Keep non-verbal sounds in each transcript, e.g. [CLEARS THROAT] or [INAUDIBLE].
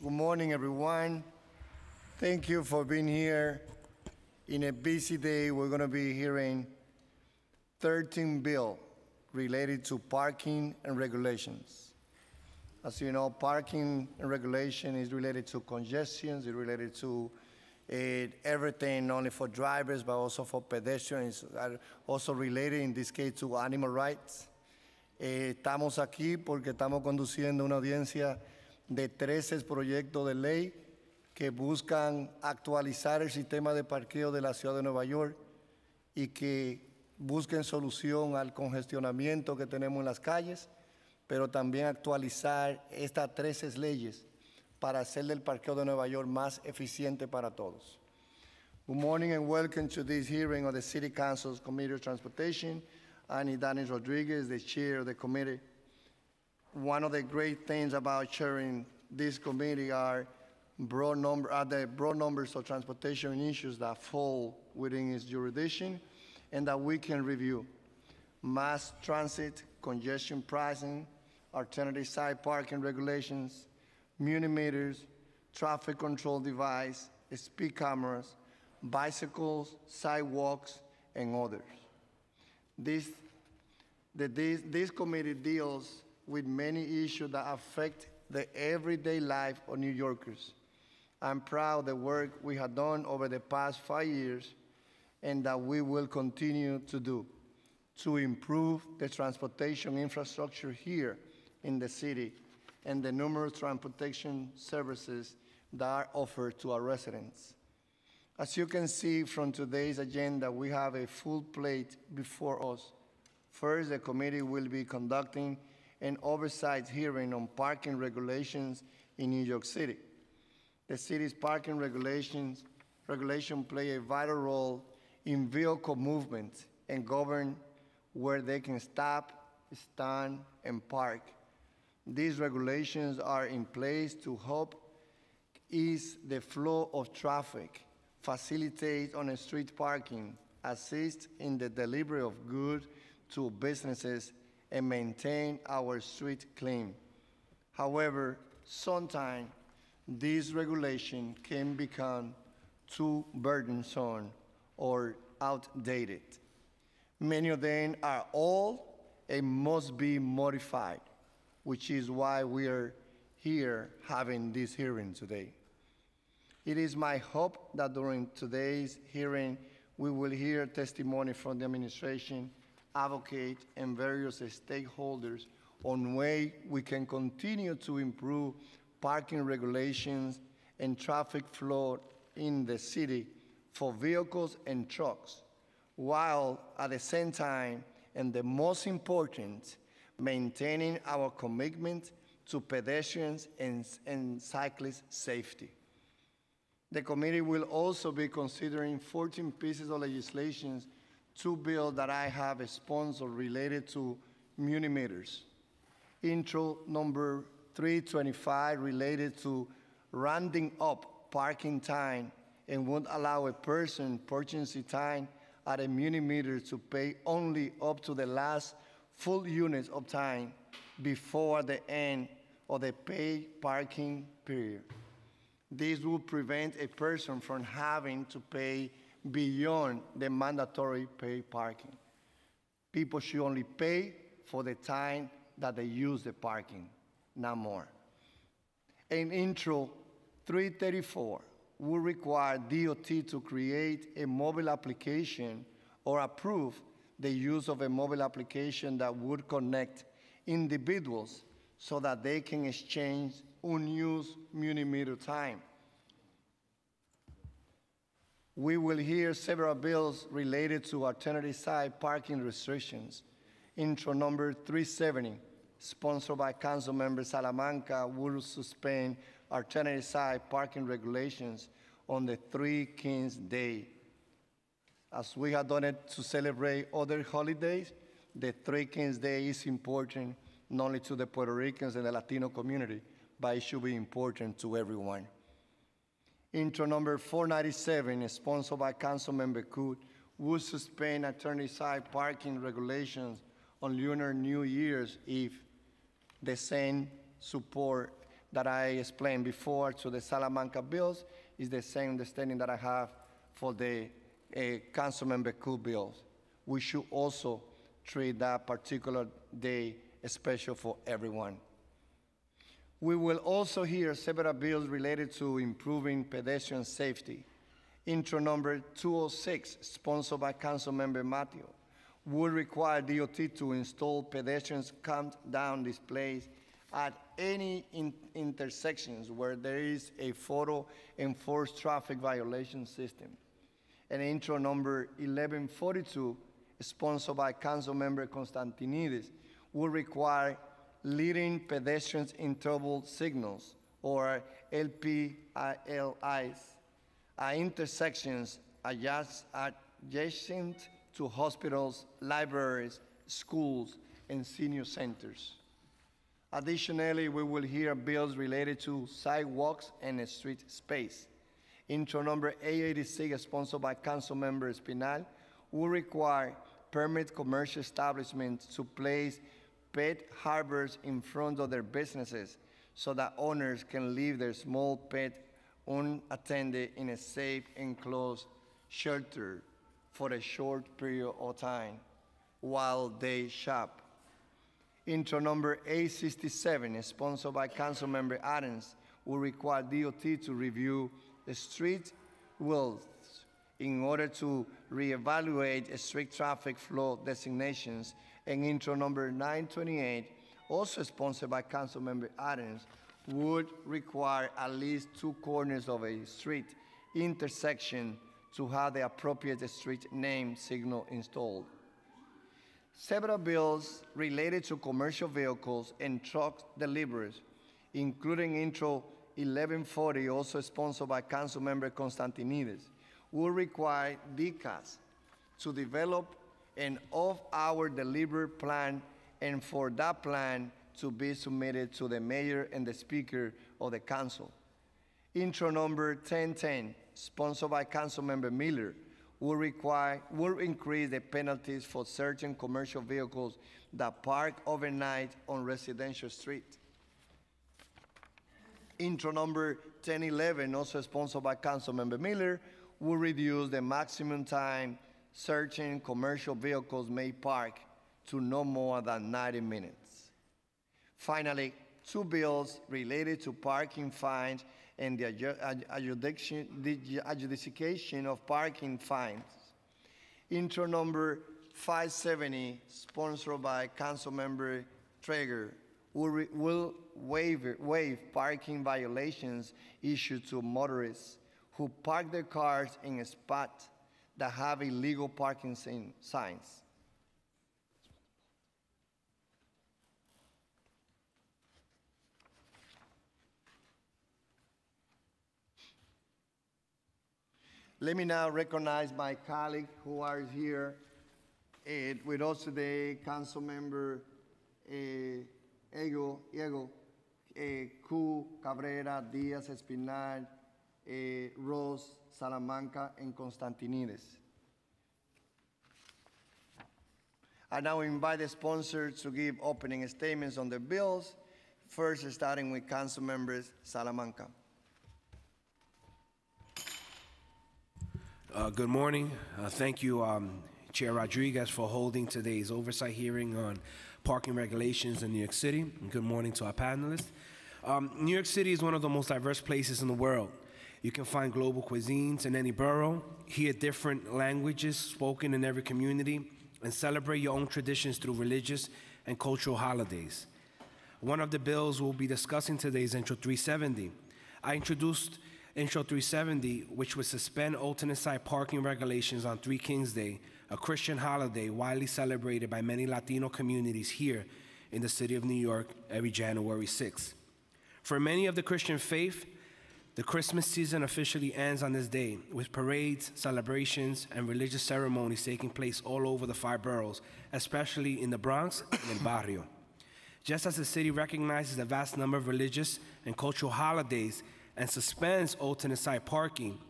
Good morning, everyone. Thank you for being here. In a busy day, we're going to be hearing 13 bill related to parking and regulations. As you know, parking and regulation is related to congestion, it's related to eh, everything, not only for drivers, but also for pedestrians, also related in this case to animal rights. Eh, estamos aquí porque estamos conduciendo una audiencia de 13 proyectos de ley que buscan actualizar el sistema de parqueo de la ciudad de Nueva York y que busquen solución al congestionamiento que tenemos en las calles, pero también actualizar estas 13 leyes para hacer del parqueo de Nueva York más eficiente para todos. Good morning and welcome to this hearing of the City Council's Committee of Transportation. Annie Danis Rodriguez, the chair of the committee. One of the great things about chairing this committee are broad number, are the broad numbers of transportation issues that fall within its jurisdiction and that we can review. Mass transit, congestion pricing, alternative side parking regulations, muni meters, traffic control device, speed cameras, bicycles, sidewalks, and others. This, the, this, this committee deals with many issues that affect the everyday life of New Yorkers. I'm proud of the work we have done over the past five years and that we will continue to do to improve the transportation infrastructure here in the city and the numerous transportation services that are offered to our residents. As you can see from today's agenda, we have a full plate before us. First, the committee will be conducting an oversight hearing on parking regulations in New York City. The city's parking regulations regulation play a vital role in vehicle movement and govern where they can stop, stand, and park. These regulations are in place to help ease the flow of traffic, facilitate on-street parking, assist in the delivery of goods to businesses, and maintain our street clean. However, sometimes these regulations can become too burdensome or outdated. Many of them are old and must be modified, which is why we are here having this hearing today. It is my hope that during today's hearing, we will hear testimony from the administration, advocate, and various stakeholders on way we can continue to improve parking regulations and traffic flow in the city for vehicles and trucks, while at the same time, and the most important, maintaining our commitment to pedestrians and, and cyclist safety. The committee will also be considering 14 pieces of legislation, two bills that I have sponsored related to muni meters. Intro number 325 related to rounding up parking time and won't allow a person purchasing time at a muni meter to pay only up to the last full units of time before the end of the paid parking period. This will prevent a person from having to pay beyond the mandatory paid parking. People should only pay for the time that they use the parking, not more. In intro 334 will require DOT to create a mobile application or approve the use of a mobile application that would connect individuals so that they can exchange unused muni meter time. We will hear several bills related to alternative side parking restrictions. Intro number 370, sponsored by Councilmember Salamanca, will suspend alternative side parking regulations on the Three Kings Day. As we have done it to celebrate other holidays, the Three Kings Day is important not only to the Puerto Ricans and the Latino community, but it should be important to everyone. Intro number 497, sponsored by Councilmember Koo, will suspend alternative side parking regulations on Lunar New Year's Eve. The same support that I explained before to the Salamanca bills is the same understanding that I have for the uh, Councilmember Koo bills. We should also treat that particular day special for everyone. We will also hear several bills related to improving pedestrian safety. Intro number 206, sponsored by Councilmember Matthew, would require DOT to install pedestrians countdown displays at any in- intersections where there is a photo enforced traffic violation system. And intro number 1142, sponsored by Councilmember Constantinides, will require leading pedestrians interval signals or LPILIs at intersections adjacent to hospitals, libraries, schools, and senior centers. Additionally, we will hear bills related to sidewalks and street space. Intro number 886, sponsored by Councilmember Espinal, will require permit commercial establishments to place pet harbors in front of their businesses so that owners can leave their small pet unattended in a safe enclosed shelter for a short period of time while they shop. Intro number 867, sponsored by Councilmember Adams, will require DOT to review the street wills in order to reevaluate strict traffic flow designations. And intro number 928, also sponsored by Councilmember Adams, would require at least two corners of a street intersection to have the appropriate street name signal installed. Several bills related to commercial vehicles and truck deliveries, including Intro 1140, also sponsored by Councilmember Constantinides, will require DCAS to develop an of our delivery plan and for that plan to be submitted to the mayor and the speaker of the council. Intro number 1010, sponsored by Councilmember Miller, will require, will increase the penalties for certain commercial vehicles that park overnight on residential street. Intro number 1011, also sponsored by Councilmember Miller, will reduce the maximum time certain commercial vehicles may park to no more than 90 minutes. Finally, two bills related to parking fines and the adjudication, of parking fines. Intro number 570, sponsored by Councilmember Treyger, will, will waive, waive parking violations issued to motorists who park their cars in a spot that have illegal parking sign- signs. Let me now recognize my colleague who are here eh, with us today, Councilmember eh, Ego, Diego, eh, Cu, Cabrera, Diaz, Espinal, eh, Rose, Salamanca, and Constantinides. I now invite the sponsors to give opening statements on the bills, first starting with Council Members Salamanca. Uh, Good morning. Uh, Thank you, um, Chair Rodriguez, for holding today's oversight hearing on parking regulations in New York City. And good morning to our panelists. Um, New York City is one of the most diverse places in the world. You can find global cuisines in any borough, hear different languages spoken in every community, and celebrate your own traditions through religious and cultural holidays. One of the bills we'll be discussing today is Intro 370. I introduced Intro 370, which would suspend alternate side parking regulations on Three Kings Day, a Christian holiday widely celebrated by many Latino communities here in the city of New York every January 6th. For many of the Christian faith, the Christmas season officially ends on this day, with parades, celebrations, and religious ceremonies taking place all over the five boroughs, especially in the Bronx and El Barrio. Just as the city recognizes the vast number of religious and cultural holidays and suspends alternate side parking,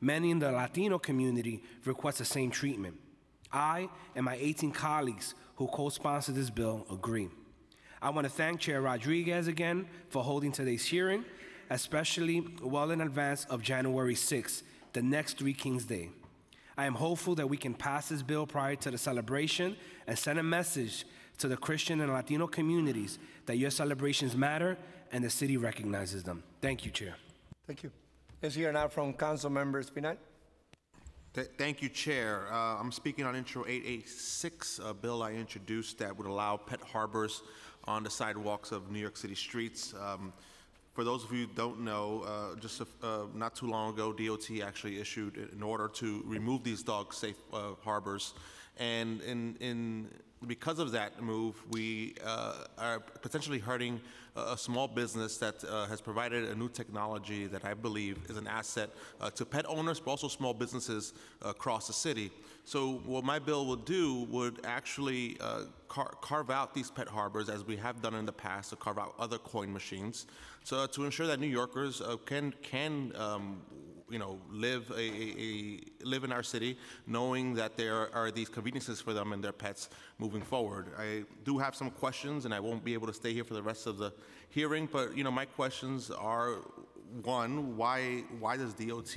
many in the Latino community request the same treatment. I and my 18 colleagues who co sponsor this bill agree. I want to thank Chair Rodriguez again for holding today's hearing, especially well in advance of January 6th, the next Three Kings Day. I am hopeful that we can pass this bill prior to the celebration and send a message to the Christian and Latino communities that your celebrations matter and the city recognizes them. Thank you, Chair. Thank you. Let's hear now from Council Member Espinal. Th- Thank you, Chair. Uh, I'm speaking on Intro 886, a bill I introduced that would allow pet harbors on the sidewalks of New York City streets. Um, For those of you who don't know, uh, just uh, not too long ago, DOT actually issued an order to remove these dog-safe uh, harbors. And in, in, because of that move, we uh, are potentially hurting a, a small business that uh, has provided a new technology that I believe is an asset uh, to pet owners, but also small businesses across the city. So what my bill would do would actually uh, car- carve out these pet harbors, as we have done in the past, to carve out other coin machines, so to ensure that New Yorkers uh, can can um, you know live a, a, a live in our city, knowing that there are these conveniences for them and their pets moving forward. I do have some questions, and I won't be able to stay here for the rest of the hearing. But you know, my questions are: one, why why does DOT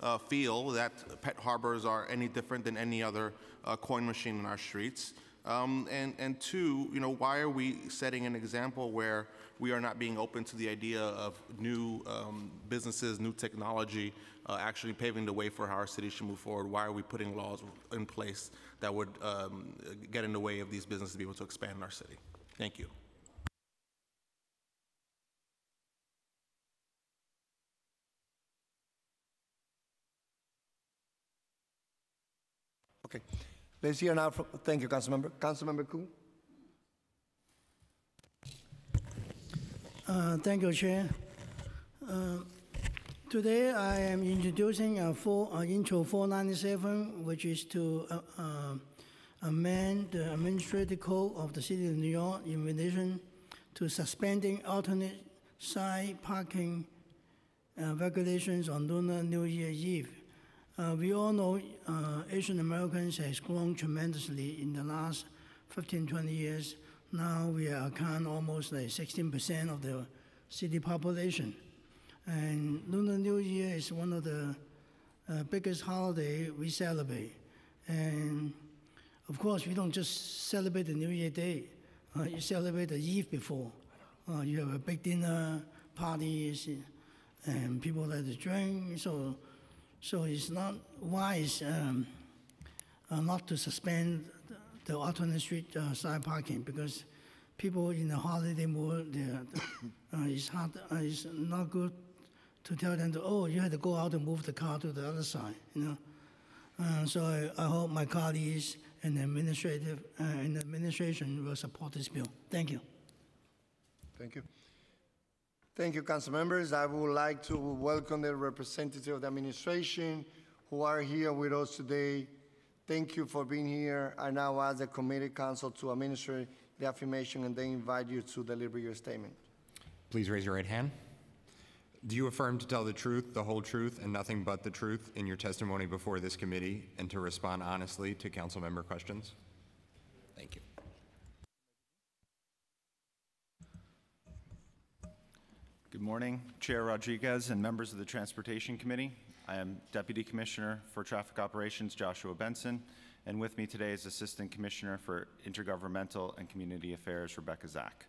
uh, feel that pet harbors are any different than any other uh, coin machine in our streets? Um, and, and two, you know, why are we setting an example where we are not being open to the idea of new um, businesses, new technology, uh, actually paving the way for how our city should move forward? Why are we putting laws in place that would um, get in the way of these businesses to be able to expand in our city? Thank you. Okay. Let's hear now from, thank you, council Councilmember. Councilmember Koo. Uh, Thank you, Chair. Uh, Today, I am introducing a uh, Intro 497, which is to uh, uh, amend the administrative code of the City of New York in relation to suspending alternate side parking uh, regulations on Lunar New Year Eve. Uh, we all know uh, Asian Americans has grown tremendously in the last 15, 20 years. Now we account almost like 16% of the city population. And Lunar New Year is one of the uh, biggest holiday we celebrate. And of course, we don't just celebrate the New Year Day. Uh, you celebrate the eve before. Uh, you have a big dinner, parties, and people like to drink. So, so it's not wise um, uh, not to suspend the alternate street uh, side parking because people in the holiday mood, uh, [COUGHS] it's hard, uh, it's not good to tell them to, oh, you have to go out and move the car to the other side, you know. Uh, so I, I hope my colleagues and the administrative uh, and the administration will support this bill. Thank you. Thank you. Thank you, council members. I would like to welcome the representative of the administration who are here with us today. Thank you for being here. I now ask the committee council to administer the affirmation and then invite you to deliver your statement. Please raise your right hand. Do you affirm to tell the truth, the whole truth, and nothing but the truth in your testimony before this committee and to respond honestly to council member questions? Thank you. Good morning, Chair Rodriguez and members of the Transportation Committee. I am Deputy Commissioner for Traffic Operations Joshua Benson, and with me today is Assistant Commissioner for Intergovernmental and Community Affairs Rebecca Zack.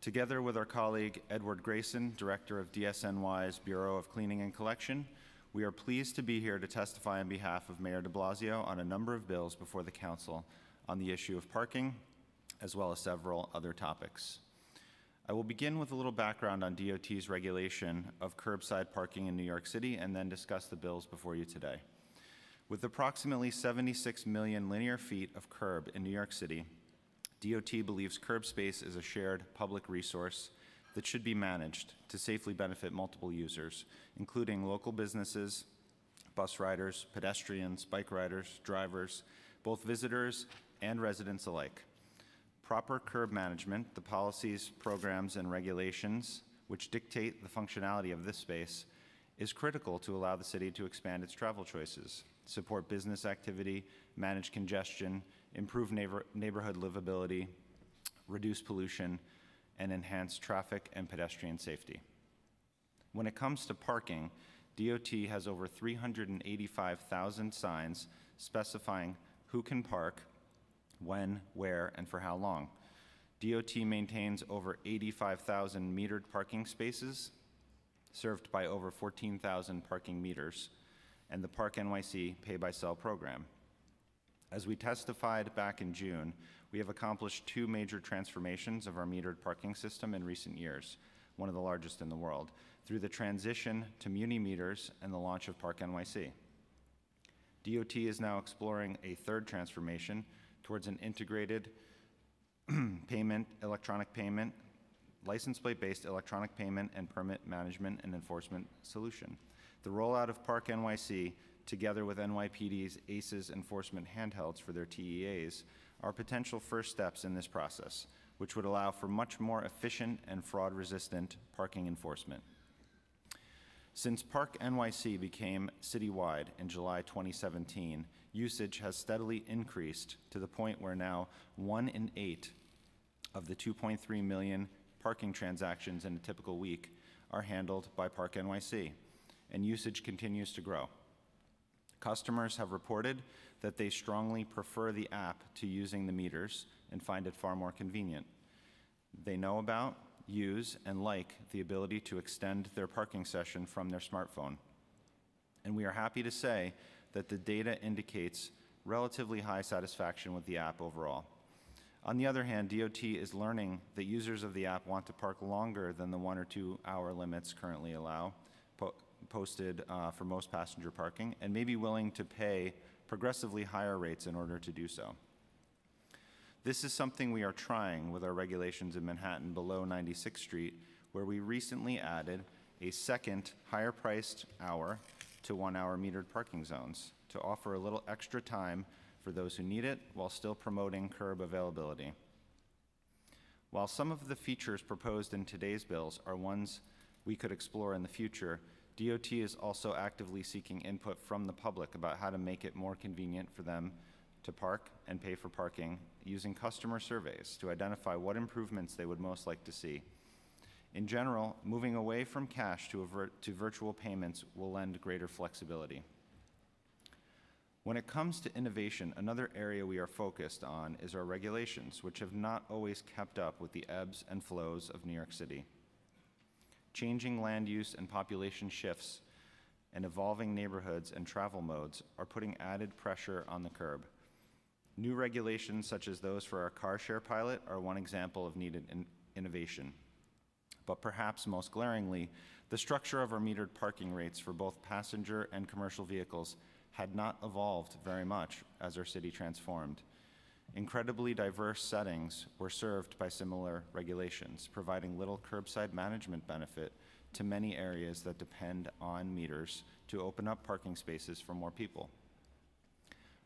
Together with our colleague Edward Grayson, Director of DSNY's Bureau of Cleaning and Collection, we are pleased to be here to testify on behalf of Mayor de Blasio on a number of bills before the Council on the issue of parking, as well as several other topics. I will begin with a little background on DOT's regulation of curbside parking in New York City and then discuss the bills before you today. With approximately 76 million linear feet of curb in New York City, DOT believes curb space is a shared public resource that should be managed to safely benefit multiple users, including local businesses, bus riders, pedestrians, bike riders, drivers, both visitors and residents alike. Proper curb management, the policies, programs, and regulations which dictate the functionality of this space is critical to allow the city to expand its travel choices, support business activity, manage congestion, improve neighbor- neighborhood livability, reduce pollution, and enhance traffic and pedestrian safety. When it comes to parking, DOT has over 385,000 signs specifying who can park, when, where, and for how long. DOT maintains over 85,000 metered parking spaces, served by over 14,000 parking meters, and the Park NYC Pay by Cell program. As we testified back in June, we have accomplished two major transformations of our metered parking system in recent years, one of the largest in the world, through the transition to Muni meters and the launch of Park NYC. DOT is now exploring a third transformation towards an integrated [CLEARS THROAT] payment, electronic payment, license plate-based electronic payment and permit management and enforcement solution. The rollout of Park NYC, together with NYPD's ACES enforcement handhelds for their TEAs, are potential first steps in this process, which would allow for much more efficient and fraud-resistant parking enforcement. Since Park NYC became citywide in July 2017, usage has steadily increased to the point where now one in eight of the 2.3 million parking transactions in a typical week are handled by Park NYC, and usage continues to grow. Customers have reported that they strongly prefer the app to using the meters and find it far more convenient. They know about, use, and like the ability to extend their parking session from their smartphone. And we are happy to say that the data indicates relatively high satisfaction with the app overall. On the other hand, DOT is learning that users of the app want to park longer than the one or two hour limits currently allow, po- posted uh, for most passenger parking, and may be willing to pay progressively higher rates in order to do so. This is something we are trying with our regulations in Manhattan below 96th Street, where we recently added a second higher priced hour to one hour metered parking zones to offer a little extra time for those who need it while still promoting curb availability. While some of the features proposed in today's bills are ones we could explore in the future, DOT is also actively seeking input from the public about how to make it more convenient for them to park and pay for parking using customer surveys to identify what improvements they would most like to see. In general, moving away from cash to, vir- to virtual payments will lend greater flexibility. When it comes to innovation, another area we are focused on is our regulations, which have not always kept up with the ebbs and flows of New York City. Changing land use and population shifts and evolving neighborhoods and travel modes are putting added pressure on the curb. New regulations, such as those for our car share pilot, are one example of needed in- innovation. But perhaps most glaringly, the structure of our metered parking rates for both passenger and commercial vehicles had not evolved very much as our city transformed. Incredibly diverse settings were served by similar regulations, providing little curbside management benefit to many areas that depend on meters to open up parking spaces for more people.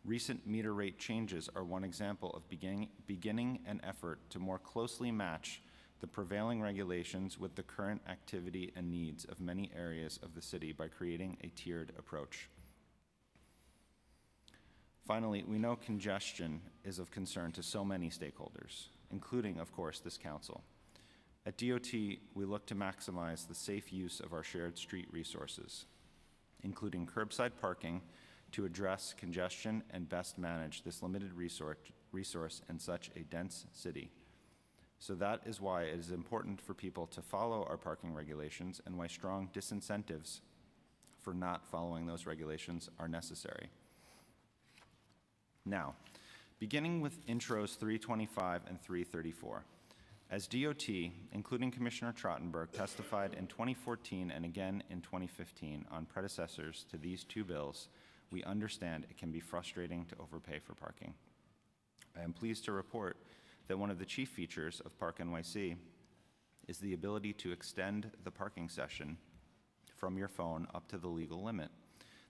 Recent meter rate changes are one example of beginning, beginning an effort to more closely match the prevailing regulations with the current activity and needs of many areas of the city by creating a tiered approach. Finally, we know congestion is of concern to so many stakeholders, including, of course, this council. At DOT, we look to maximize the safe use of our shared street resources, including curbside parking, to address congestion and best manage this limited resource, resource in such a dense city. So that is why it is important for people to follow our parking regulations and why strong disincentives for not following those regulations are necessary. Now, beginning with intros 325 and 334. As DOT, including Commissioner Trottenberg, testified in 2014 and again in 2015 on predecessors to these two bills, we understand it can be frustrating to overpay for parking. I am pleased to report that one of the chief features of Park NYC is the ability to extend the parking session from your phone up to the legal limit.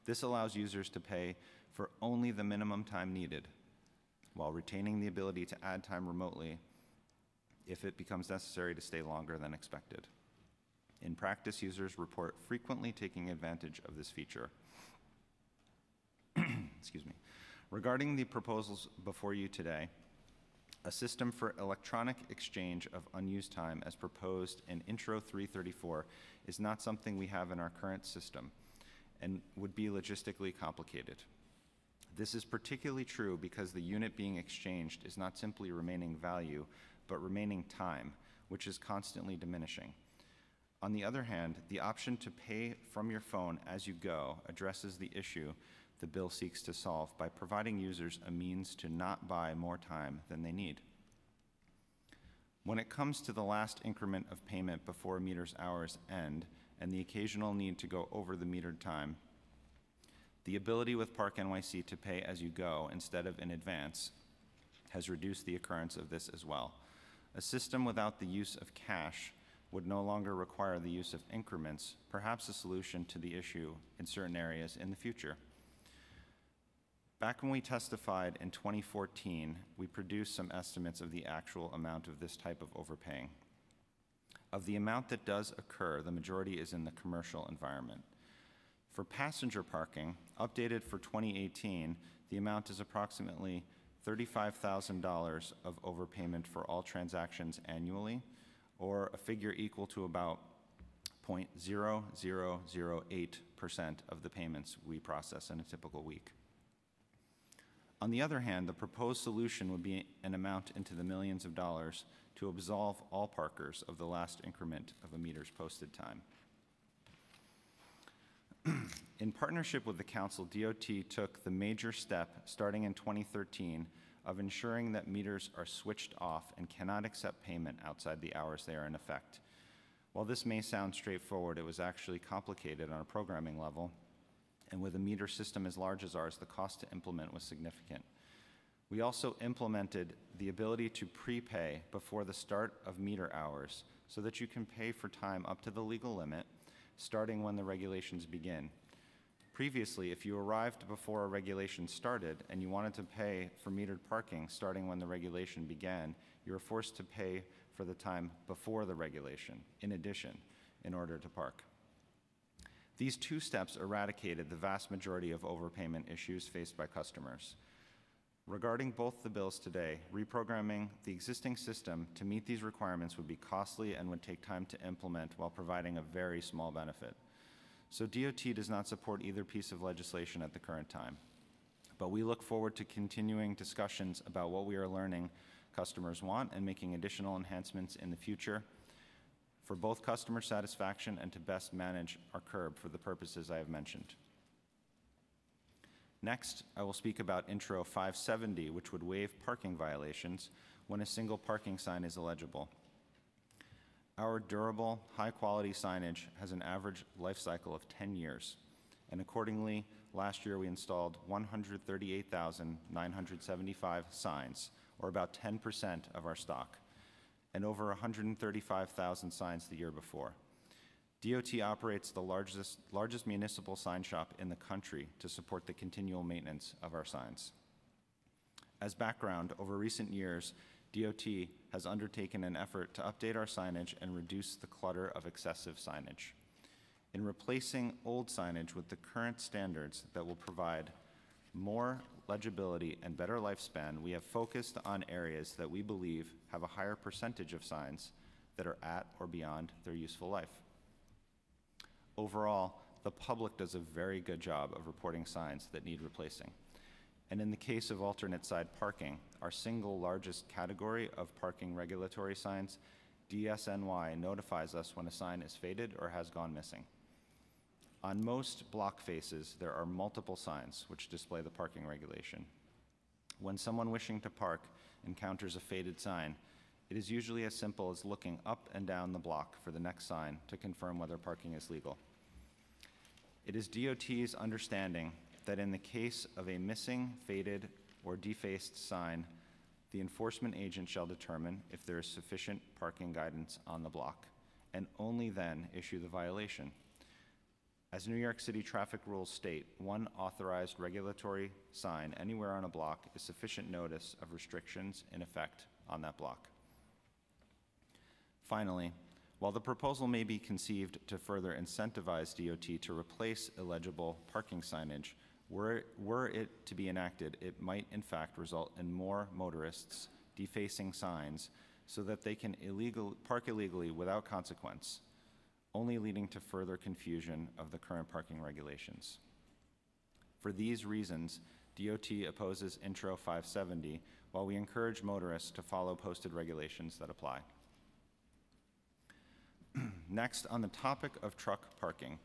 This allows users to pay for only the minimum time needed while retaining the ability to add time remotely if it becomes necessary to stay longer than expected. In practice, users report frequently taking advantage of this feature. [CLEARS THROAT] Excuse me. Regarding the proposals before you today, A system for electronic exchange of unused time as proposed in Intro 334 is not something we have in our current system and would be logistically complicated. This is particularly true because the unit being exchanged is not simply remaining value, but remaining time, which is constantly diminishing. On the other hand, the option to pay from your phone as you go addresses the issue the bill seeks to solve by providing users a means to not buy more time than they need. When it comes to the last increment of payment before a meter's hours end and the occasional need to go over the metered time, the ability with Park NYC to pay as you go instead of in advance has reduced the occurrence of this as well. A system without the use of cash would no longer require the use of increments, perhaps a solution to the issue in certain areas in the future. Back when we testified in 2014, we produced some estimates of the actual amount of this type of overpaying. Of the amount that does occur, the majority is in the commercial environment. For passenger parking, updated for 2018, the amount is approximately $35,000 of overpayment for all transactions annually, or a figure equal to about 0.0008% of the payments we process in a typical week. On the other hand, the proposed solution would be an amount into the millions of dollars to absolve all parkers of the last increment of a meter's posted time. [CLEARS THROAT] In partnership with the council, DOT took the major step, starting in 2013, of ensuring that meters are switched off and cannot accept payment outside the hours they are in effect. While this may sound straightforward, it was actually complicated on a programming level, and with a meter system as large as ours, the cost to implement was significant. We also implemented the ability to prepay before the start of meter hours so that you can pay for time up to the legal limit, starting when the regulations begin. Previously, if you arrived before a regulation started and you wanted to pay for metered parking starting when the regulation began, you were forced to pay for the time before the regulation, in addition, in order to park. These two steps eradicated the vast majority of overpayment issues faced by customers. Regarding both the bills today, reprogramming the existing system to meet these requirements would be costly and would take time to implement while providing a very small benefit. So DOT does not support either piece of legislation at the current time. But we look forward to continuing discussions about what we are learning customers want and making additional enhancements in the future for both customer satisfaction and to best manage our curb for the purposes I have mentioned. Next, I will speak about Intro 570, which would waive parking violations when a single parking sign is illegible. Our durable, high-quality signage has an average life cycle of 10 years, and accordingly, last year we installed 138,975 signs, or about 10% of our stock, and over 135,000 signs the year before. DOT operates the largest, largest municipal sign shop in the country to support the continual maintenance of our signs. As background, over recent years, DOT has undertaken an effort to update our signage and reduce the clutter of excessive signage. In replacing old signage with the current standards that will provide more legibility and better lifespan, we have focused on areas that we believe have a higher percentage of signs that are at or beyond their useful life. Overall, the public does a very good job of reporting signs that need replacing. And in the case of alternate side parking, our single largest category of parking regulatory signs, DSNY notifies us when a sign is faded or has gone missing. On most block faces, there are multiple signs which display the parking regulation. When someone wishing to park encounters a faded sign, it is usually as simple as looking up and down the block for the next sign to confirm whether parking is legal. It is DOT's understanding that in the case of a missing, faded, or defaced sign, the enforcement agent shall determine if there is sufficient parking guidance on the block, and only then issue the violation. As New York City traffic rules state, one authorized regulatory sign anywhere on a block is sufficient notice of restrictions in effect on that block. Finally, while the proposal may be conceived to further incentivize DOT to replace illegible parking signage, were, were it to be enacted, it might in fact result in more motorists defacing signs so that they can illegal, park illegally without consequence, only leading to further confusion of the current parking regulations. For these reasons, DOT opposes Intro 570, while we encourage motorists to follow posted regulations that apply. [CLEARS THROAT] Next, on the topic of truck parking,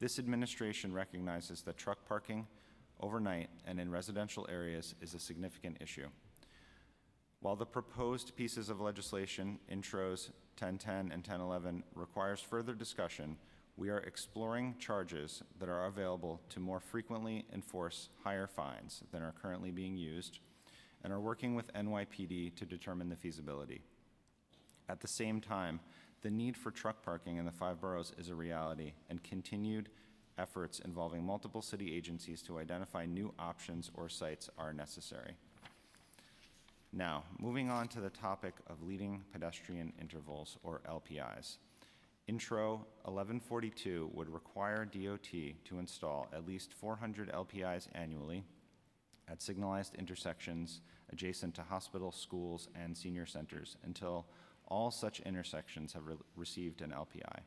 this administration recognizes that truck parking overnight and in residential areas is a significant issue. While the proposed pieces of legislation, intros 1010 and 1011, requires further discussion, we are exploring charges that are available to more frequently enforce higher fines than are currently being used and are working with NYPD to determine the feasibility. At the same time, the need for truck parking in the five boroughs is a reality, and continued efforts involving multiple city agencies to identify new options or sites are necessary. Now, moving on to the topic of leading pedestrian intervals, or LPIs. Intro 1142 would require DOT to install at least 400 LPIs annually at signalized intersections adjacent to hospitals, schools, and senior centers until all such intersections have re- received an LPI.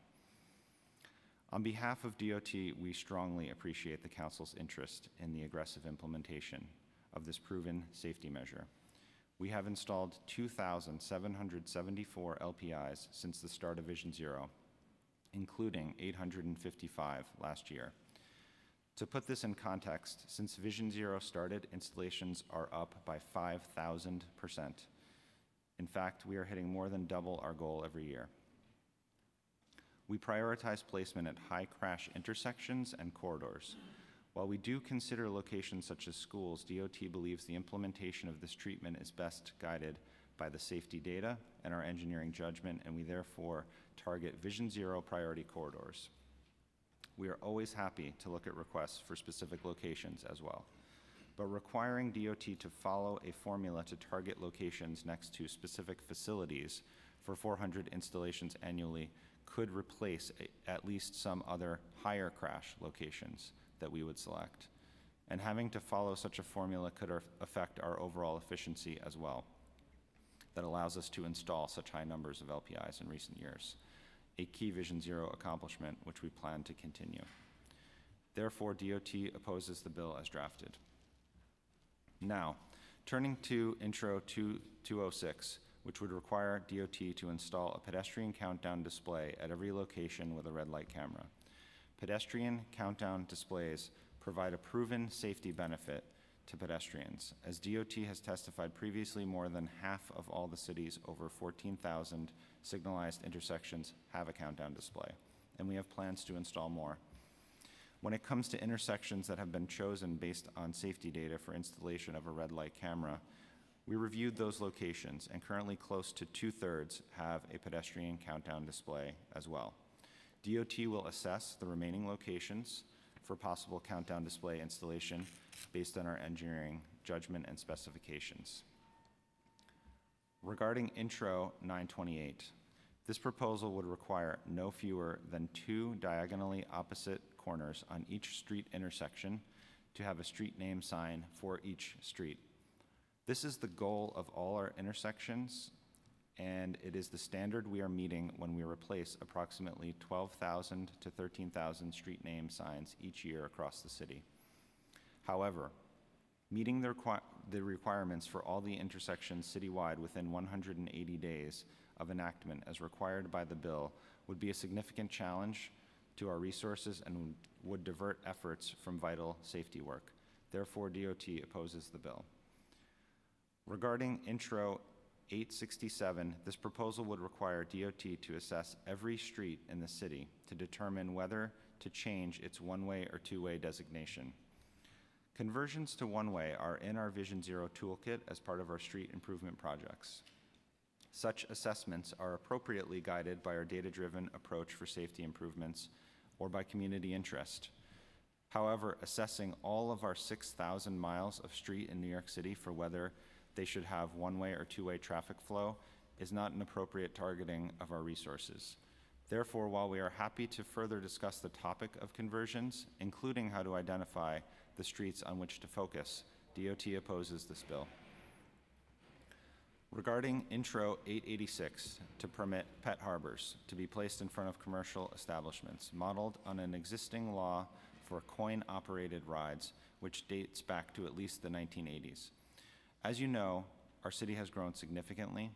On behalf of DOT, we strongly appreciate the Council's interest in the aggressive implementation of this proven safety measure. We have installed 2,774 LPIs since the start of Vision Zero, including 855 last year. To put this in context, since Vision Zero started, installations are up by 5,000%. In fact, we are hitting more than double our goal every year. We prioritize placement at high crash intersections and corridors. While we do consider locations such as schools, DOT believes the implementation of this treatment is best guided by the safety data and our engineering judgment, and we therefore target Vision Zero priority corridors. We are always happy to look at requests for specific locations as well. But requiring DOT to follow a formula to target locations next to specific facilities for 400 installations annually could replace a- at least some other higher crash locations that we would select. And having to follow such a formula could affect our overall efficiency as well, that allows us to install such high numbers of LPIs in recent years, a key Vision Zero accomplishment which we plan to continue. Therefore, DOT opposes the bill as drafted. Now, turning to Intro 2 206, which would require DOT to install a pedestrian countdown display at every location with a red light camera. Pedestrian countdown displays provide a proven safety benefit to pedestrians. As DOT has testified previously, more than half of all the city's over 14,000 signalized intersections have a countdown display, and we have plans to install more. When it comes to intersections that have been chosen based on safety data for installation of a red light camera, we reviewed those locations, and currently close to two-thirds have a pedestrian countdown display as well. DOT will assess the remaining locations for possible countdown display installation based on our engineering judgment and specifications. Regarding Intro 928, this proposal would require no fewer than two diagonally opposite corners on each street intersection to have a street name sign for each street. This is the goal of all our intersections, and it is the standard we are meeting when we replace approximately 12,000 to 13,000 street name signs each year across the city. However, meeting the, the requirements for all the intersections citywide within 180 days of enactment as required by the bill would be a significant challenge to our resources and would divert efforts from vital safety work. Therefore, DOT opposes the bill. Regarding Intro 867, this proposal would require DOT to assess every street in the city to determine whether to change its one-way or two-way designation. Conversions to one-way are in our Vision Zero toolkit as part of our street improvement projects. Such assessments are appropriately guided by our data-driven approach for safety improvements or by community interest. However, assessing all of our 6,000 miles of street in New York City for whether they should have one-way or two-way traffic flow is not an appropriate targeting of our resources. Therefore, while we are happy to further discuss the topic of conversions, including how to identify the streets on which to focus, DOT opposes this bill. Regarding Intro 886, to permit pet harbors to be placed in front of commercial establishments, modeled on an existing law for coin-operated rides, which dates back to at least the 1980s. As you know, our city has grown significantly,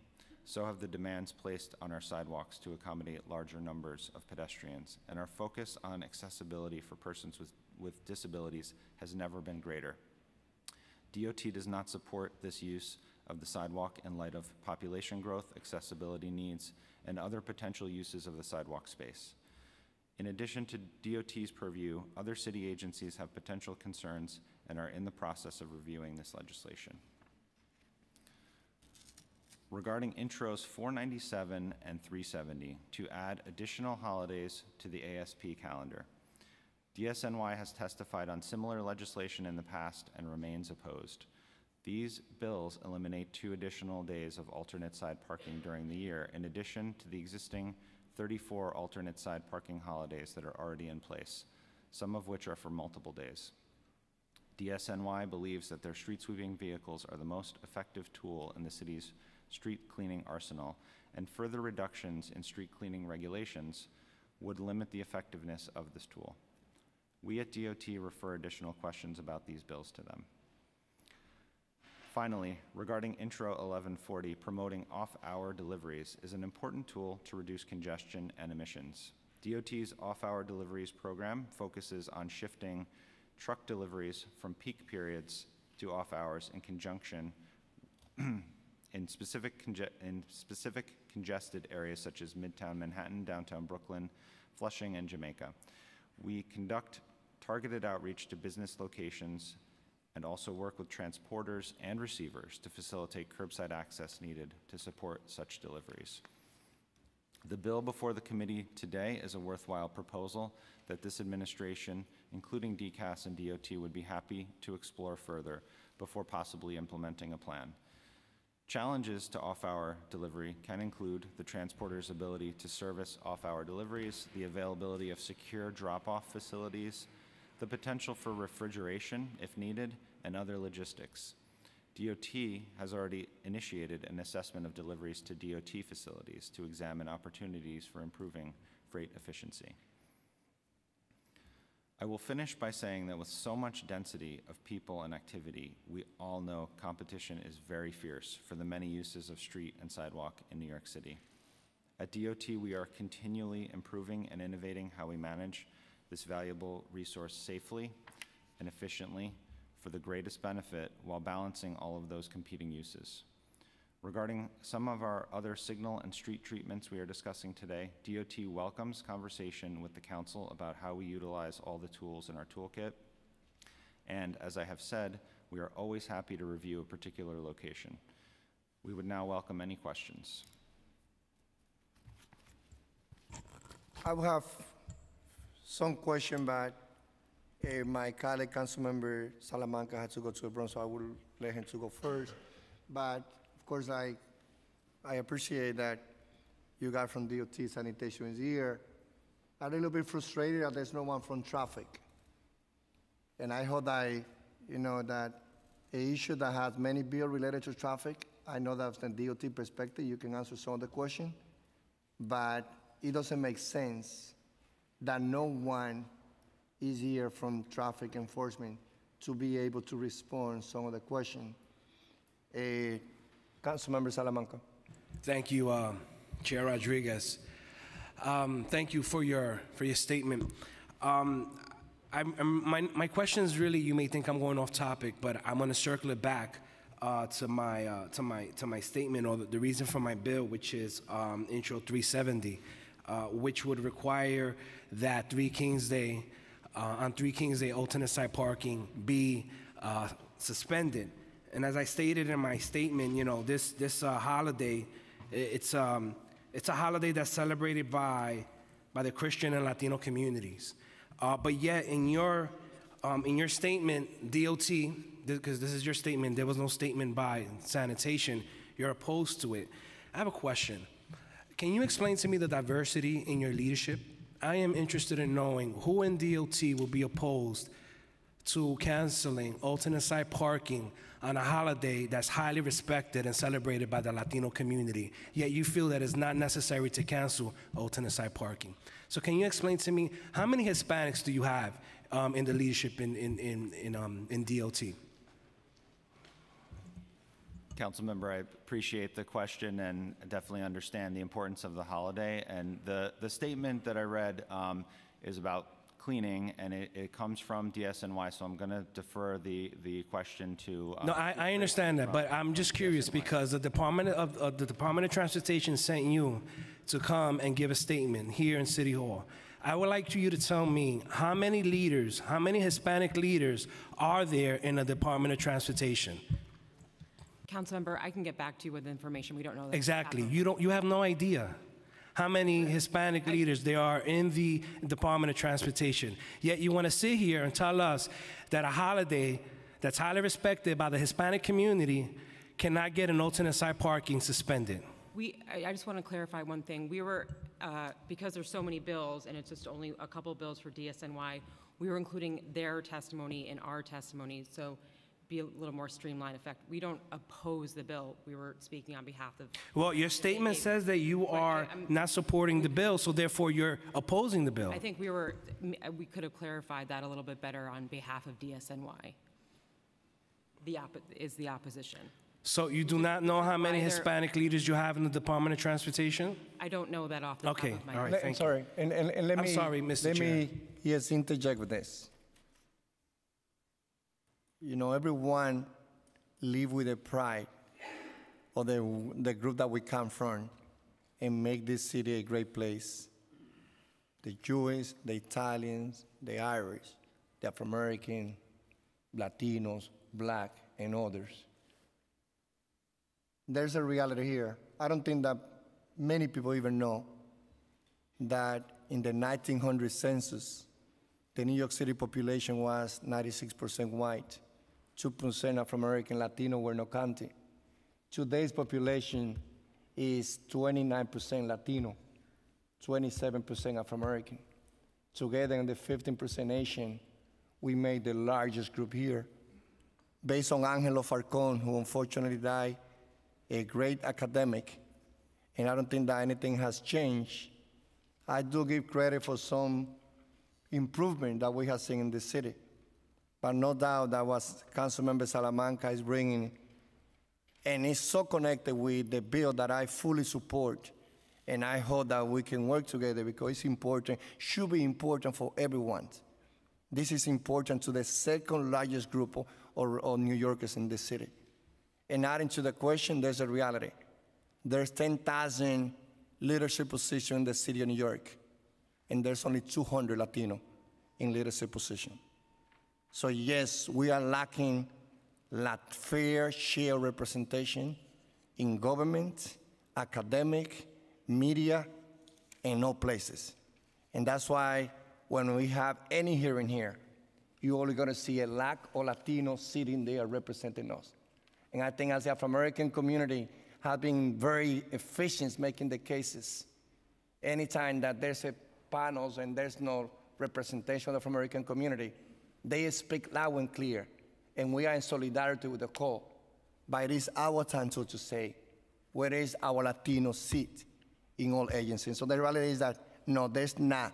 so have the demands placed on our sidewalks to accommodate larger numbers of pedestrians, and our focus on accessibility for persons with, with disabilities has never been greater. DOT does not support this use of the sidewalk in light of population growth, accessibility needs, and other potential uses of the sidewalk space. In addition to DOT's purview, other city agencies have potential concerns and are in the process of reviewing this legislation. Regarding intros 497 and 370, to add additional holidays to the ASP calendar. DSNY has testified on similar legislation in the past and remains opposed. These bills eliminate two additional days of alternate side parking during the year, in addition to the existing 34 alternate side parking holidays that are already in place, some of which are for multiple days. DSNY believes that their street sweeping vehicles are the most effective tool in the city's street cleaning arsenal, and further reductions in street cleaning regulations would limit the effectiveness of this tool. We at DOT refer additional questions about these bills to them. Finally, regarding Intro 1140, promoting off-hour deliveries is an important tool to reduce congestion and emissions. DOT's off-hour deliveries program focuses on shifting truck deliveries from peak periods to off hours in conjunction [CLEARS THROAT] in specific, conge- in specific congested areas such as Midtown Manhattan, downtown Brooklyn, Flushing, and Jamaica. We conduct targeted outreach to business locations and also work with transporters and receivers to facilitate curbside access needed to support such deliveries. The bill before the committee today is a worthwhile proposal that this administration, including DCAS and DOT, would be happy to explore further before possibly implementing a plan. Challenges to off-hour delivery can include the transporter's ability to service off-hour deliveries, the availability of secure drop-off facilities, the potential for refrigeration if needed, and other logistics. DOT has already initiated an assessment of deliveries to DOT facilities to examine opportunities for improving freight efficiency. I will finish by saying that with so much density of people and activity, we all know competition is very fierce for the many uses of street and sidewalk in New York City. At DOT, we are continually improving and innovating how we manage this valuable resource safely and efficiently for the greatest benefit while balancing all of those competing uses. Regarding some of our other signal and street treatments we are discussing today, DOT welcomes conversation with the council about how we utilize all the tools in our toolkit. And as I have said, we are always happy to review a particular location. We would now welcome any questions. I will have some question, but uh, my colleague, Councilmember Salamanca, had to go to the Bronx, so I will let him to go first. But of course, I, I appreciate that you got from DOT sanitation is here. I'm a little bit frustrated that there's no one from traffic. And I hope that, you know, that a issue that has many bills related to traffic, I know that from DOT perspective, you can answer some of the question, but it doesn't make sense that no one is here from traffic enforcement to be able to respond some of the question. Uh, Councilmember Salamanca. Thank you, uh, Chair Rodriguez. Um, thank you for your for your statement. Um, I'm, I'm, my my question is really you may think I'm going off topic, but I'm going to circle it back uh, to my uh, to my to my statement or the, the reason for my bill, which is um, Intro 370, uh, which would require that Three Kings Day uh, on Three Kings Day alternate side parking be uh, suspended. And as I stated in my statement, you know, this, this uh, holiday, it's, um, it's a holiday that's celebrated by, by the Christian and Latino communities. Uh, but yet, in your, um, in your statement, DOT, because this is your statement, there was no statement by sanitation, you're opposed to it. I have a question. Can you explain to me the diversity in your leadership? I am interested in knowing who in DOT will be opposed to canceling alternate side parking on a holiday that's highly respected and celebrated by the Latino community, yet you feel that it's not necessary to cancel alternate side parking. So can you explain to me, how many Hispanics do you have um, in the leadership in, in, in, in, um, in DOT? Councilmember, I appreciate the question and definitely understand the importance of the holiday. And the, the statement that I read um, is about cleaning, and it, it comes from DSNY, so I'm going to defer the, the question to. uh, No, I, I understand that, but I'm just curious because the Department of, of the Department of Transportation sent you to come and give a statement here in City Hall. I would like you to tell me how many leaders, how many Hispanic leaders are there in the Department of Transportation? Councilmember, I can get back to you with information. We don't know. that. Exactly. You don't. You have no idea how many Hispanic leaders there are in the Department of Transportation. Yet you want to sit here and tell us that a holiday that's highly respected by the Hispanic community cannot get an alternate side parking suspended. We, I just want to clarify one thing. We were, uh, because there's so many bills, and it's just only a couple bills for DSNY, we were including their testimony in our testimony, so be a little more streamlined effect. We don't oppose the bill. We were speaking on behalf of, Well, your statement says that you are I'm- not supporting the bill, so therefore you're opposing the bill. I think we were, we could have clarified that a little bit better on behalf of DSNY. The oppo, is the opposition. So you do not know how many Either- Hispanic leaders you have in the Department of Transportation? I don't know that off the top Okay, of my all head. right. Let- I'm thank you. sorry, and, and, and let I'm me. sorry, Mr. Let Chair. me, yes, interject with this. You know, everyone live with the pride of the, the group that we come from and make this city a great place. The Jewish, the Italians, the Irish, the Afro-American, Latinos, Black, and others. There's a reality here. I don't think that many people even know that in the 1900 census, the New York City population was 96% white, 2% Afro-American, Latino were no counted. Today's population is 29% Latino, 27% Afro-American. Together in the 15% Asian, we made the largest group here. Based on Angelo Falcon, who unfortunately died, a great academic, and I don't think that anything has changed. I do give credit for some improvement that we have seen in the city. But no doubt that was Councilmember Salamanca is bringing, and it's so connected with the bill that I fully support. And I hope that we can work together because it's important, should be important for everyone. This is important to the second largest group of, of, of New Yorkers in the city. And adding to the question, there's a reality. There's 10,000 leadership positions in the city of New York, and there's only 200 Latino in leadership position. So yes, we are lacking that fair share representation in government, academic, media, and all places. And that's why when we have any hearing here, you're only going to see a lack of Latinos sitting there representing us. And I think as the Afro-American community have been very efficient making the cases. Anytime that there's a panels and there's no representation of the Afro-American community, they speak loud and clear. And we are in solidarity with the call. But it is our time to, say, where is our Latino seat in all agencies? So the reality is that, no, there's not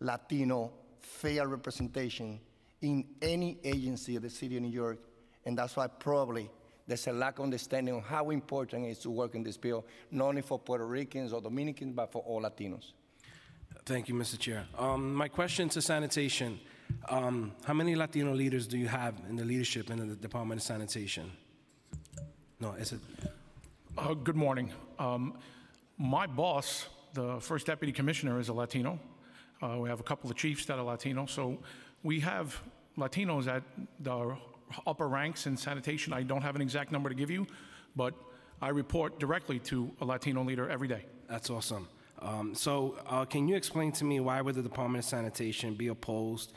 Latino fair representation in any agency of the city of New York. And that's why probably there's a lack of understanding of how important it is to work in this bill, not only for Puerto Ricans or Dominicans, but for all Latinos. Thank you, Mr. Chair. Um, my question to sanitation, um, how many Latino leaders do you have in the leadership in the Department of Sanitation? No, is it? Uh, Good morning. Um, My boss, the first deputy commissioner, is a Latino. Uh, We have a couple of chiefs that are Latino, so we have Latinos at the upper ranks in sanitation. I don't have an exact number to give you, but I report directly to a Latino leader every day. That's awesome. Um, so, uh, can you explain to me why would the Department of Sanitation be opposed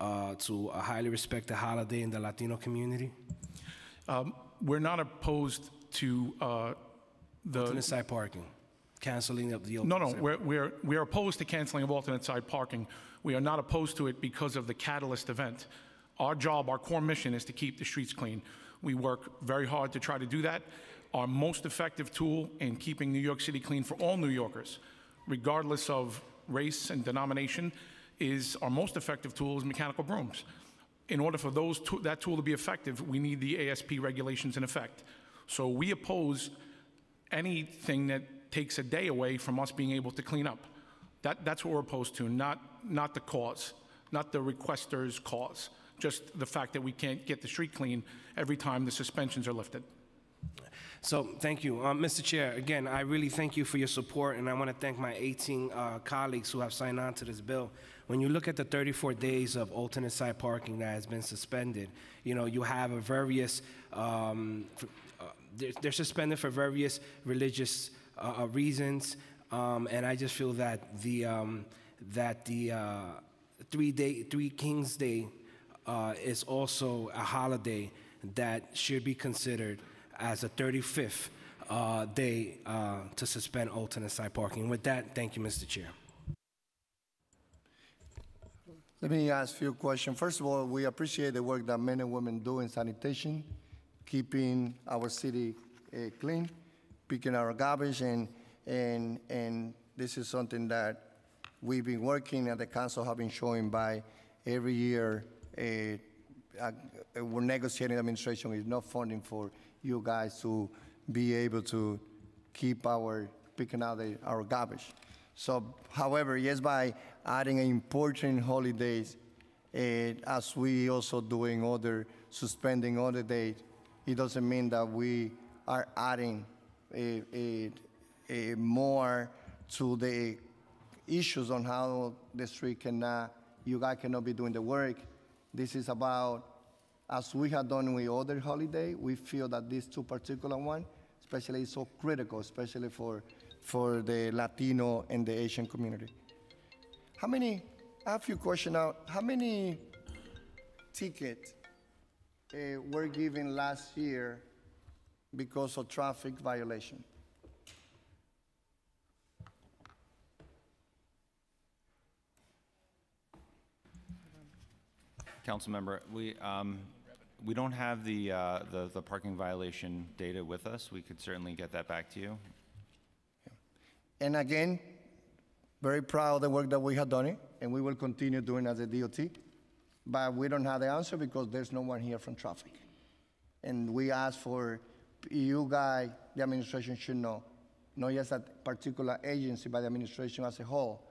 uh, to a highly respected holiday in the Latino community? Um, We're not opposed to uh, the... Alternate side parking, canceling of the. No, alternate no, side- we're, we're, we're opposed to canceling of alternate side parking. We are not opposed to it because of the catalyst event. Our job, our core mission is to keep the streets clean. We work very hard to try to do that. Our most effective tool in keeping New York City clean for all New Yorkers, regardless of race and denomination, is our most effective tool is mechanical brooms. In order for those tool- that tool to be effective, we need the ASP regulations in effect. So we oppose anything that takes a day away from us being able to clean up. That, that's what we're opposed to, not, not the cause, not the requester's cause, just the fact that we can't get the street clean every time the suspensions are lifted. So, thank you. Um, Mr. Chair, again, I really thank you for your support, and I want to thank my 18 uh, colleagues who have signed on to this bill. When you look at the 34 days of alternate side parking that has been suspended, you know, you have a various, um, uh, they're, they're suspended for various religious uh, uh, reasons, um, and I just feel that the, um, that the uh, three day, Three Kings Day uh, is also a holiday that should be considered as a 35th uh, day uh, to suspend alternate side parking. With that, thank you, Mr. Chair. Let me ask a question. First of all, we appreciate the work that men and women do in sanitation, keeping our city uh, clean, picking our garbage, and, and, and this is something that we've been working and the council have been showing by every year. Uh, uh, we're negotiating administration with no funding for you guys to be able to keep our, picking out the, our garbage. So, however, yes, by adding important holidays, as we also doing other, suspending other days, it doesn't mean that we are adding a, a, a more to the issues on how the street cannot, you guys cannot be doing the work. This is about, as we have done with other holiday, we feel that these two particular one, especially is so critical, especially for, for the Latino and the Asian community. How many, I have a few questions now. How many tickets uh, were given last year because of traffic violation? Council member, we, um, we don't have the, uh, the, the parking violation data with us. We could certainly get that back to you. And again, very proud of the work that we have done it, and we will continue doing as a DOT. But we don't have the answer because there's no one here from traffic. And we ask for, you guys, the administration should know, not just that particular agency, but the administration as a whole,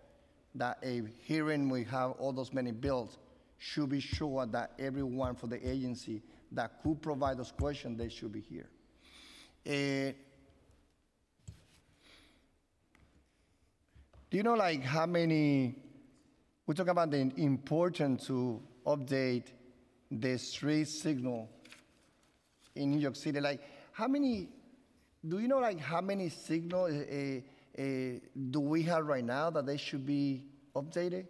that a hearing we have all those many bills should be sure that everyone for the agency that could provide those questions, they should be here. Eh, Do you know like how many, we talk about the importance to update the street signal in New York City. Like how many, do you know like how many signals uh, uh, do we have right now that they should be updated?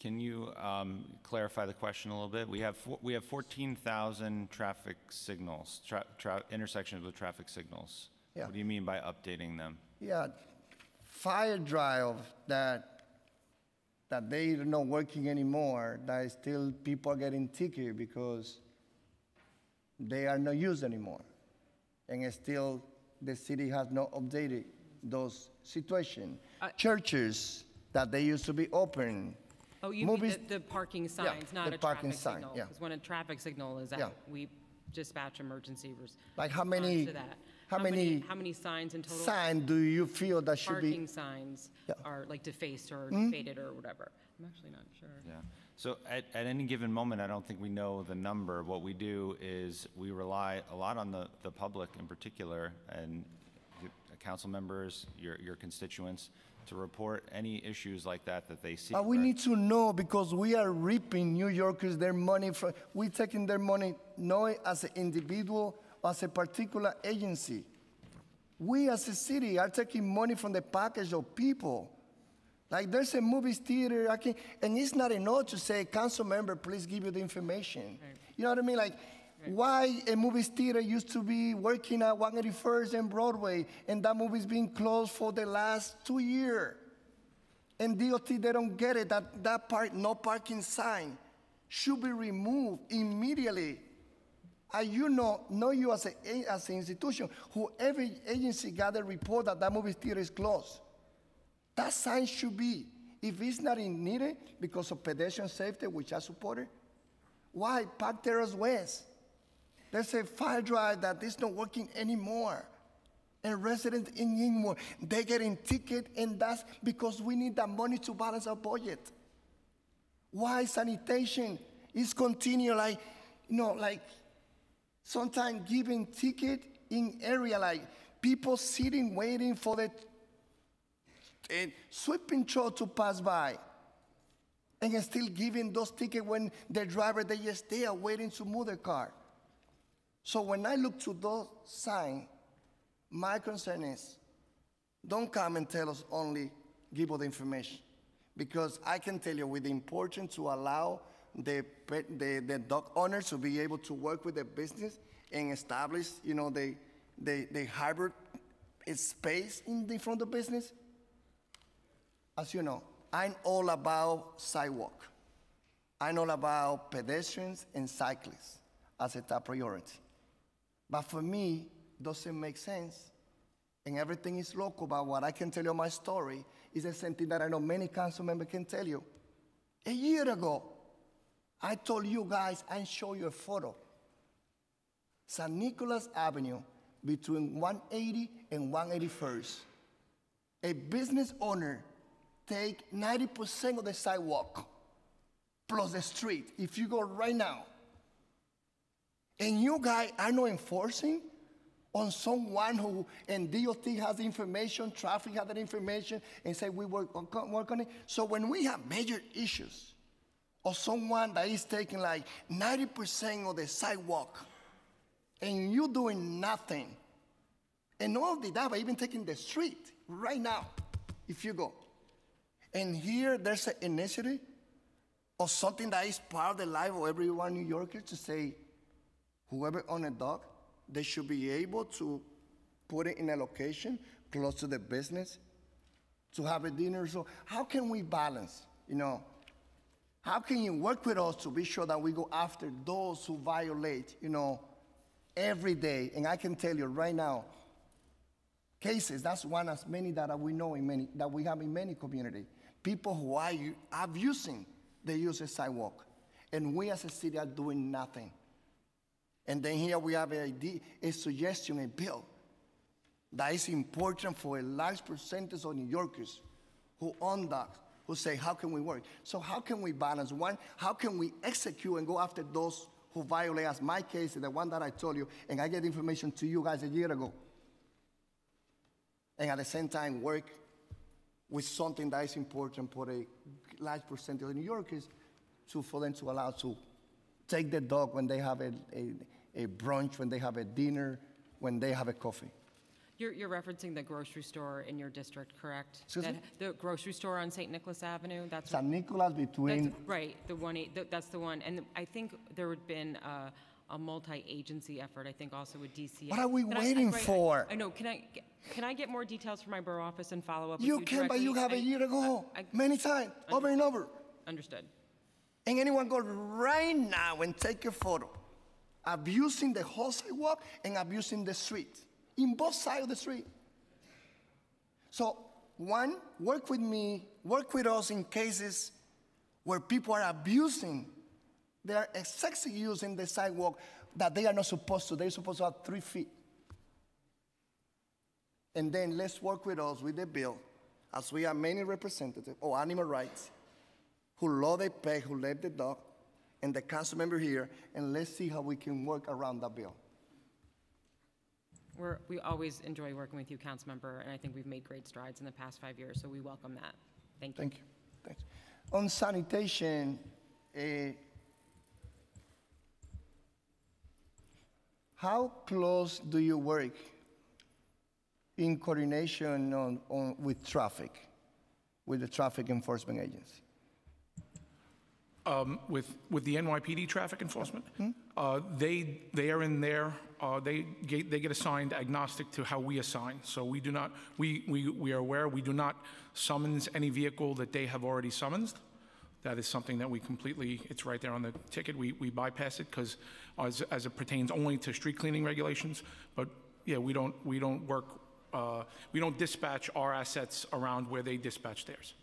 Can you um, clarify the question a little bit? We have, four- we have 14,000 traffic signals, tra- tra- intersections with traffic signals. Yeah. What do you mean by updating them? Yeah, fire drive that, that they are not working anymore, that is still people are getting ticket because they are not used anymore. And it's still, the city has not updated those situations. Churches that they used to be open. Oh, you mean movies- the, the parking signs, not the a parking traffic sign, signal? yeah. Because when a traffic signal is Yeah. out, we dispatch emergency res- Like how response many- to that. how many How many signs in total? Sign do you feel that should be? Parking signs Yeah. Hmm? are like defaced or faded or whatever. I'm actually not sure. Yeah. So at, at any given moment, I don't think we know the number. What we do is we rely a lot on the, the public in particular and the council members, your, your constituents, to report any issues like that that they see. But we where- need to know because we are reaping New Yorkers their money from, we taking their money not as an individual, as a particular agency. We as a city are taking money from the package of people. Like there's a movie theater, I can, and it's not enough to say, council member, please give you the information. You know what I mean? Like, why a movie theater used to be working at 181st and Broadway, and that movie's been closed for the last two years. And DOT, they don't get it, that, that part, no parking sign. should be removed immediately. And you know, know you as, a, as an institution, who every agency got a report that that movie theater is closed. That sign should be, if it's not in needed because of pedestrian safety, which I support it, why Park Terrace West? There's a fire drive that is not working anymore. And residents in Inwood, they getting ticket, and that's because we need that money to balance our budget. Why sanitation is continue like, you know, like sometimes giving ticket in area like people sitting waiting for the sweeping truck to pass by and still giving those tickets when the driver they just there waiting to move their car. So when I look to those signs, my concern is don't come and tell us only give us the information. Because I can tell you with the importance to allow the, the, the dog owners to be able to work with the business and establish, you know, the, the, the hybrid space in the front of business. As you know, I'm all about sidewalk. I'm all about pedestrians and cyclists as a top priority. But for me, doesn't make sense. And everything is local, but what I can tell you my story is the same thing that I know many council members can tell you. A year ago, I told you guys and show you a photo. San Nicolas Avenue between 180 and 181st. A business owner take 90% of the sidewalk plus the street. If you go right now, and you guys are not enforcing on someone who, and DOT has information, traffic has that information, and say we work on, work on it. So when we have major issues, or someone that is taking like 90% of the sidewalk, and you doing nothing, and all of that, but even taking the street right now, if you go. And here there's an initiative or something that is part of the life of everyone New Yorker to say, whoever own a dog, they should be able to put it in a location close to the business to have a dinner. So how can we balance, you know? How can you work with us to be sure that we go after those who violate, you know, every day? And I can tell you right now, cases, that's one as many that we know in many, that we have in many communities. People who are abusing the use sidewalk. And we as a city are doing nothing. And then here we have a, a suggestion, a bill that is important for a large percentage of New Yorkers who own dogs, who say, how can we work? So how can we balance? One, how can we execute and go after those who violate, as my case, the one that I told you, and I get information to you guys a year ago. And at the same time, work with something that is important for a large percentage of New Yorkers to, for them to allow to take the dog when they have a, a, a brunch, when they have a dinner, when they have a coffee. You're, you're referencing the grocery store in your district, correct? Excuse That- me? The grocery store on St. Nicholas Avenue, that's. Nicolas That's, between, right, the one, eight- that's the one. And I think there had been a, a multi-agency effort, I think also with DCA. What are we But I- I- waiting right, I- for? I know, can I, get- can I get more details from my borough office and follow up with you you can, but you have a year ago, many times, over and over. Understood. And anyone go right now and take a photo, abusing the whole sidewalk and abusing the street, in both sides of the street. So, one, work with me, work with us in cases where people are abusing, they are excessively using the sidewalk that they are not supposed to. They're supposed to have three feet. And then let's work with us with the bill, as we have many representatives of animal rights who love the pet, who love the dog, and the council member here, and let's see how we can work around that bill. We're, we always enjoy working with you, council member, and I think we've made great strides in the past five years, so we welcome that. Thank you. Thank you. Thanks. On sanitation, eh, how close do you work in coordination on, on, with traffic, with the traffic enforcement agency? Um, With, with the NYPD traffic enforcement, uh, they, they are in there, uh, they get, they get assigned agnostic to how we assign. So we do not, we, we, we are aware, we do not summons any vehicle that they have already summoned. that is something that we completely, it's right there on the ticket, we, we bypass it because as, as it pertains only to street cleaning regulations, but yeah, we don't, we don't work, uh, we don't dispatch our assets around where they dispatch theirs.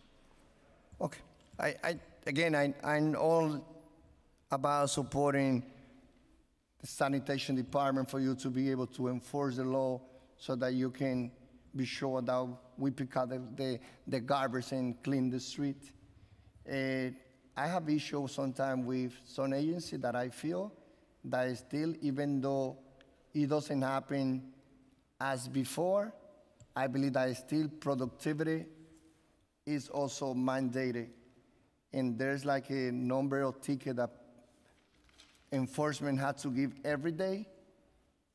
Okay. I, I, again, I, I'm all about supporting the sanitation department for you to be able to enforce the law so that you can be sure that we pick up the, the, the garbage and clean the street. Uh, I have issues sometimes with some agency that I feel that still, even though it doesn't happen as before, I believe that still productivity is also mandated. And there's like a number of tickets that enforcement had to give every day.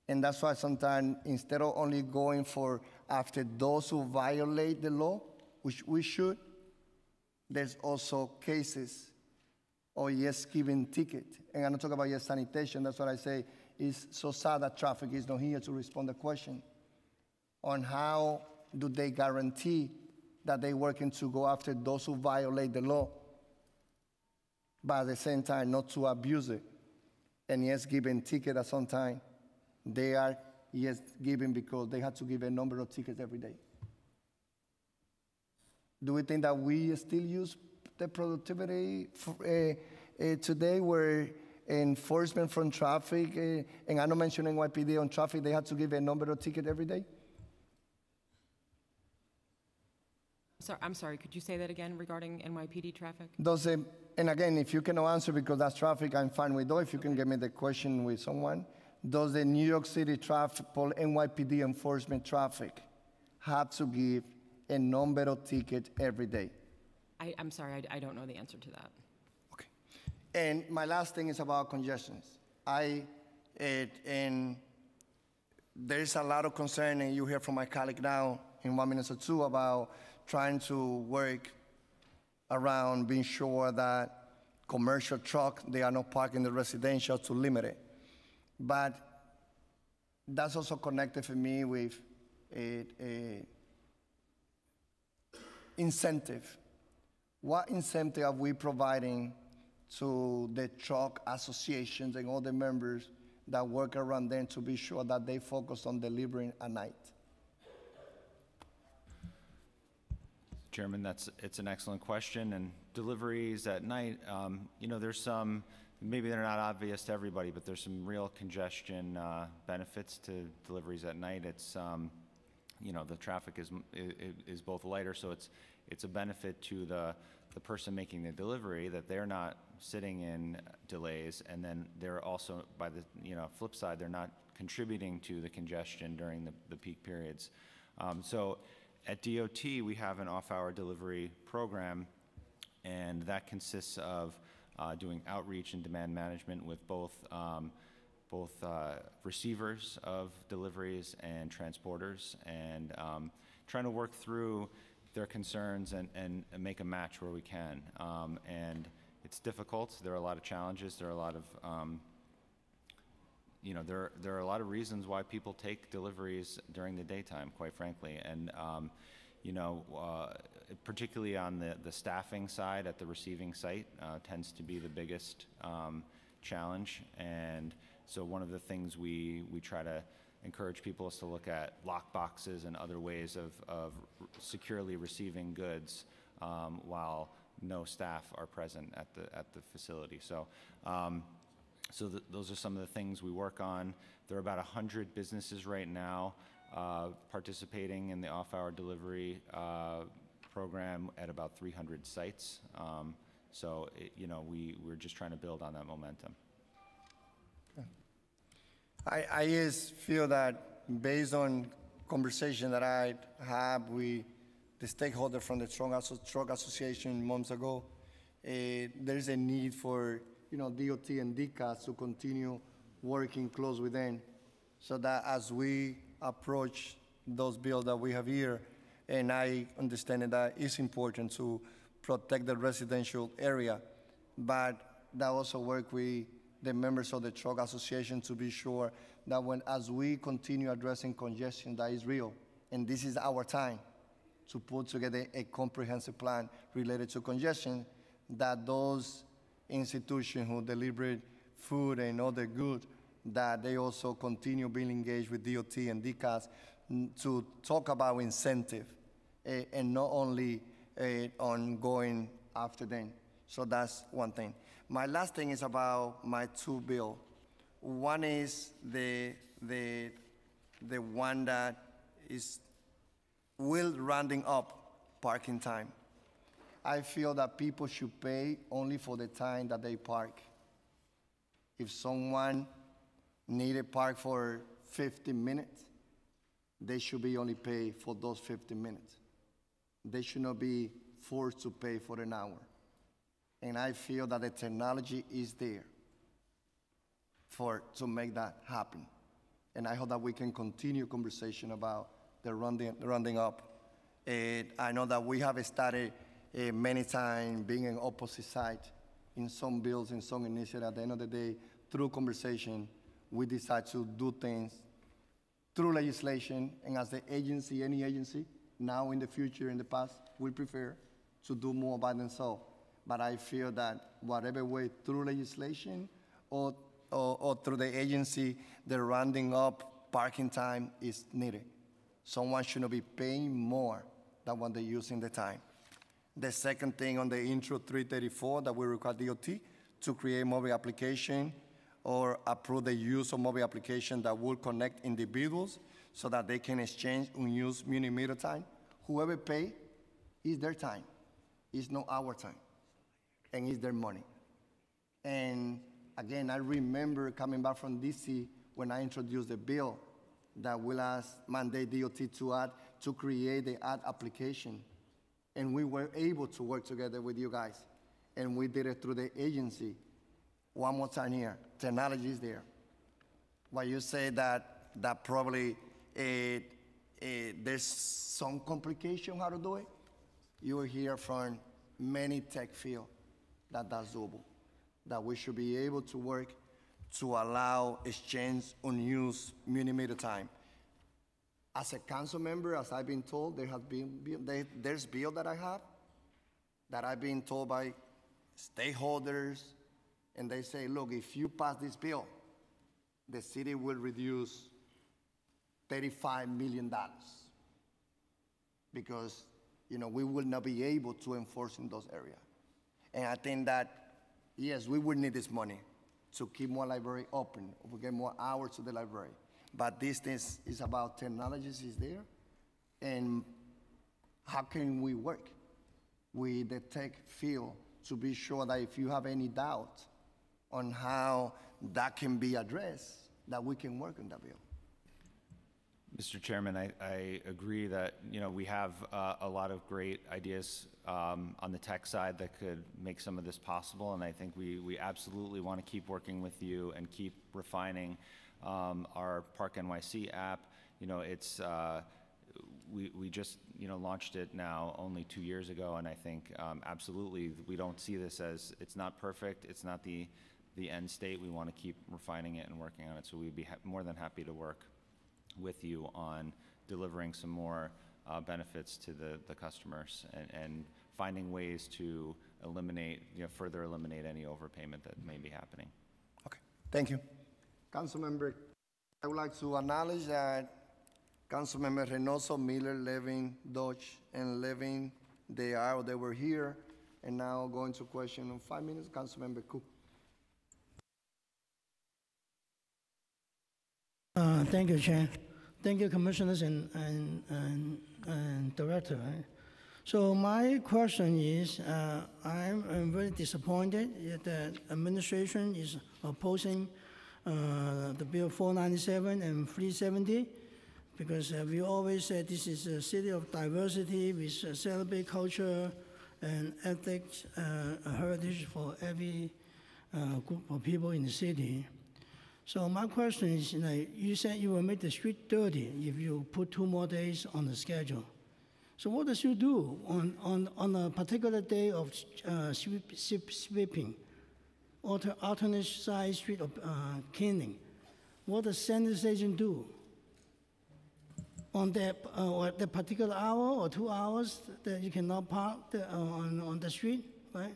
And that's why sometimes instead of only going for after those who violate the law, which we should, there's also cases or yes giving ticket. And I'm not talking about yes sanitation, that's what I say. It's so sad that traffic is not here to respond the question on how do they guarantee that they're working to go after those who violate the law, but at the same time not to abuse it. And yes, giving ticket at some time, they are yes giving because they had to give a number of tickets every day. Do we think that we still use the productivity f- uh, uh, today where enforcement from traffic, uh, and I'm not mentioning YPD on traffic, they had to give a number of tickets every day? Sorry, I'm sorry, could you say that again regarding NYPD traffic? Does it, and again, if you cannot answer because that's traffic, I'm fine with that. If you can give me the question with someone, does the New York City traffic, NYPD enforcement traffic have to give a number of tickets every day? I, I'm sorry, I, I don't know the answer to that. Okay. And my last thing is about congestions. I, it, and there's a lot of concern, and you hear from my colleague now in one minute or two about trying to work around being sure that commercial truck they are not parking the residential to limit it. But that's also connected for me with a, a incentive. What incentive are we providing to the truck associations and all the members that work around them to be sure that they focus on delivering at night? Chairman, that's, it's an excellent question, and deliveries at night, um, you know, there's some, maybe they're not obvious to everybody, but there's some real congestion uh, benefits to deliveries at night. It's, um, you know, the traffic is, is both lighter, so it's, it's a benefit to the, the person making the delivery that they're not sitting in delays, and then they're also, by the, you know, flip side, they're not contributing to the congestion during the, the peak periods. Um, So at DOT, we have an off-hour delivery program, and that consists of uh, doing outreach and demand management with both, um, both uh, receivers of deliveries and transporters, and um, trying to work through their concerns and, and make a match where we can. Um, And it's difficult, there are a lot of challenges, there are a lot of um, you know, there, there are a lot of reasons why people take deliveries during the daytime, quite frankly. And, um, you know, uh, particularly on the, the staffing side at the receiving site uh, tends to be the biggest um, challenge. And so one of the things we, we try to encourage people is to look at lock boxes and other ways of, of securely receiving goods um, while no staff are present at the, at the facility. So, um, so th- those are some of the things we work on. There are about 100 businesses right now uh, participating in the off-hour delivery uh, program at about 300 sites. Um, So, it- you know, we, we're just trying to build on that momentum. I, I just feel that based on conversation that I had with the stakeholder from the Truck, Truck Association months ago, eh, there's a need for, you know, DOT and DCAS to continue working close with them so that as we approach those bills that we have here, and I understand that it's important to protect the residential area, but that also work with the members of the truck association to be sure that when, as we continue addressing congestion that is real, and this is our time to put together a comprehensive plan related to congestion, that those institutions who deliver food and other goods, that they also continue being engaged with DOT and DCAS to talk about incentive eh, and not only eh, on going after them. So that's one thing. My last thing is about my two bill. One is the the the one that is will rounding up parking time. I feel that people should pay only for the time that they park. If someone need a park for 50 minutes, they should be only paid for those 50 minutes. They should not be forced to pay for an hour. And I feel that the technology is there for to make that happen. And I hope that we can continue conversation about the rounding, rounding up. And I know that we have started uh, many times being on opposite side in some bills, in some initiatives. At the end of the day, through conversation, we decide to do things through legislation. And as the agency, any agency, now in the future, in the past, we prefer to do more by themselves. But I feel that whatever way through legislation or, or, or through the agency, the rounding up parking time is needed. Someone should not be paying more than what they're using the time. The second thing on the intro 334 that we require DOT to create mobile application or approve the use of mobile application that will connect individuals so that they can exchange unused muni meter time. Whoever pay is their time. It's not our time. And it's their money. And again, I remember coming back from DC when I introduced the bill that will ask mandate DOT to add to create the ad application. And we were able to work together with you guys. And we did it through the agency. One more time here, technology is there. Why you say that that probably eh, eh, there's some complication how to do it, you will hear from many tech field that that's doable. That we should be able to work to allow exchange unused muni meter time. As a council member, as I've been told, there has been, there- there's bill that I have that I've been told by stakeholders, and they say, look, if you pass this bill, the city will reduce $35 million because, you know, we will not be able to enforce in those areas. And I think that, yes, we will need this money to keep more library open, we get more hours to the library. But this thing is about technologies is there, and how can we work with the tech field to be sure that if you have any doubt on how that can be addressed, that we can work on that bill. Mr. Chairman, I, I agree that, you know, we have uh, a lot of great ideas um, on the tech side that could make some of this possible, and I think we, we absolutely want to keep working with you and keep refining um, our Park NYC app. You know, it's, uh, we, we just, you know, launched it now only two years ago, and I think um, absolutely, we don't see this as, it's not perfect, it's not the, the end state. We want to keep refining it and working on it, so we'd be more than happy to work with you on delivering some more uh, benefits to the, the customers and, and finding ways to eliminate, you know, further eliminate any overpayment that may be happening. Okay, thank you. Councilmember, I would like to acknowledge that Councilmember Reynoso, Miller, Levin, Deutsch, and Levin, they are, they were here, and now going to question in five minutes, Councilmember Koo. Uh, Thank you, Chair. Thank you, Commissioners and, and, and, and Director. So my question is, uh, I'm I'm very disappointed that the administration is opposing uh, the Bill 497 and 370, because uh, we always said this is a city of diversity, we s- celebrate culture and ethics, uh, heritage for every uh, group of people in the city. So my question is, you said you will make the street dirty if you put two more days on the schedule. So what does you do on, on, on a particular day of uh, sweep, sweep, sweeping, alter, alternate side street of uh, cleaning? What does sanitation do? On that, uh, or the particular hour or two hours that you cannot park the, uh, on, on the street, right?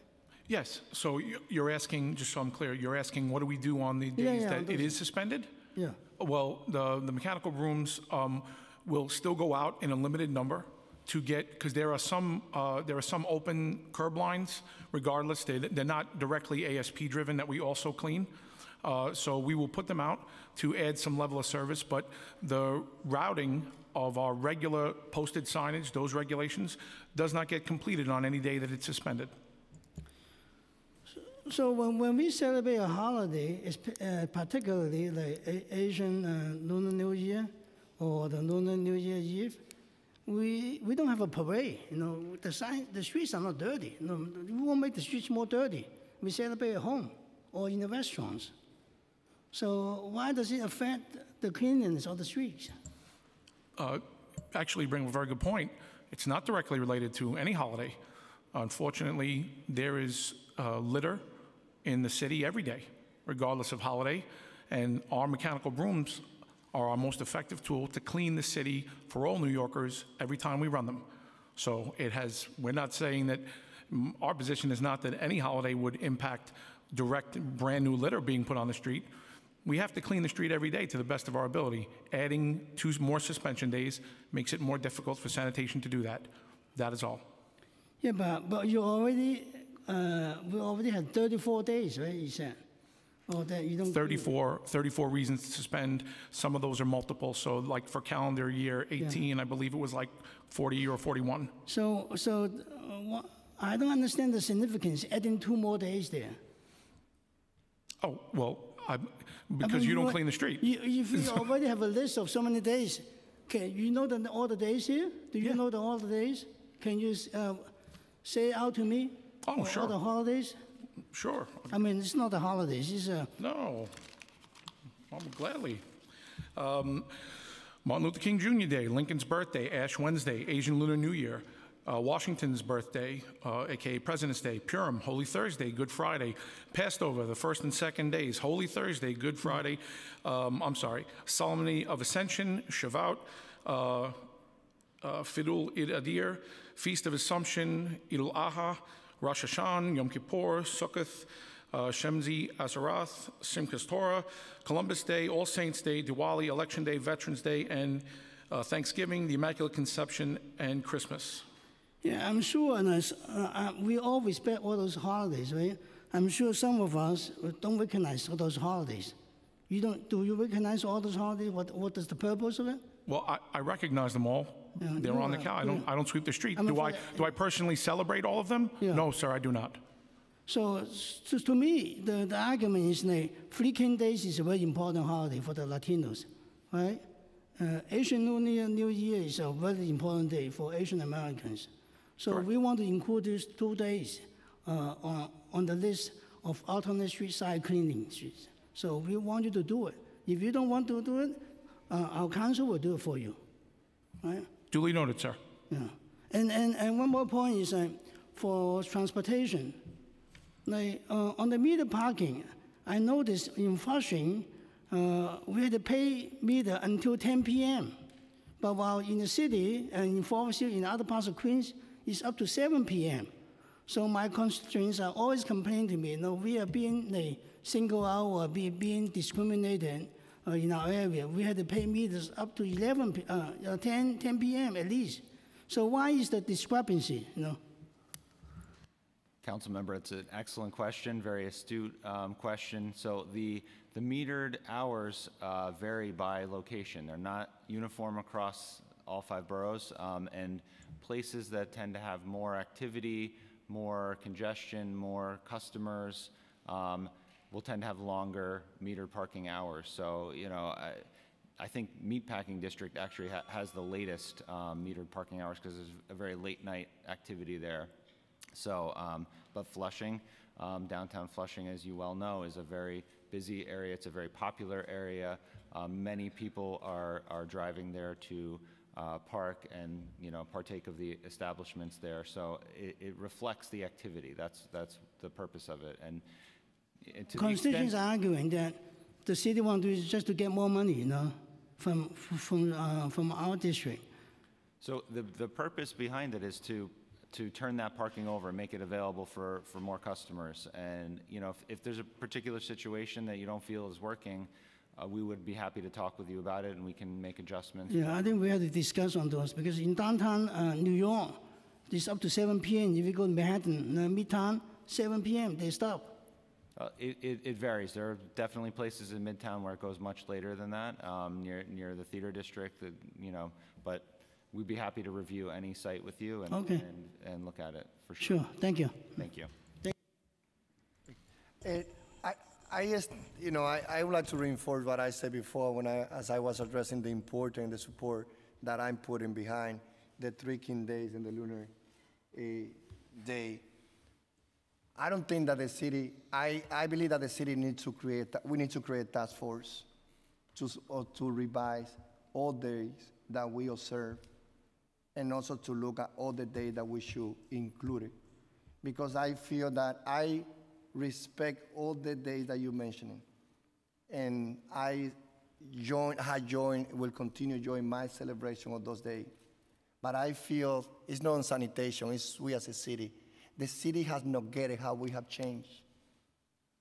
Yes, so you- you're asking, just so I'm clear, you're asking what do we do on the Yeah, days yeah, that it those- is suspended? Yeah. Well, the, the mechanical brooms um, will still go out in a limited number to get, because there are some, uh, there are some open curb lines, regardless, they, they're not directly ASP-driven that we also clean. Uh, So we will put them out to add some level of service, but the routing of our regular posted signage, those regulations, does not get completed on any day that it's suspended. So when, when we celebrate a holiday, uh, particularly like Asian uh, Lunar New Year or the Lunar New Year Eve, we, we don't have a parade. You know, the sign, the streets are not dirty. You know, we won't make the streets more dirty. We celebrate at home or in the restaurants. So why does it affect the cleanliness of the streets? uh, actually bring a very good point. It's not directly related to any holiday. Unfortunately, there is uh, litter in the city every day, regardless of holiday, and our mechanical brooms are our most effective tool to clean the city for all New Yorkers every time we run them. So it has, we're not saying that, mm, our position is not that any holiday would impact direct brand-new litter being put on the street. We have to clean the street every day to the best of our ability. Adding two more suspension days makes it more difficult for sanitation to do that. That is all. Yeah, but, but you already, uh, we already had 34 days, right, you said? Or that you don't. 34, 34 reasons to suspend. Some of those are multiple. So like for calendar year 18, I believe it was like 40 or 41. So, so uh, wha- I don't understand the significance adding two more days there. Oh, well, I, I because mean, you don't wa- clean the street. You, if you [LAUGHS] already have a list of so many days, can you know the, all the days here? Do you know the, all the days? Can you uh, say out to me? Oh, All- sure. All the holidays? Sure. I mean, it's not the holidays. It's uh, No, I'm gladly. Um, Martin Luther King Jr. Day, Lincoln's birthday, Ash Wednesday, Asian Lunar New Year, uh, Washington's birthday, uh, aka President's Day, Purim, Holy Thursday, Good Friday, Passover, the first and second days, Holy Thursday, Good Friday, um, I'm sorry, Solemnity of Ascension, Shavuot, uh, uh, Fidul Id Adir, Feast of Assumption, Idul Adha, Rosh Hashanah, Yom Kippur, Sukkot, uh, Shemini Atzeret, Simchas Torah, Columbus Day, All Saints Day, Diwali, Election Day, Veterans Day, and uh, Thanksgiving, the Immaculate Conception, and Christmas. yeah, I'm sure and uh, we all respect all those holidays, right? I'm sure some of us don't recognize all those holidays. You don't, do you recognize all those holidays? What, what is the purpose of it? Well, I, I recognize them all. Yeah, They're you on the are. I don't, I don't sweep the street. I'm Do I, afraid- do I personally celebrate all of them? Yeah. No, sir, I do not. So, to, to me, the, the argument is that Three Kings Days is a very important holiday for the Latinos, right? Uh, Asian Lunar New Year is a very important day for Asian Americans. So we want to include these two days uh, on, on the list of alternate street side cleaning streets. So we want you to do it. If you don't want to do it, uh, our council will do it for you, right? Duly noted, sir. Yeah. And, and, and one more point is uh, for transportation. Like, uh, on the meter parking, I noticed in Flushing, uh, we had to pay meter until 10 p.m. But while in the city and in Forest Hill, in other parts of Queens, it's up to 7 p.m. So my constituents are always complaining to me, you know, we are being like, singled out or be, being discriminated uh, in our area. We had to pay meters up to 11, uh, uh, 10, 10 p.m. at least. So why is the discrepancy, you know? Council member, it's an excellent question, very astute um, question. So the, the metered hours uh, vary by location. They're not uniform across all five boroughs. um, And places that tend to have more activity, more congestion, more customers, um, will tend to have longer metered parking hours. So, you know, I, I think Meatpacking District actually ha- has the latest um, metered parking hours because there's a very late night activity there. So, um, but Flushing, um, downtown Flushing, as you well know, is a very busy area. It's a very popular area. Um, many people are, are driving there to uh, park and, you know, partake of the establishments there. So it, it reflects the activity. That's, that's the purpose of it. And Constituents extent, are arguing that the city want to just to get more money, you know, from, from, uh, from our district. so the, the purpose behind it is to, to turn that parking over and make it available for, for more customers. And, you know, if, if there's a particular situation that you don't feel is working, uh, we would be happy to talk with you about it and we can make adjustments. Yeah, I think we have to discuss on those because in downtown uh, New York, it's up to 7 p.m. If you go to Manhattan, uh, Midtown, 7 p.m. they stop. Uh, It, it it varies. There are definitely places in Midtown where it goes much later than that, um, near, near the theater district, that, you know, but we'd be happy to review any site with you and, Okay. and, and look at it, for sure. Sure, thank you. Thank you. Eh, I, I just, you know, I, I would like to reinforce what I said before when I, as I was addressing the importance and the support that I'm putting behind the three king days and the lunar eh, day. I don't think that the city, I, I believe that the city needs to create, we need to create task force to, to revise all days that we observe and also to look at all the days that we should include it. Because I feel that I respect all the days that you're mentioning. And I join, I join, will continue join my celebration of those days. But I feel it's not on sanitation, it's we as a city. The city has not get it how we have changed.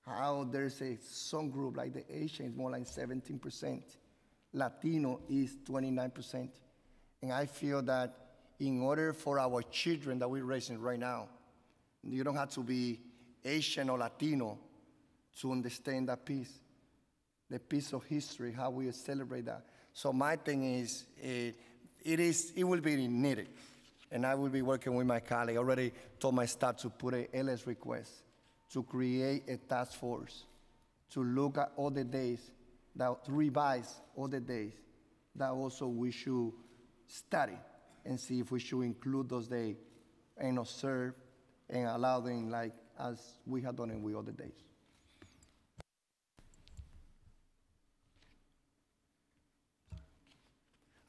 How there's a some group like the Asian is more like 17%. Latino is 29%. And I feel that in order for our children that we're raising right now, you don't have to be Asian or Latino to understand that piece, the piece of history, how we celebrate that. So my thing is, eh, it is, it will be needed. And I will be working with my colleague. I already told my staff to put a LS request to create a task force to look at all the days, that to revise all the days that also we should study and see if we should include those days and observe and allow them like as we have done it with other days.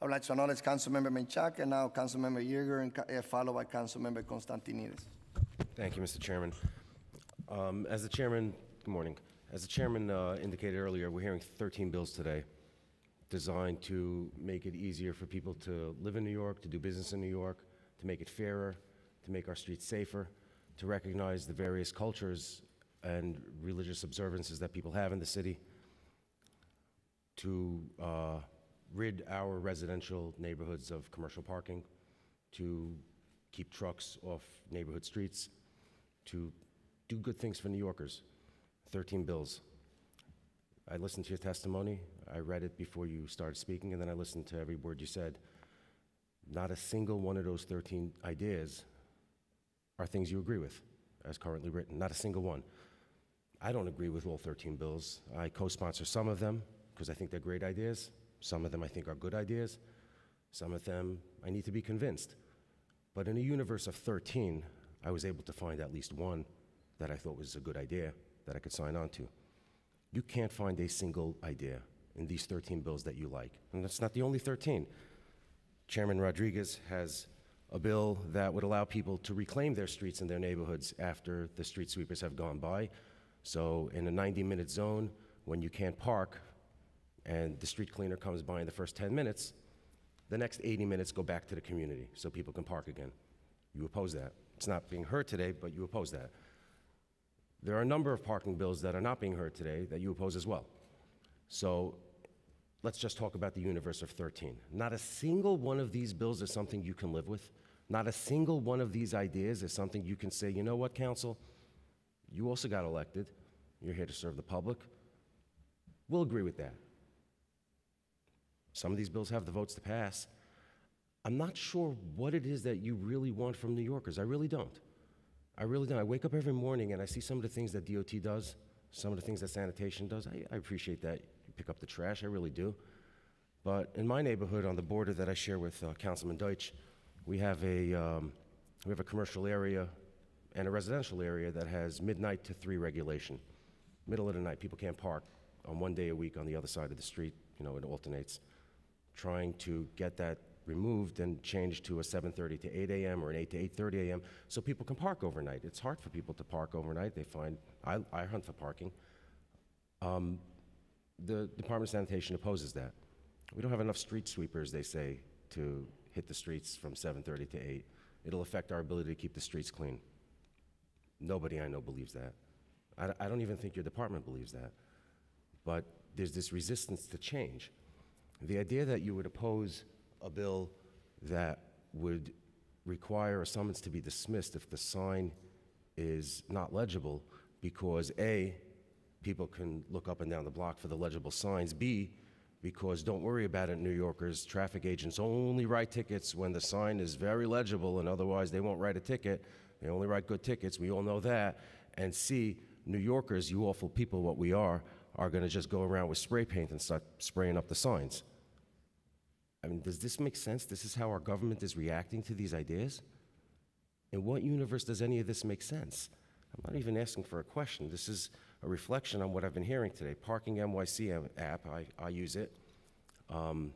I would like to acknowledge Councilmember Menchaca and now Councilmember Yeger and eh, followed by Councilmember Constantinides. Thank you, Mr. Chairman. Um, As the chairman, good morning. As the chairman uh, indicated earlier, we're hearing 13 bills today designed to make it easier for people to live in New York, to do business in New York, to make it fairer, to make our streets safer, to recognize the various cultures and religious observances that people have in the city, to uh, rid our residential neighborhoods of commercial parking, to keep trucks off neighborhood streets, to do good things for New Yorkers. 13 bills. I listened to your testimony. I read it before you started speaking, and then I listened to every word you said. Not a single one of those 13 ideas are things you agree with, as currently written. Not a single one. I don't agree with all 13 bills. I co sponsor some of them because I think they're great ideas. Some of them I think are good ideas. Some of them I need to be convinced. But in a universe of 13, I was able to find at least one that I thought was a good idea that I could sign on to. You can't find a single idea in these 13 bills that you like. And that's not the only 13. Chairman Rodriguez has a bill that would allow people to reclaim their streets and their neighborhoods after the street sweepers have gone by. So, in a 90 minute zone, when you can't park and the street cleaner comes by in the first 10 minutes, the next 80 minutes go back to the community so people can park again. You oppose that. It's not being heard today, but you oppose that. There are a number of parking bills that are not being heard today that you oppose as well. So let's just talk about the universe of 13. Not a single one of these bills is something you can live with. Not a single one of these ideas is something you can say, you know what, council? You also got elected. You're here to serve the public. We'll agree with that. Some of these bills have the votes to pass. I'm not sure what it is that you really want from New Yorkers. I really don't. I really don't. I wake up every morning and I see some of the things that DOT does, some of the things that sanitation does. I, I appreciate that. You pick up the trash, I really do. But in my neighborhood, on the border that I share with uh, Councilman Deutsch, we have a um, we have a commercial area and a residential area that has midnight to three regulation. Middle of the night, people can't park on one day a week on the other side of the street. You know, it alternates. Trying to get that removed and changed to a 7:30 to 8 a.m. or an 8 to 8:30 a.m. so people can park overnight. It's hard for people to park overnight. They find I, I hunt for parking. Um, the Department of Sanitation opposes that. We don't have enough street sweepers, they say, to hit the streets from 7:30 to 8. it'll affect our ability to keep the streets clean. Nobody I know believes that. I, I don't even think your department believes that. But there's this resistance to change. The idea that you would oppose a bill that would require a summons to be dismissed if the sign is not legible because A, people can look up and down the block for the legible signs, B, because don't worry about it, New Yorkers, traffic agents only write tickets when the sign is very legible and otherwise they won't write a ticket. They only write good tickets, we all know that. And C, New Yorkers, you awful people, what we are, are gonna just go around with spray paint and start spraying up the signs. I mean, does this make sense? This is how our government is reacting to these ideas? In what universe does any of this make sense? I'm not even asking for a question. This is a reflection on what I've been hearing today. Parking NYC app, I, I use it. Um,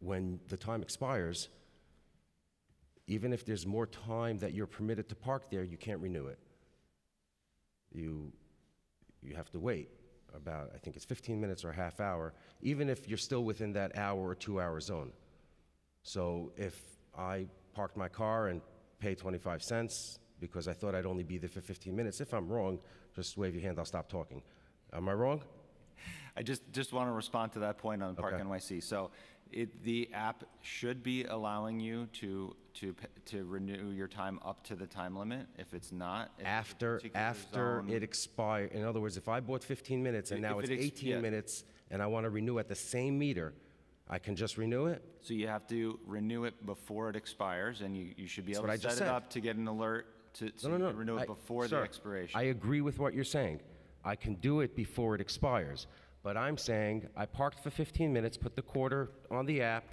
when the time expires, even if there's more time that you're permitted to park there, you can't renew it. You, you have to wait about, I think it's 15 minutes or a half hour, even if you're still within that hour or two hour zone. So if I parked my car and pay 25 cents because I thought I'd only be there for 15 minutes, if I'm wrong, just wave your hand, I'll stop talking. Am I wrong? I just, just want to respond to that point on Park Okay. NYC. So it, the app should be allowing you to, to, p- to renew your time up to the time limit. If it's not. if it's a After, particular after zone- it expires, in other words, if I bought 15 minutes and If- now it's it ex- 18 yeah. minutes and I want to renew at the same meter, I can just renew it? So you have to renew it before it expires, and you, you should be able what I to just set it said. up to get an alert to, to No, no, no. renew I- it before the sir, expiration. I agree with what you're saying. I can do it before it expires. But I'm saying I parked for 15 minutes, put the quarter on the app,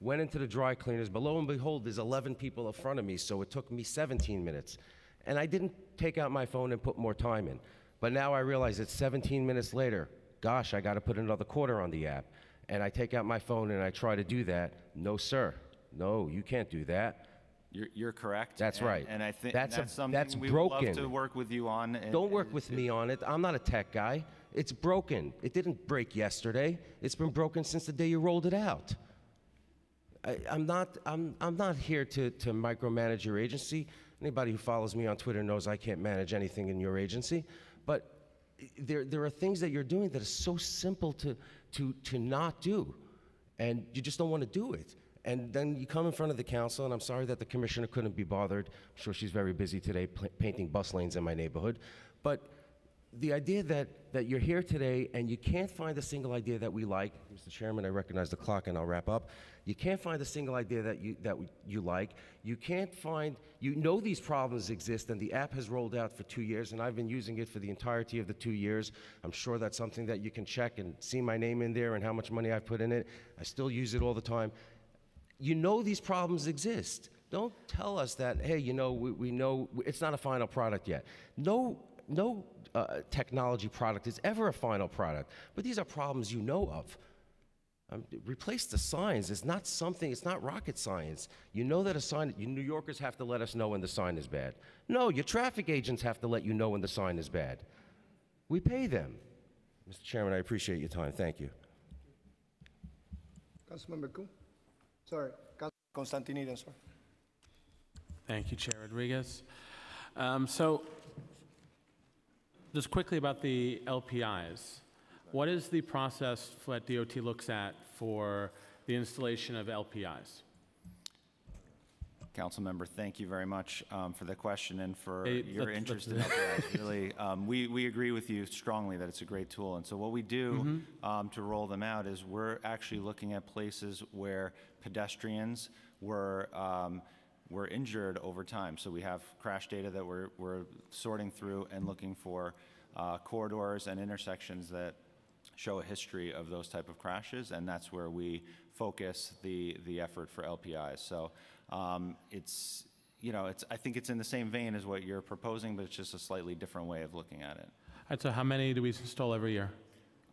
went into the dry cleaners. Below and behold, there's 11 people in front of me, so it took me 17 minutes. And I didn't take out my phone and put more time in. But now I realize it's 17 minutes later. Gosh, I got to put another quarter on the app. And I take out my phone and I try to do that. No, sir. No, you can't do that. You're, you're correct. That's and- right. And I think That's that's, a- something that's we would love to work with you on. and- Don't work with me on it. I'm not a tech guy. It's broken. It didn't break yesterday. It's been broken since the day you rolled it out. I, I'm not. I'm. I'm not here to to micromanage your agency. Anybody who follows me on Twitter knows I can't manage anything in your agency. But there there are things that you're doing that are so simple to to to not do, and you just don't want to do it. And then you come in front of the council, and I'm sorry that the commissioner couldn't be bothered. I'm sure she's very busy today painting bus lanes in my neighborhood. But the idea that, that you're here today and you can't find a single idea that we like, Mr. Chairman, I recognize the clock and I'll wrap up. You can't find a single idea that you, that you like. You can't find, you know these problems exist and the app has rolled out for two years and I've been using it for the entirety of the two years. I'm sure that's something that you can check and see my name in there and how much money I've put in it. I still use it all the time you know these problems exist. Don't tell us that, hey, you know, we, we know it's not a final product yet. No, no uh, technology product is ever a final product, but these are problems you know of. Um, replace the signs. It's not something, it's not rocket science. You know that a sign, you New Yorkers have to let us know when the sign is bad. No, your traffic agents have to let you know when the sign is bad. We pay them. Mr. Chairman, I appreciate your time. Thank you. Councilmember Koo? Sorry, Councilman Constantinides, sorry. Thank you, Chair Rodriguez. Um, So, just quickly about the LPIs. What is the process that DOT looks at for the installation of LPIs? Councilmember, thank you very much um, for the question and for Hey, your let's- interest let's- in LPIs. Really, um, we, we agree with you strongly that it's a great tool. And so what we do Mm-hmm. um, to roll them out is we're actually looking at places where pedestrians were, um, were injured over time. So we have crash data that we're, we're sorting through and looking for uh, corridors and intersections that show a history of those type of crashes, and that's where we focus the, the effort for LPIs. So um, it's, you know, it's, I think it's in the same vein as what you're proposing, but it's just a slightly different way of looking at it. All right, so how many do we install every year?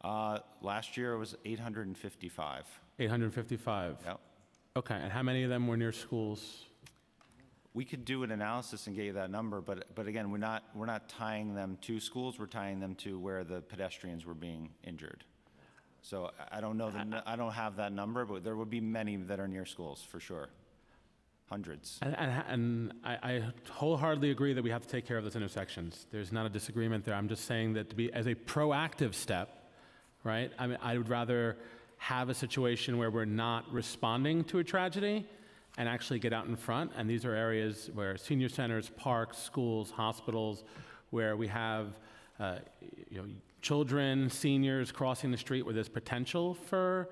Uh, Last year it was 855. 855? Yep. Okay, and how many of them were near schools? We could do an analysis and get you that number, but, but again, we're not, we're not tying them to schools, we're tying them to where the pedestrians were being injured. So I- I don't know, the I don't have that number, but there would be many that are near schools, for sure. hundreds. And, and, and I, I wholeheartedly agree that we have to take care of those intersections. There's not a disagreement there. I'm just saying that to be as a proactive step, right? I mean, I would rather have a situation where we're not responding to a tragedy and actually get out in front. And these are areas where senior centers, parks, schools, hospitals, where we have uh, you know, children, seniors crossing the street where there's potential for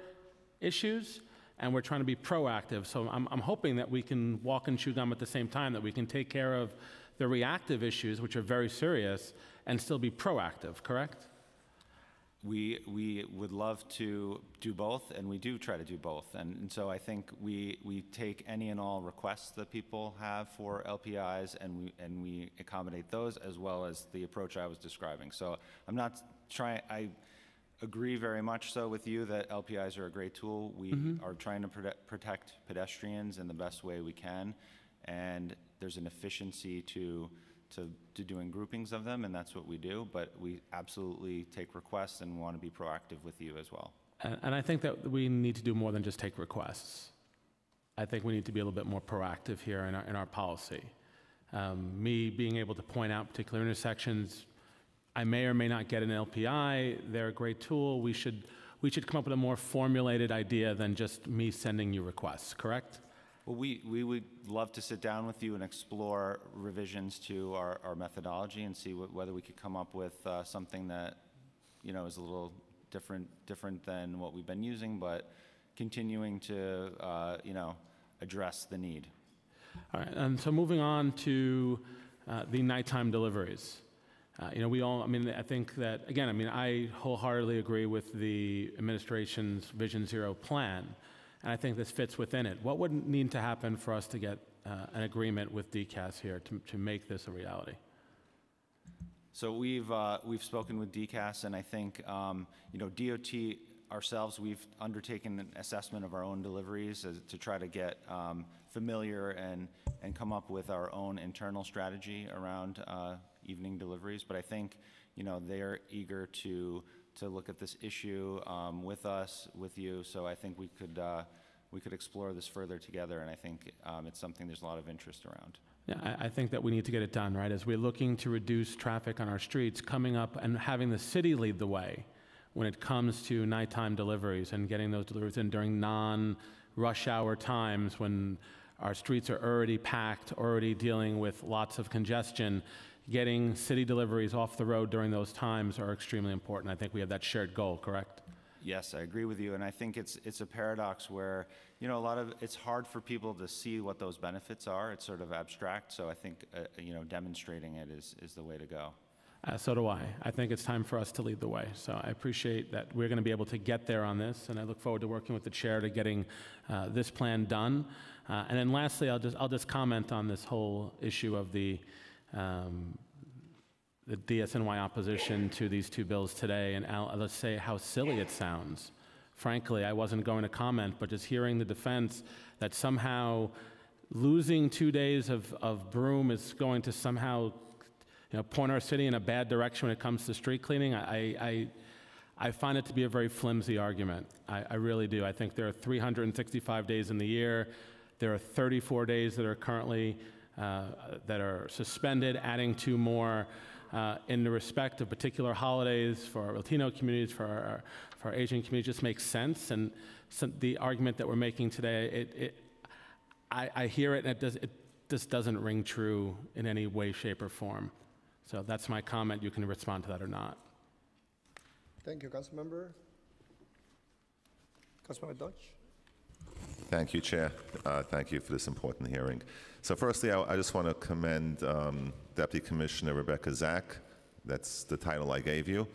issues, and we're trying to be proactive. So I'm, I'm hoping that we can walk and chew gum at the same time, that we can take care of the reactive issues, which are very serious, and still be proactive, correct? We, we would love to do both, and we do try to do both. And, and so I think we, we take any and all requests that people have for LPIs, and we, and we accommodate those as well as the approach I was describing. So I'm not trying, I agree very much so with you that LPIs are a great tool. We mm-hmm. are trying to prote- protect pedestrians in the best way we can, and there's an efficiency to, to, to doing groupings of them, and that's what we do. But we absolutely take requests and want to be proactive with you as well. And, and I think that we need to do more than just take requests. I think we need to be a little bit more proactive here in our, in our policy. Um, me being able to point out particular intersections, I may or may not get an LPI. They're a great tool. We should, we should come up with a more formulated idea than just me sending you requests, correct? Well, we, we would love to sit down with you and explore revisions to our, our methodology and see what, whether we could come up with uh, something that, you know, is a little different, different than what we've been using, but continuing to, uh, you know, address the need. All right, and so moving on to uh, the nighttime deliveries. Uh, You know, we all, I mean, I think that, again, I mean, I wholeheartedly agree with the administration's Vision Zero plan, and I think this fits within it. What would need to happen for us to get uh, an agreement with DCAS here to to make this a reality? So we've, uh, we've spoken with DCAS, and I think, um, you know, DOT ourselves, we've undertaken an assessment of our own deliveries as- to try to get um, familiar and, and come up with our own internal strategy around uh, evening deliveries. But I think, you know, they're eager to, to look at this issue um, with us, with you. So I think we could, uh, we could explore this further together, and I think um, it's something there's a lot of interest around. Yeah, I, I think that we need to get it done, right? As we're looking to reduce traffic on our streets, coming up and having the city lead the way when it comes to nighttime deliveries and getting those deliveries in during non-rush hour times when our streets are already packed, already dealing with lots of congestion. Getting city deliveries off the road during those times are extremely important. I think we have that shared goal, correct? Yes, I agree with you, and I think it's it's a paradox where you know a lot of it's hard for people to see what those benefits are. It's sort of abstract, so I think uh, you know demonstrating it is is the way to go. Uh, so do I. I think it's time for us to lead the way. So I appreciate that we're going to be able to get there on this, and I look forward to working with the chair to getting uh, this plan done. Uh, and then lastly, I'll just I'll just comment on this whole issue of the um, the DSNY opposition to these two bills today, and I'll, let's say how silly it sounds. Frankly, I wasn't going to comment, but just hearing the defense that somehow losing two days of, of broom is going to somehow you know, point our city in a bad direction when it comes to street cleaning, I, I, I find it to be a very flimsy argument. I, I really do. I think there are 365 days in the year. There are 34 days that are currently uh, that are suspended, adding two more uh, in the respect of particular holidays for our Latino communities, for our, for our Asian communities, just makes sense. And so the argument that we're making today, it, it, I, I hear it, and it, does, it just doesn't ring true in any way, shape, or form. So that's my comment. You can respond to that or not. Thank you, Councilmember. Councilmember Deutsch? Thank you, Chair. Uh, Thank you for this important hearing. So firstly, I I just want to commend um, Deputy Commissioner Rebecca Zack. That's the title I gave you.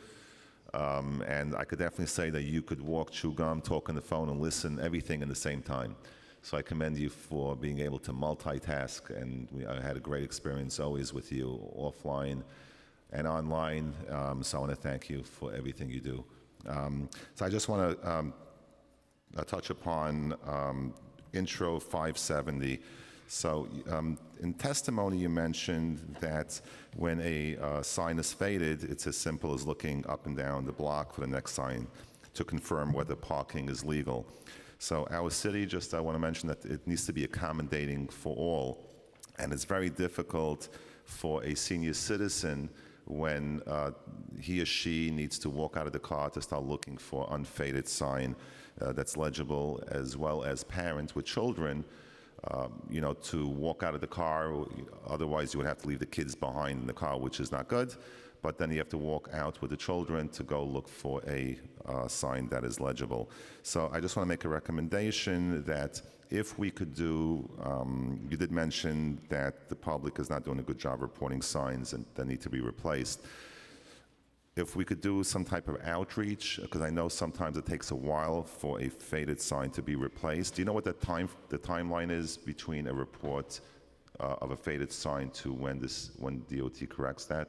Um, And I could definitely say that you could walk, chew gum, talk on the phone, and listen, everything in the same time. So I commend you for being able to multitask, and we- I had a great experience always with you offline and online. Um, So I want to thank you for everything you do. Um, So I just want to uh, touch upon um, Intro 570. So um, in testimony, you mentioned that when a uh, sign is faded, it's as simple as looking up and down the block for the next sign to confirm whether parking is legal. So our city, just I want to mention that it needs to be accommodating for all. And it's very difficult for a senior citizen when uh, he or she needs to walk out of the car to start looking for unfaded sign uh, that's legible, as well as parents with children, um, you know, to walk out of the car. Otherwise, you would have to leave the kids behind in the car, which is not good. But then you have to walk out with the children to go look for a uh, sign that is legible. So I just want to make a recommendation that if we could do, um, you did mention that the public is not doing a good job reporting signs and that need to be replaced. If we could do some type of outreach, because I know sometimes it takes a while for a faded sign to be replaced. Do you know what the time the timeline is between a report uh, of a faded sign to when this when DOT corrects that?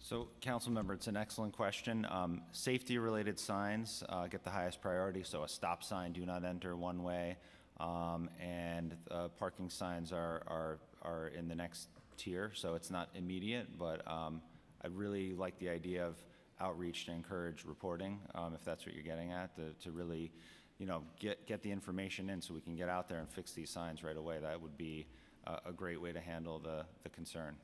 So, council member, it's an excellent question. Um, Safety-related signs uh, get the highest priority, so a stop sign, do not enter one way, um, and uh, parking signs are, are, are in the next tier, so it's not immediate, but um, I really like the idea of outreach to encourage reporting, um, if that's what you're getting at, to, to really, you know, get, get the information in so we can get out there and fix these signs right away. That would be a, a great way to handle the, the concern.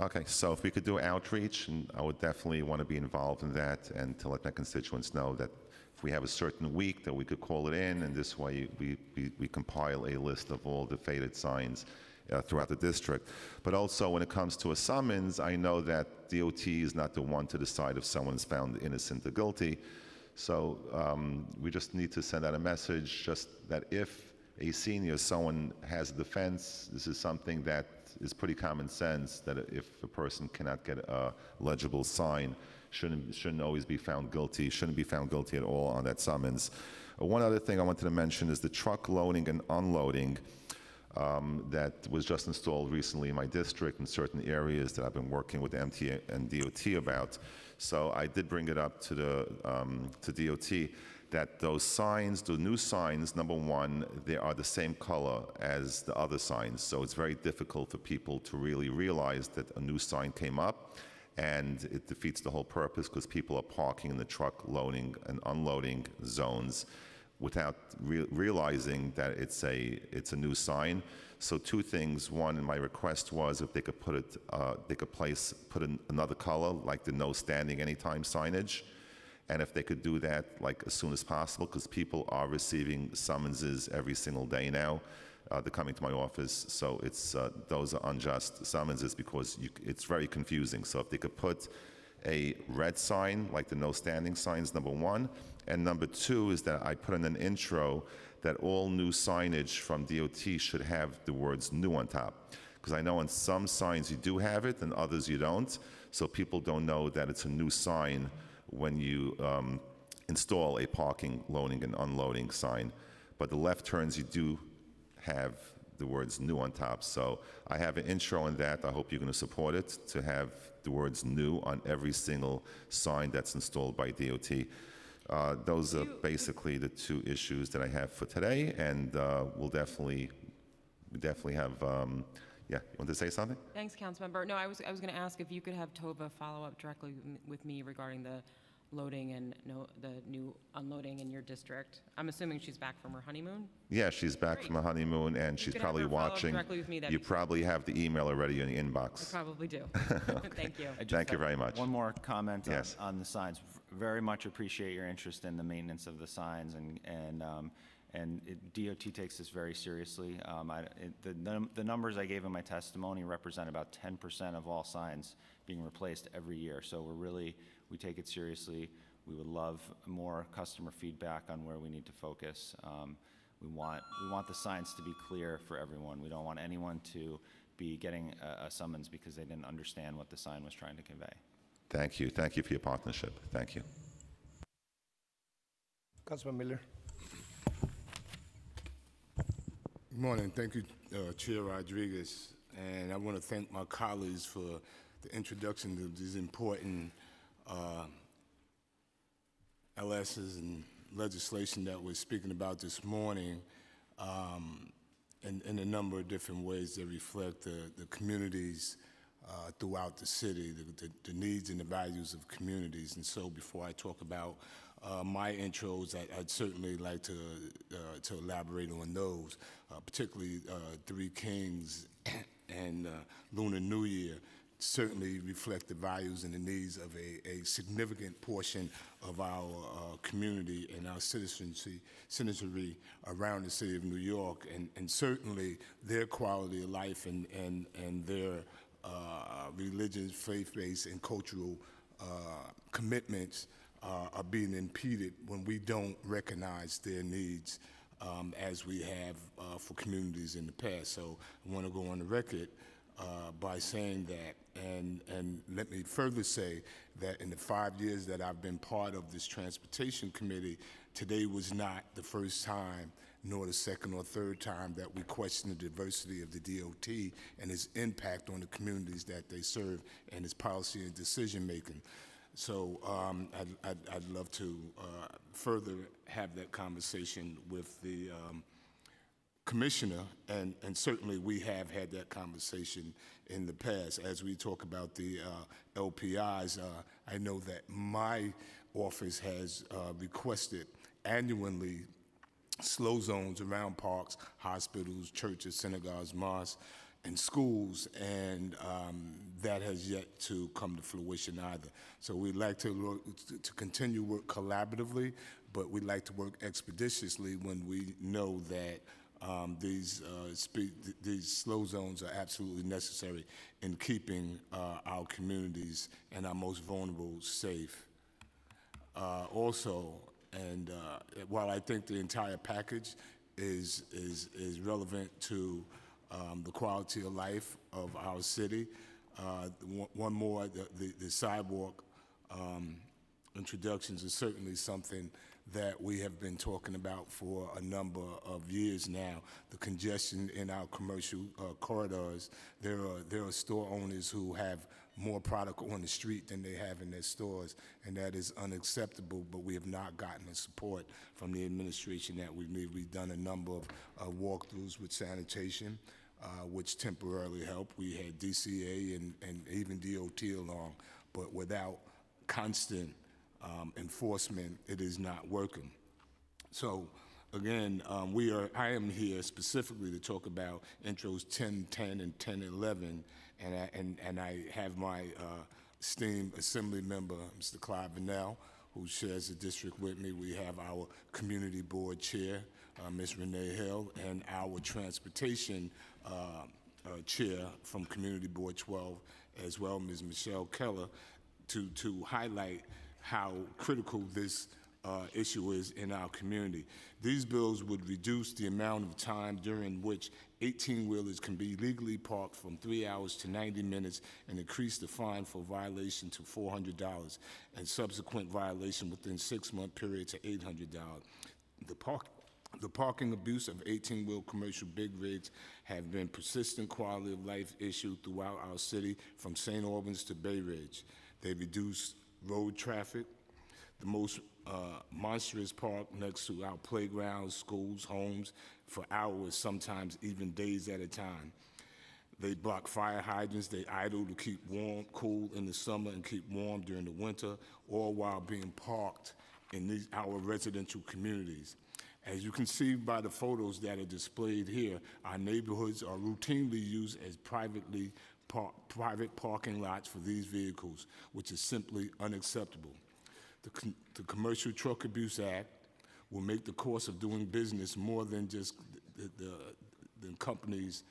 Okay, so if we could do outreach, and I would definitely want to be involved in that and to let my constituents know that if we have a certain week that we could call it in, and this way we, we, we compile a list of all the faded signs uh, throughout the district. But also, when it comes to a summons, I know that DOT is not the one to decide if someone is found innocent or guilty. So um, we just need to send out a message just that if a senior, someone has a defense, this is something that is pretty common sense that if a person cannot get a legible sign, shouldn't, shouldn't always be found guilty, shouldn't be found guilty at all on that summons. Uh, one other thing I wanted to mention is the truck loading and unloading um, that was just installed recently in my district in certain areas that I've been working with MTA and DOT about. So I did bring it up to the um, to DOT that those signs, the new signs, number one, they are the same color as the other signs. So it's very difficult for people to really realize that a new sign came up and it defeats the whole purpose because people are parking in the truck loading and unloading zones without re- realizing that it's a it's a new sign. So two things. One, my request was if they could put it, uh, they could place put in another color like the no standing anytime signage and if they could do that like as soon as possible, because people are receiving summonses every single day now. Uh, they're coming to my office, so it's uh, those are unjust summonses because you, it's very confusing. So if they could put a red sign like the no standing signs, number one, and number two is that I put in an intro that all new signage from DOT should have the words "new" on top, because I know on some signs you do have it and others you don't, so people don't know that it's a new sign when you um, install a parking, loading, and unloading sign. But the left turns, you do have the words new on top. So I have an intro on that. I hope you're going to support it to have the words new on every single sign that's installed by DOT. Uh, those are basically the two issues that I have for today, and uh, we'll definitely, we definitely have. Um, yeah, you want to say something? Thanks, Councilmember. No, I was, I was going to ask if you could have Tova follow up directly with me- with me regarding the loading and no, the new unloading in your district. I'm assuming she's back from her honeymoon? Yeah, she's back from a honeymoon, and she's could have probably her follow up watching. directly with me, that'd You be probably have the email already in the I inbox. probably do. [LAUGHS] [LAUGHS] Thank you. I just Thank you have very much. One more comment on- Yes. on the signs. Very much appreciate your interest in the maintenance of the signs, and, and, um, and it- DOT takes this very seriously. Um, I- it- The num- the numbers I gave in my testimony represent about 10% of all signs being replaced every year. So we're really, we take it seriously. We would love more customer feedback on where we need to focus. Um, We want, we want the signs to be clear for everyone. We don't want anyone to be getting a a summons because they didn't understand what the sign was trying to convey. Thank you. Thank you for your partnership. Thank you. Councilman Miller. Good morning. Thank you, uh, Chair Rodriguez. And I want to thank my colleagues for the introduction of these important uh, LSs and legislation that we're speaking about this morning um, in, in a number of different ways that reflect the, the communities uh, throughout the city, the, the, the needs and the values of communities. And so before I talk about uh, my intros, I- I'd certainly like to uh, to elaborate on those, uh, particularly uh, Three Kings [CLEARS THROAT] and uh, Lunar New Year certainly reflect the values and the needs of a, a significant portion of our uh, community and our citizenry, citizenry around the city of New York, and, and certainly their quality of life and, and, and their uh, religious, faith-based, and cultural uh, commitments uh, are being impeded when we don't recognize their needs um, as we have uh, for communities in the past. So I want to go on the record uh, by saying that, and, and let me further say that in the five years that I've been part of this transportation committee, today was not the first time nor the second or third time that we question the diversity of the DOT and its impact on the communities that they serve and its policy and decision making. So um, I'd, I'd, I'd love to uh, further have that conversation with the um, commissioner, and, and certainly we have had that conversation in the past. As we talk about the uh, LPIs, uh, I know that my office has uh, requested annually slow zones around parks, hospitals, churches, synagogues, mosques, and schools, and um, that has yet to come to fruition either. So we'd like to, work, to continue work collaboratively, but we'd like to work expeditiously when we know that um, these uh, th- these slow zones are absolutely necessary in keeping uh, our communities and our most vulnerable safe. Uh, also, and uh, while I think the entire package is is is relevant to um, the quality of life of our city, uh, one, one more the, the, the sidewalk um, introductions is certainly something that we have been talking about for a number of years now. The congestion in our commercial uh, corridors. There are there are store owners who have more product on the street than they have in their stores, and that is unacceptable. But we have not gotten the support from the administration that we need. We've done a number of uh, walkthroughs with sanitation. Uh, which temporarily helped. We had DCA and, and even DOT along, but without constant um, enforcement, it is not working. So, again, um, we are. I am here specifically to talk about intros 10, 10, and 10, 11, and I, and and I have my uh, esteemed Assembly member, Mr. Clyde Vanel, who shares the district with me. We have our Community Board Chair, uh, Ms. Renee Hill, and our Transportation uh, uh, Chair from Community Board 12, as well, Ms. Michelle Keller, to to highlight how critical this uh, issue is in our community. These bills would reduce the amount of time during which 18-wheelers can be legally parked from three hours to 90 minutes and increase the fine for violation to $400 and subsequent violation within six-month period to $800. The park the parking abuse of 18-wheel commercial big rigs have been persistent quality of life issue throughout our city from St. Albans to Bay Ridge. They reduce road traffic, the most uh, monstrous park next to our playgrounds, schools, homes for hours, sometimes even days at a time. They block fire hydrants, they idle to keep warm, cool in the summer and keep warm during the winter, all while being parked in these, our residential communities. As you can see by the photos that are displayed here, our neighborhoods are routinely used as privately par- private parking lots for these vehicles, which is simply unacceptable. The, con- the Commercial Truck Abuse Act will make the cost of doing business more than just the, the, the companies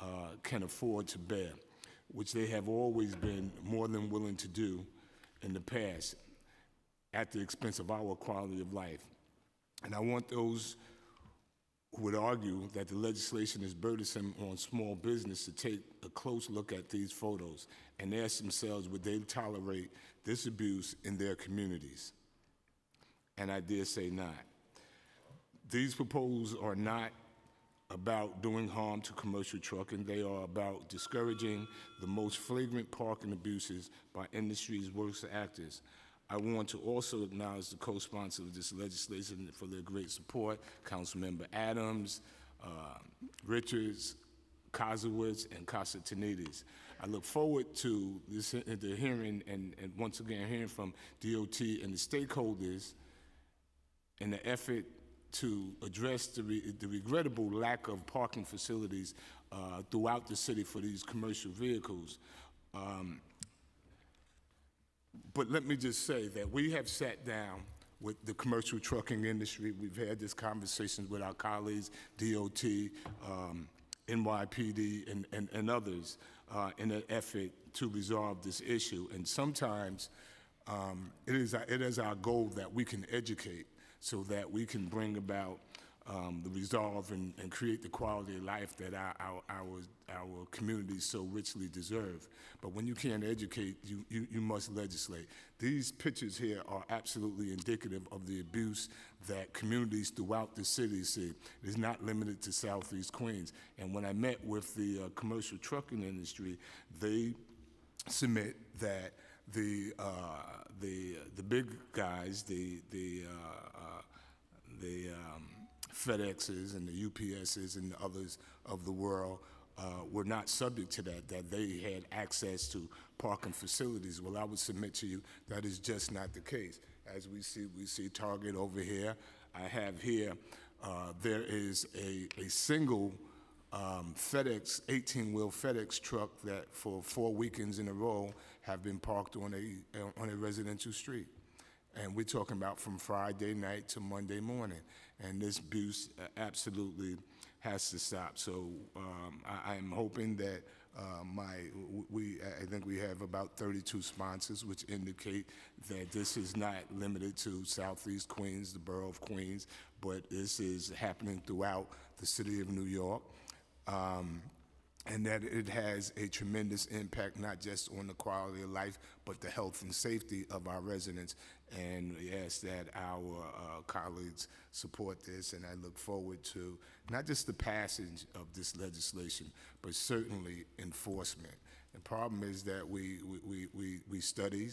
uh, can afford to bear, which they have always been more than willing to do in the past at the expense of our quality of life. And I want those would argue that the legislation is burdensome on small business to take a close look at these photos and ask themselves would they tolerate this abuse in their communities? And I dare say not. These proposals are not about doing harm to commercial trucking. They are about discouraging the most flagrant parking abuses by industry's worst actors. I want to also acknowledge the co-sponsor of this legislation for their great support, Councilmember Adams, uh, Richards, Koslowitz, and Constantinides. I look forward to this, the hearing and, and once again hearing from DOT and the stakeholders in the effort to address the, re- the regrettable lack of parking facilities uh, throughout the city for these commercial vehicles. Um, but let me just say that we have sat down with the commercial trucking industry. We've had these conversations with our colleagues, DOT, um, NYPD, and, and, and others uh, in an effort to resolve this issue. And sometimes um, it, is, it is our goal that we can educate so that we can bring about um, the resolve and, and create the quality of life that our, our, our, our communities so richly deserve. But when you can't educate, you, you, you must legislate. These pictures here are absolutely indicative of the abuse that communities throughout the city see. It is not limited to Southeast Queens. And when I met with the uh, commercial trucking industry, they submit that the uh, the the big guys, the the uh, uh, the um, FedExes and the UPSs and the others of the world uh, were not subject to that. That they had access to parking facilities. Well, I would submit to you that is just not the case. As we see, we see Target over here. I have here. Uh, there is a a single um, FedEx, 18-wheel FedEx truck that for four weekends in a row have been parked on a, on a residential street. And we're talking about from Friday night to Monday morning. And this abuse uh, absolutely has to stop. So um, I, am hoping that uh, my, we, I think we have about 32 sponsors, which indicate that this is not limited to Southeast Queens, the borough of Queens, but this is happening throughout the city of New York um, and that it has a tremendous impact not just on the quality of life, but the health and safety of our residents. And we ask that our uh, colleagues support this, and I look forward to not just the passage of this legislation, but certainly enforcement. The problem is that we, we, we, we, study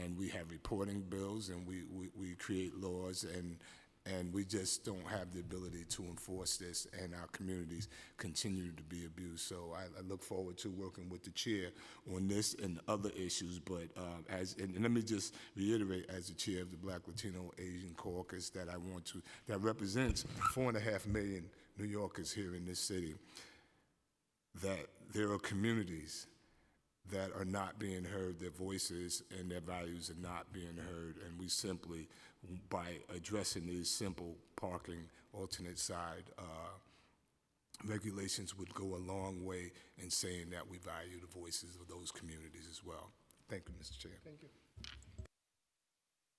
and we have reporting bills and we, we, we create laws and, and we just don't have the ability to enforce this, and our communities continue to be abused. So I, I look forward to working with the chair on this and other issues. But uh, as and, and let me just reiterate, as the chair of the Black Latino Asian Caucus, that I want to that represents four and a half million New Yorkers here in this city. That there are communities that are not being heard, their voices and their values are not being heard, and we simply, by addressing these simple parking alternate side uh, regulations, would go a long way in saying that we value the voices of those communities as well. Thank you, Mr. Chair. Thank you.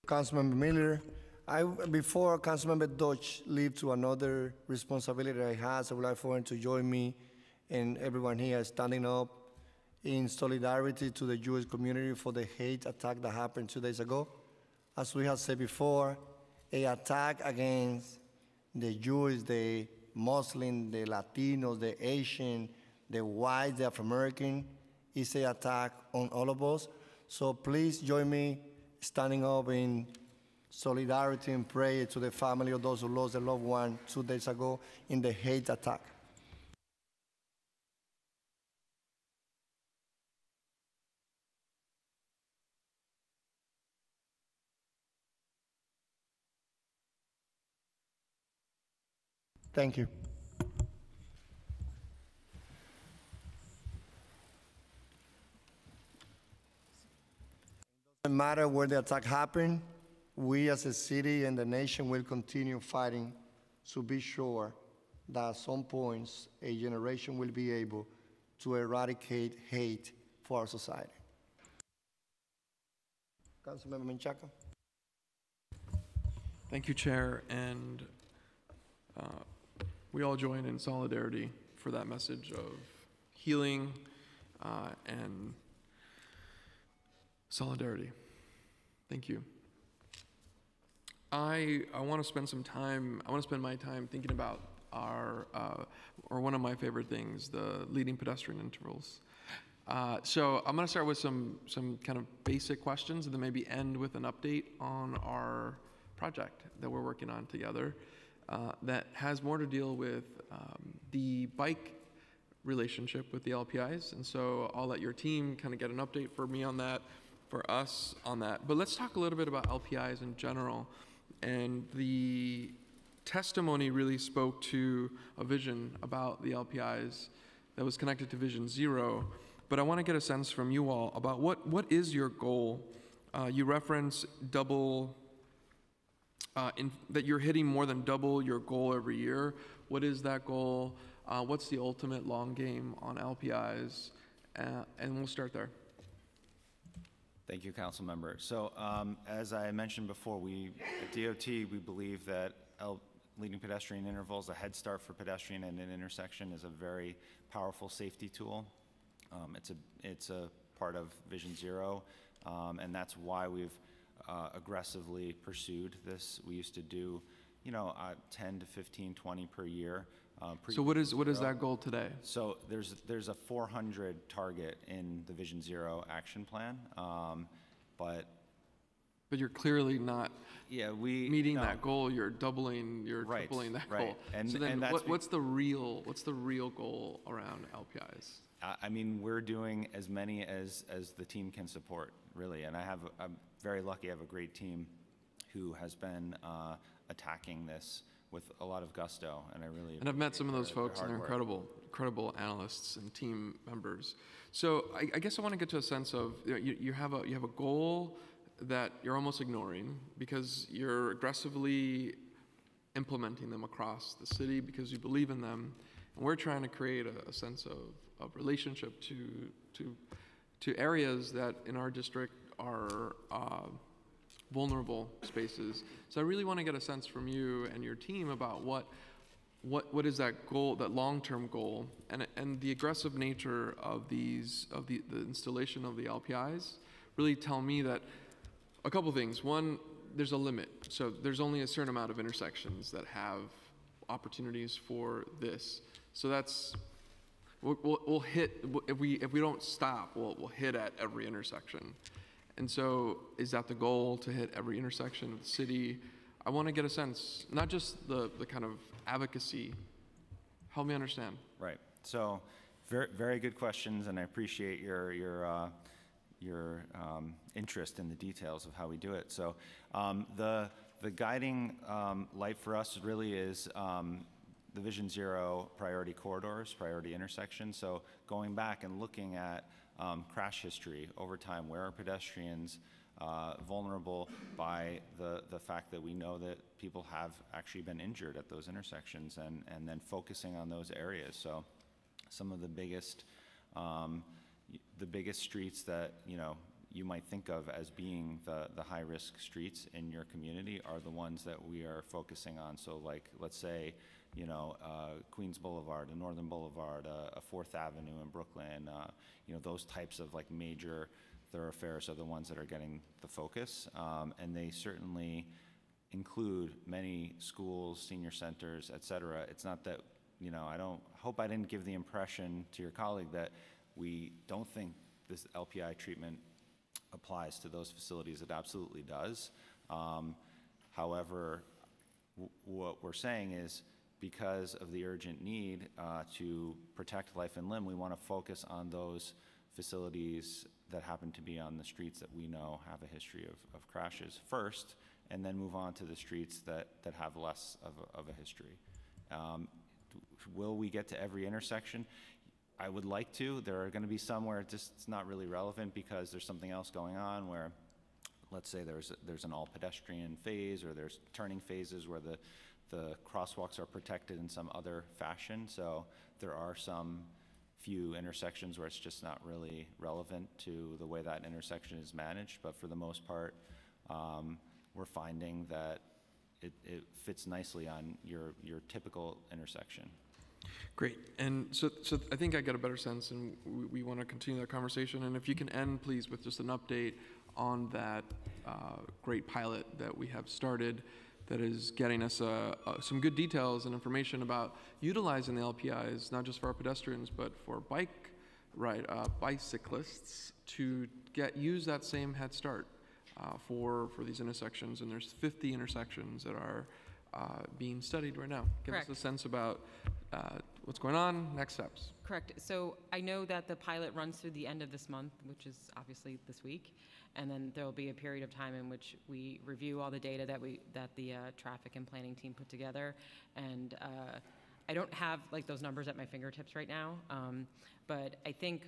Councilmember Miller, I, before Councilmember Deutsch leave to another responsibility that I have, I would like for him to join me and everyone here standing up in solidarity to the Jewish community for the hate attack that happened two days ago. As we have said before, a attack against the Jews, the Muslim, the Latinos, the Asian, the white, the Afro American is a attack on all of us. So please join me standing up in solidarity and prayer to the family of those who lost a loved one two days ago in the hate attack. Thank you. Doesn't matter where the attack happened, we as a city and the nation will continue fighting to be sure that at some points a generation will be able to eradicate hate for our society. Councilmember Menchaca. Thank you, Chair, and uh, we all join in solidarity for that message of healing uh, and solidarity. Thank you. I, I want to spend some time, I want to spend my time thinking about our, uh, or one of my favorite things, the leading pedestrian intervals. Uh, so I'm going to start with some, some kind of basic questions and then maybe end with an update on our project that we're working on together uh, that has more to deal with um, the bike relationship with the LPIs. And so I'll let your team kind of get an update for me on that, for us on that. But let's talk a little bit about LPIs in general. and the testimony really spoke to a vision about the LPIs that was connected to Vision Zero. But I want to get a sense from you all about what, what is your goal? Uh, you reference double, uh, in, that you're hitting more than double your goal every year. What is that goal? Uh, what's the ultimate long game on LPIs? Uh, and we'll start there. Thank you, council member. So um, as I mentioned before, we, at DOT, we believe that L- leading pedestrian intervals, a head start for pedestrian at an intersection is a very powerful safety tool. Um, It's a, it's a part of Vision Zero, um, and that's why we've uh, aggressively pursued this. We used to do, you know, uh, 10 to 15, 20 per year. uh, So what is, what is Zero. that goal today? So there's, there's a 400 target in the Vision Zero action plan, um, but But you're clearly not yeah, we. meeting no. that goal. You're doubling, you're Right, tripling that right. goal. And- so then, what, what's the real, what's the real goal around LPIs? I I mean, we're doing as many as, as the team can support, really. And I have, I'm very lucky, I have a great team who has been uh, attacking this with a lot of gusto, and I really. And I've met some of those folks, and they're work. incredible, incredible analysts and team members. So I, I guess I want to get to a sense of you, know, you, you have a you have a goal that you're almost ignoring because you're aggressively implementing them across the city because you believe in them, and we're trying to create a, a sense of, of relationship to to to areas that in our district are. Uh, vulnerable spaces. So I really want to get a sense from you and your team about what what what is that goal, that long-term goal, and and the aggressive nature of these of the the installation of the LPIs really tell me that a couple things. One, there's a limit. So there's only a certain amount of intersections that have opportunities for this. So that's we'll, we'll, we'll hit if we if we don't stop, we'll we'll hit at every intersection. And so, is that the goal to hit every intersection of the city? I want to get a sense, not just the, the kind of advocacy. Help me understand. Right. So, very, very good questions, and I appreciate your your uh, your um, interest in the details of how we do it. So, um, the the guiding um, light for us really is um, the Vision Zero priority corridors, priority intersections. So, going back and looking at um, crash history over time, where are pedestrians? uh, vulnerable by the, the fact that we know that people have actually been injured at those intersections and, and then focusing on those areas. So some of the biggest, um, the biggest streets that, you know, you might think of as being the, the high-risk streets in your community are the ones that we are focusing on. So like, let's say, you know, uh, Queens Boulevard, a Northern Boulevard, uh, a Fourth Avenue in Brooklyn, uh, you know, those types of like major thoroughfares are the ones that are getting the focus. Um, and they certainly include many schools, senior centers, et cetera. It's not that, you know, I don't, hope I didn't give the impression to your colleague that we don't think this LPI treatment applies to those facilities. It absolutely does. Um, However, what we're saying is, because of the urgent need uh, to protect life and limb, we want to focus on those facilities that happen to be on the streets that we know have a history of, of crashes first, and then move on to the streets that, that have less of a, of a history. Um, will we get to every intersection? I would like to. There are going to be some where it just, it's not really relevant because there's something else going on where let's say there's, there's an all pedestrian phase or there's turning phases where the, the crosswalks are protected in some other fashion. So there are some few intersections where it's just not really relevant to the way that intersection is managed. But for the most part, um, we're finding that it, it fits nicely on your, your typical intersection. Great. And so, so I think I get a better sense, and we, we want to continue that conversation. And if you can end, please, with just an update on that uh, great pilot that we have started that is getting us uh, uh, some good details and information about utilizing the LPIs, not just for our pedestrians, but for bike ride, uh, bicyclists to get use that same head start uh, for, for these intersections. And there's 50 intersections that are uh, being studied right now. Give us a sense about uh, what's going on, next steps. Correct. So I know that the pilot runs through the end of this month, which is obviously this week, and then there will be a period of time in which we review all the data that we that the uh, traffic and planning team put together. And uh, I don't have like those numbers at my fingertips right now, um, but I think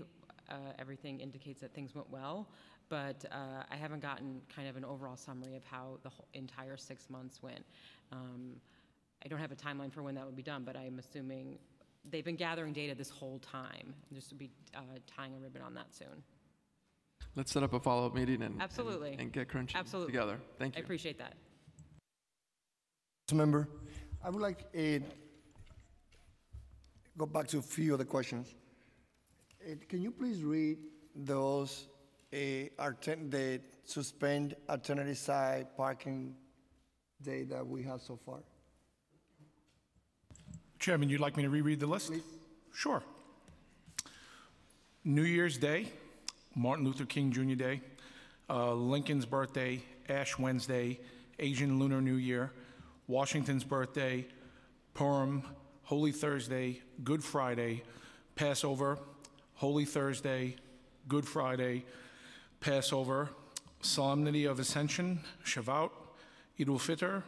uh, everything indicates that things went well. But uh, I haven't gotten kind of an overall summary of how the whole entire six months went. Um, I don't have a timeline for when that would be done, but I'm assuming they've been gathering data this whole time. Just to be uh, tying a ribbon on that soon. Let's set up a follow-up meeting and, and- Absolutely. and get crunching Absolutely. together. Thank you. I you. appreciate that. Member, I would like to go back to a few of the questions. Uh, Can you please read those, uh, altern- the suspend alternative side parking day that we have so far? Chairman, you'd like me to reread the list? Sure. New Year's Day, Martin Luther King Jr. Day, uh, Lincoln's birthday, Ash Wednesday, Asian Lunar New Year, Washington's birthday, Purim, Holy Thursday, Good Friday, Passover, Holy Thursday, Good Friday, Passover, Solemnity of Ascension, Shavuot, Eid al-Fitr,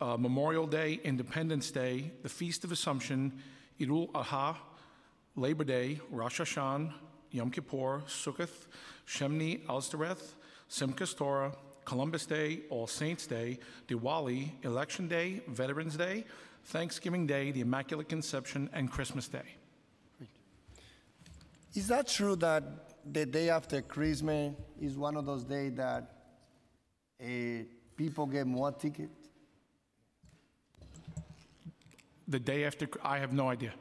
uh, Memorial Day, Independence Day, the Feast of Assumption, Eid al-Adha, Labor Day, Rosh Hashanah, Yom Kippur, Sukkoth, Shemini Atzeret, Simchas Torah, Columbus Day, All Saints Day, Diwali, Election Day, Veterans Day, Thanksgiving Day, the Immaculate Conception, and Christmas Day. Is that true that the day after Christmas is one of those days that uh, people get more tickets? The day after, I have no idea.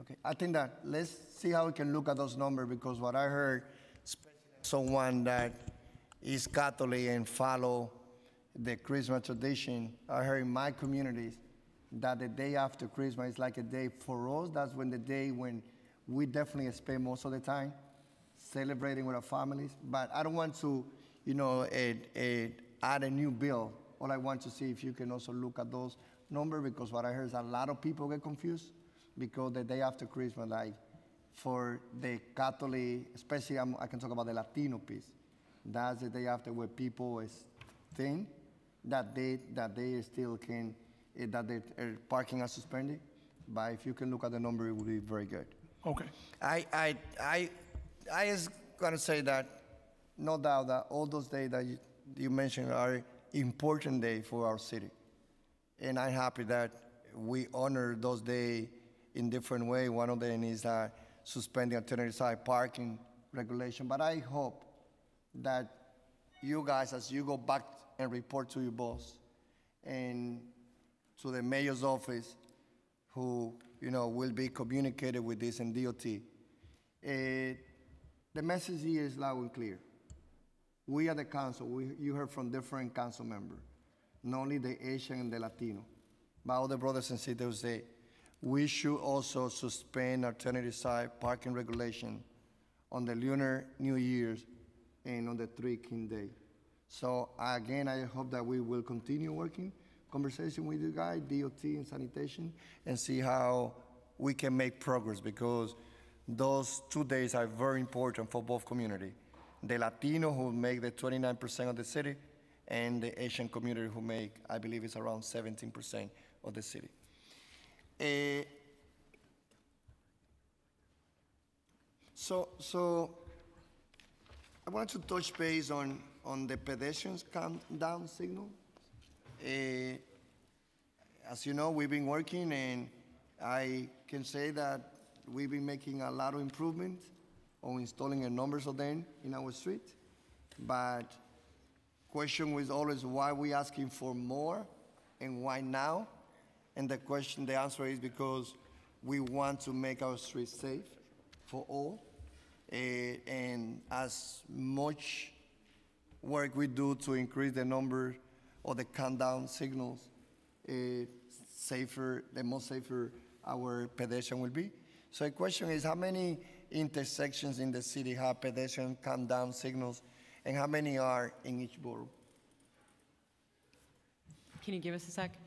Okay, I think that let's see how we can look at those numbers because what I heard, especially someone that is Catholic and follow the Christmas tradition, I heard in my communities that the day after Christmas is like a day for us. That's when the day when we definitely spend most of the time celebrating with our families. But I don't want to, you know, eh, eh, add a new bill. All I want to see if you can also look at those numbers because what I heard is a lot of people get confused because the day after Christmas, like for the Catholic, especially I'm, I can talk about the Latino piece. That's the day after where people is think that they that they still can eh, that the uh, parking are suspended. But if you can look at the number, it would be very good. Okay. I, I, I, I is gonna say that, no doubt that all those days that you, you mentioned are important day for our city. And I'm happy that we honor those days in different way. One of them is uh, suspending alternative side parking regulation. But I hope that you guys, as you go back and report to your boss and to the mayor's office, who you know will be communicated with this in DOT. Eh, the message here is loud and clear. We are the council. We, you heard from different council members, not only the Asian and the Latino, but other brothers and sisters say we should also suspend alternative side parking regulation on the Lunar New Year's and on the Three King Day. So again, I hope that we will continue working conversation with you guys, DOT and sanitation, and see how we can make progress because those two days are very important for both community. The Latino who make the 29% of the city and the Asian community who make, I believe it's around 17% of the city. Eh, so, so I want to touch base on, on the pedestrians countdown signal. Eh, as you know, we've been working, and I can say that we've been making a lot of improvement on installing a numbers of them in our street. But question was always why we asking for more and why now? And the question, the answer is because we want to make our streets safe for all. Eh, and as much work we do to increase the number of the countdown signals, uh, safer, the more safer our pedestrian will be. So the question is, how many intersections in the city have pedestrian countdown signals, and how many are in each borough? Can you give us a sec?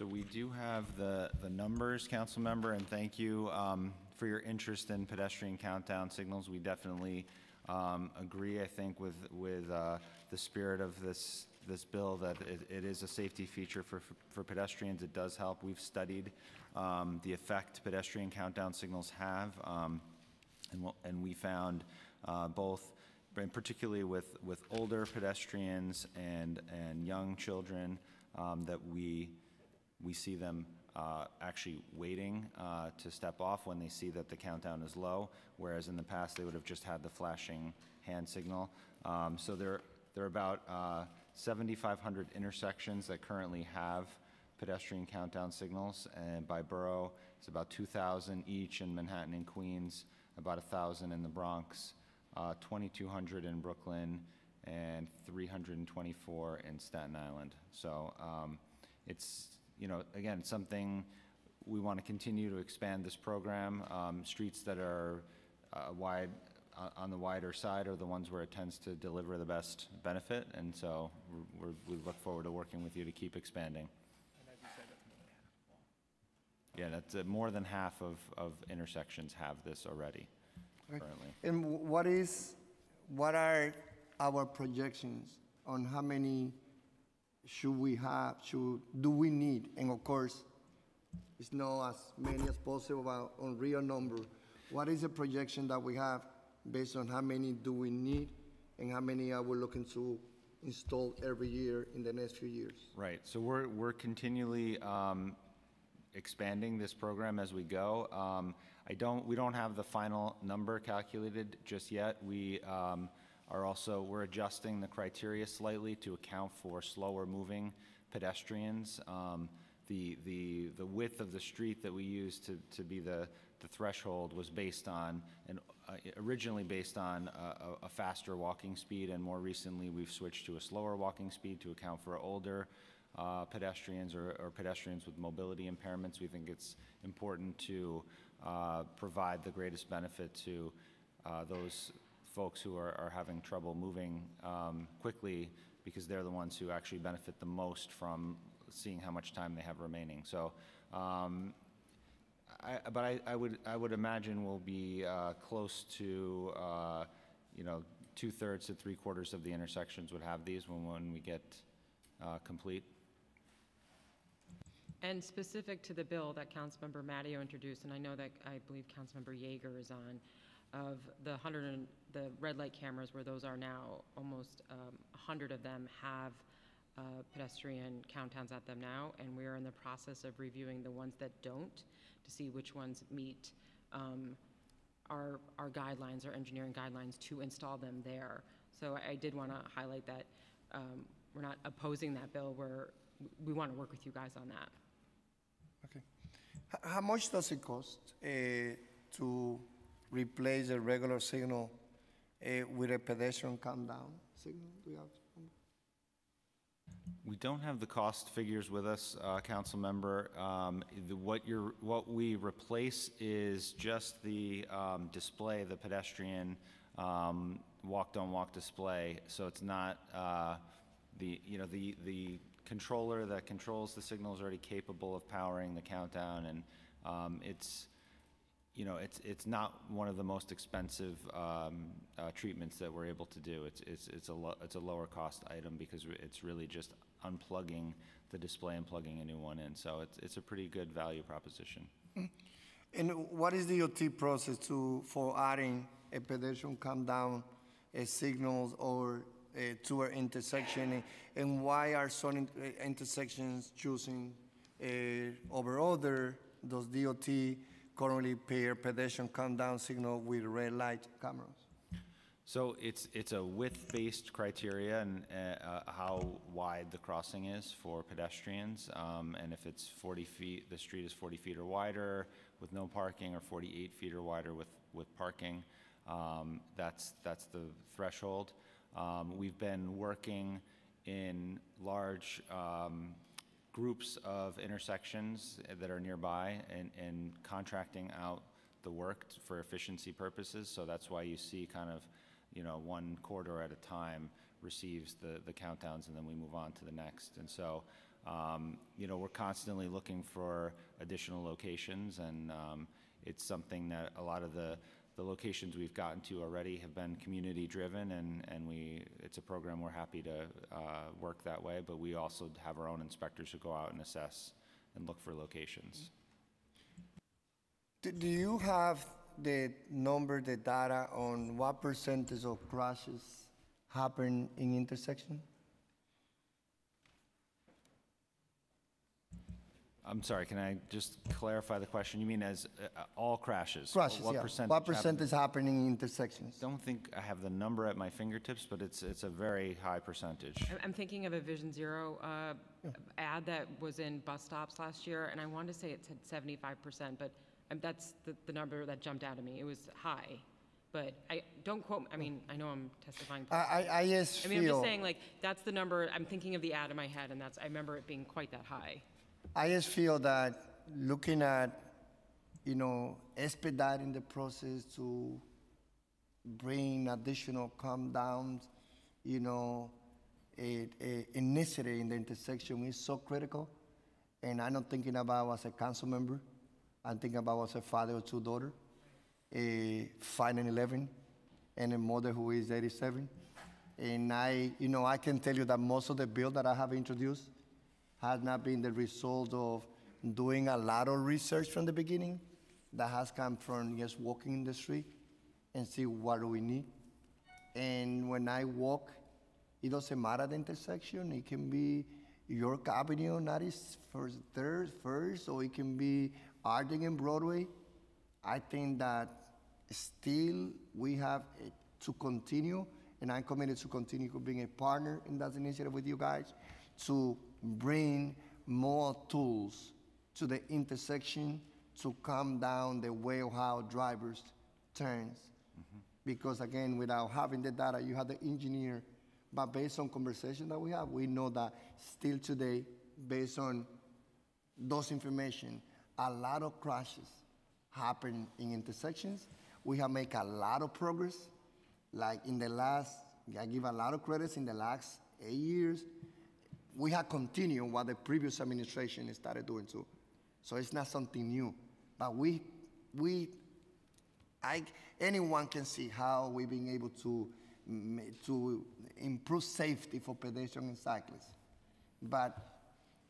So we do have the, the numbers, council member, and thank you um, for your interest in pedestrian countdown signals. We definitely um, agree, I think, with, with uh, the spirit of this, this bill, that it, it is a safety feature for, for pedestrians. It does help. We've studied um, the effect pedestrian countdown signals have, um, and, what- and we found uh, both, and particularly with, with older pedestrians and, and young children, um, that we, we see them uh, actually waiting uh, to step off when they see that the countdown is low, whereas in the past, they would have just had the flashing hand signal. Um, So there, there are about uh, 7,500 intersections that currently have pedestrian countdown signals, and by borough, it's about 2,000 each in Manhattan and Queens, about 1,000 in the Bronx, uh, 2,200 in Brooklyn, and 324 in Staten Island. So um, it's, you know, again, something we want to continue to expand this program. Um, Streets that are uh, wide, uh, on the wider side are the ones where it tends to deliver the best benefit, and so we're- we're, we look forward to working with you to keep expanding. Yeah, that's, uh, more than half of, of intersections have this already currently. And what is, what are our projections on how many should we have, should, do we need? And of course, it's not as many as possible, but on real number. What is the projection that we have based on how many do we need and how many are we looking to install every year in the next few years? Right, so we're, we're continually um, expanding this program as we go. Um, I don't, we don't have the final number calculated just yet. We um, are also, we're adjusting the criteria slightly to account for slower moving pedestrians. Um, The, the, the width of the street that we used to, to be the, the threshold was based on, and uh, originally based on a, a- faster walking speed, and more recently, we've switched to a slower walking speed to account for older uh, pedestrians or, or pedestrians with mobility impairments. We think it's important to uh, provide the greatest benefit to uh, those folks who are, are having trouble moving um, quickly because they're the ones who actually benefit the most from seeing how much time they have remaining. So, um, I, but I, I would, I would imagine we'll be uh, close to, uh, you know, two-thirds to three-quarters of the intersections would have these when, when we get uh, complete. And specific to the bill that Councilmember Matteo introduced, and I know that, I believe Councilmember Yeger is on, of the 100, and- the red light cameras where those are now, almost um, 100 of them have uh, pedestrian countdowns at them now, and we're in the process of reviewing the ones that don't, to see which ones meet um, our, our guidelines, our engineering guidelines to install them there. So I did want to highlight that um, we're not opposing that bill, we're, we want to work with you guys on that. Okay. How much does it cost uh, to replace a regular signal uh, with a pedestrian countdown signal? Do you have? We don't have the cost figures with us, uh, council member. Um, the- What you're, what we replace is just the um, display, the pedestrian um, walk-don't-walk display. So it's not, uh, the, you know, the, the controller that controls the signal is already capable of powering the countdown, and um, it's, you know, it's, it's not one of the most expensive um, uh, treatments that we're able to do. It's, it's, it's a, it's a lower cost item because it's really just unplugging the display and plugging a new one in. So it's, it's a pretty good value proposition. And what is the OT process to, for adding a pedestrian countdown uh, signals or uh, to an intersection? and- why are some in- uh, intersections choosing uh, over other? Does DOT currently pair pedestrian countdown signal with red light cameras? So it's, it's a width-based criteria and uh, uh, how wide the crossing is for pedestrians. Um, And if it's 40 feet, the street is 40 feet or wider with no parking, or 48 feet or wider with, with parking, um, that's, that's the threshold. Um, We've been working in large um, groups of intersections that are nearby and, and contracting out the work for efficiency purposes. So that's why you see kind of, you know, one corridor at a time receives the, the countdowns and then we move on to the next. And so Um, You know, we're constantly looking for additional locations, and um, it's something that a lot of the, the locations we've gotten to already have been community-driven, and, and we, it's a program we're happy to uh, work that way, but we also have our own inspectors who go out and assess and look for locations. Do do you have the number, the data on what percentage of crashes happen in intersection? I'm sorry, can I just clarify the question? You mean as uh, all crashes? Crashes, What yeah. percentage? What happen- is happening in intersections? I don't think I have the number at my fingertips, but it's, it's a very high percentage. I'm- I'm thinking of a Vision Zero uh, ad that was in bus stops last year, and I wanted to say it said 75%, but um, that's the, the number that jumped out at me. It was high, but I, don't quote, I mean, I know I'm testifying. I, I, I just I mean, I'm just feel, saying, like, that's the number, I'm thinking of the ad in my head, and that's, I remember it being quite that high. I just feel that looking at, you know, expediting the process to bring additional calm downs, you know, a, a initiative in the intersection is so critical. And I'm not thinking about as a council member. I'm thinking about as a father of two daughters, a five and 11, and a mother who is 87. And I, you know, I can tell you that most of the bill that I have introduced has not been the result of doing a lot of research from the beginning. That has come from just walking in the street and see what do we need. And when I walk, it doesn't matter the intersection. It can be York Avenue, not is first, third, first, or it can be Arding and Broadway. I think that still we have to continue, and I'm committed to continue being a partner in that initiative with you guys to bring more tools to the intersection to calm down the way how drivers turns. Because again, without having the data, you have the engineer, but based on conversation that we have, we know that still today, based on those information, a lot of crashes happen in intersections. We have made a lot of progress. Like in the last, I give a lot of credits in the last eight years. We have continued what the previous administration started doing too. So it's not something new. But we, we, I, anyone can see how we've been able to, to improve safety for pedestrians and cyclists. But,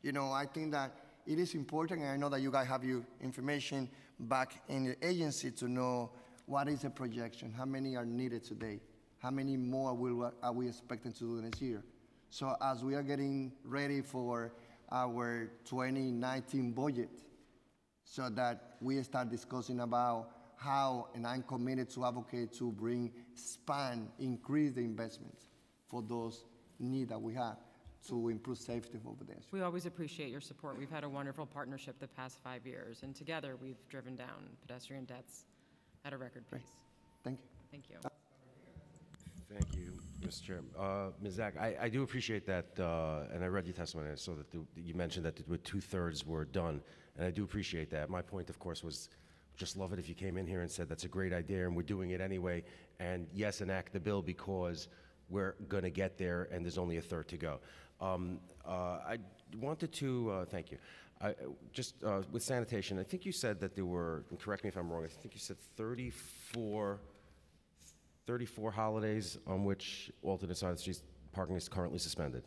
you know, I think that it is important, and I know that you guys have your information back in the agency to know what is the projection, how many are needed today, how many more will, are we expecting to do next year. So as we are getting ready for our 2019 budget, so that we start discussing about how, and I'm committed to advocate to bring, span, increase the investments for those needs that we have to improve safety for pedestrians. We always appreciate your support. We've had a wonderful partnership the past five years, and together, we've driven down pedestrian deaths at a record pace. Thank you. Thank you. Thank you, Mr. Chair. Uh, Ms. Zack, I, I do appreciate that, uh, and I read your testimony, I saw that you mentioned that the two-thirds were done, and I do appreciate that. My point, of course, was just love it if you came in here and said, that's a great idea, and we're doing it anyway, and yes, enact the bill because we're going to get there, and there's only a third to go. Um, uh, I wanted to, uh, thank you, I- just uh, with sanitation, I think you said that there were, correct me if I'm wrong, I think you said 34 34 holidays on which alternate side of the street parking is currently suspended.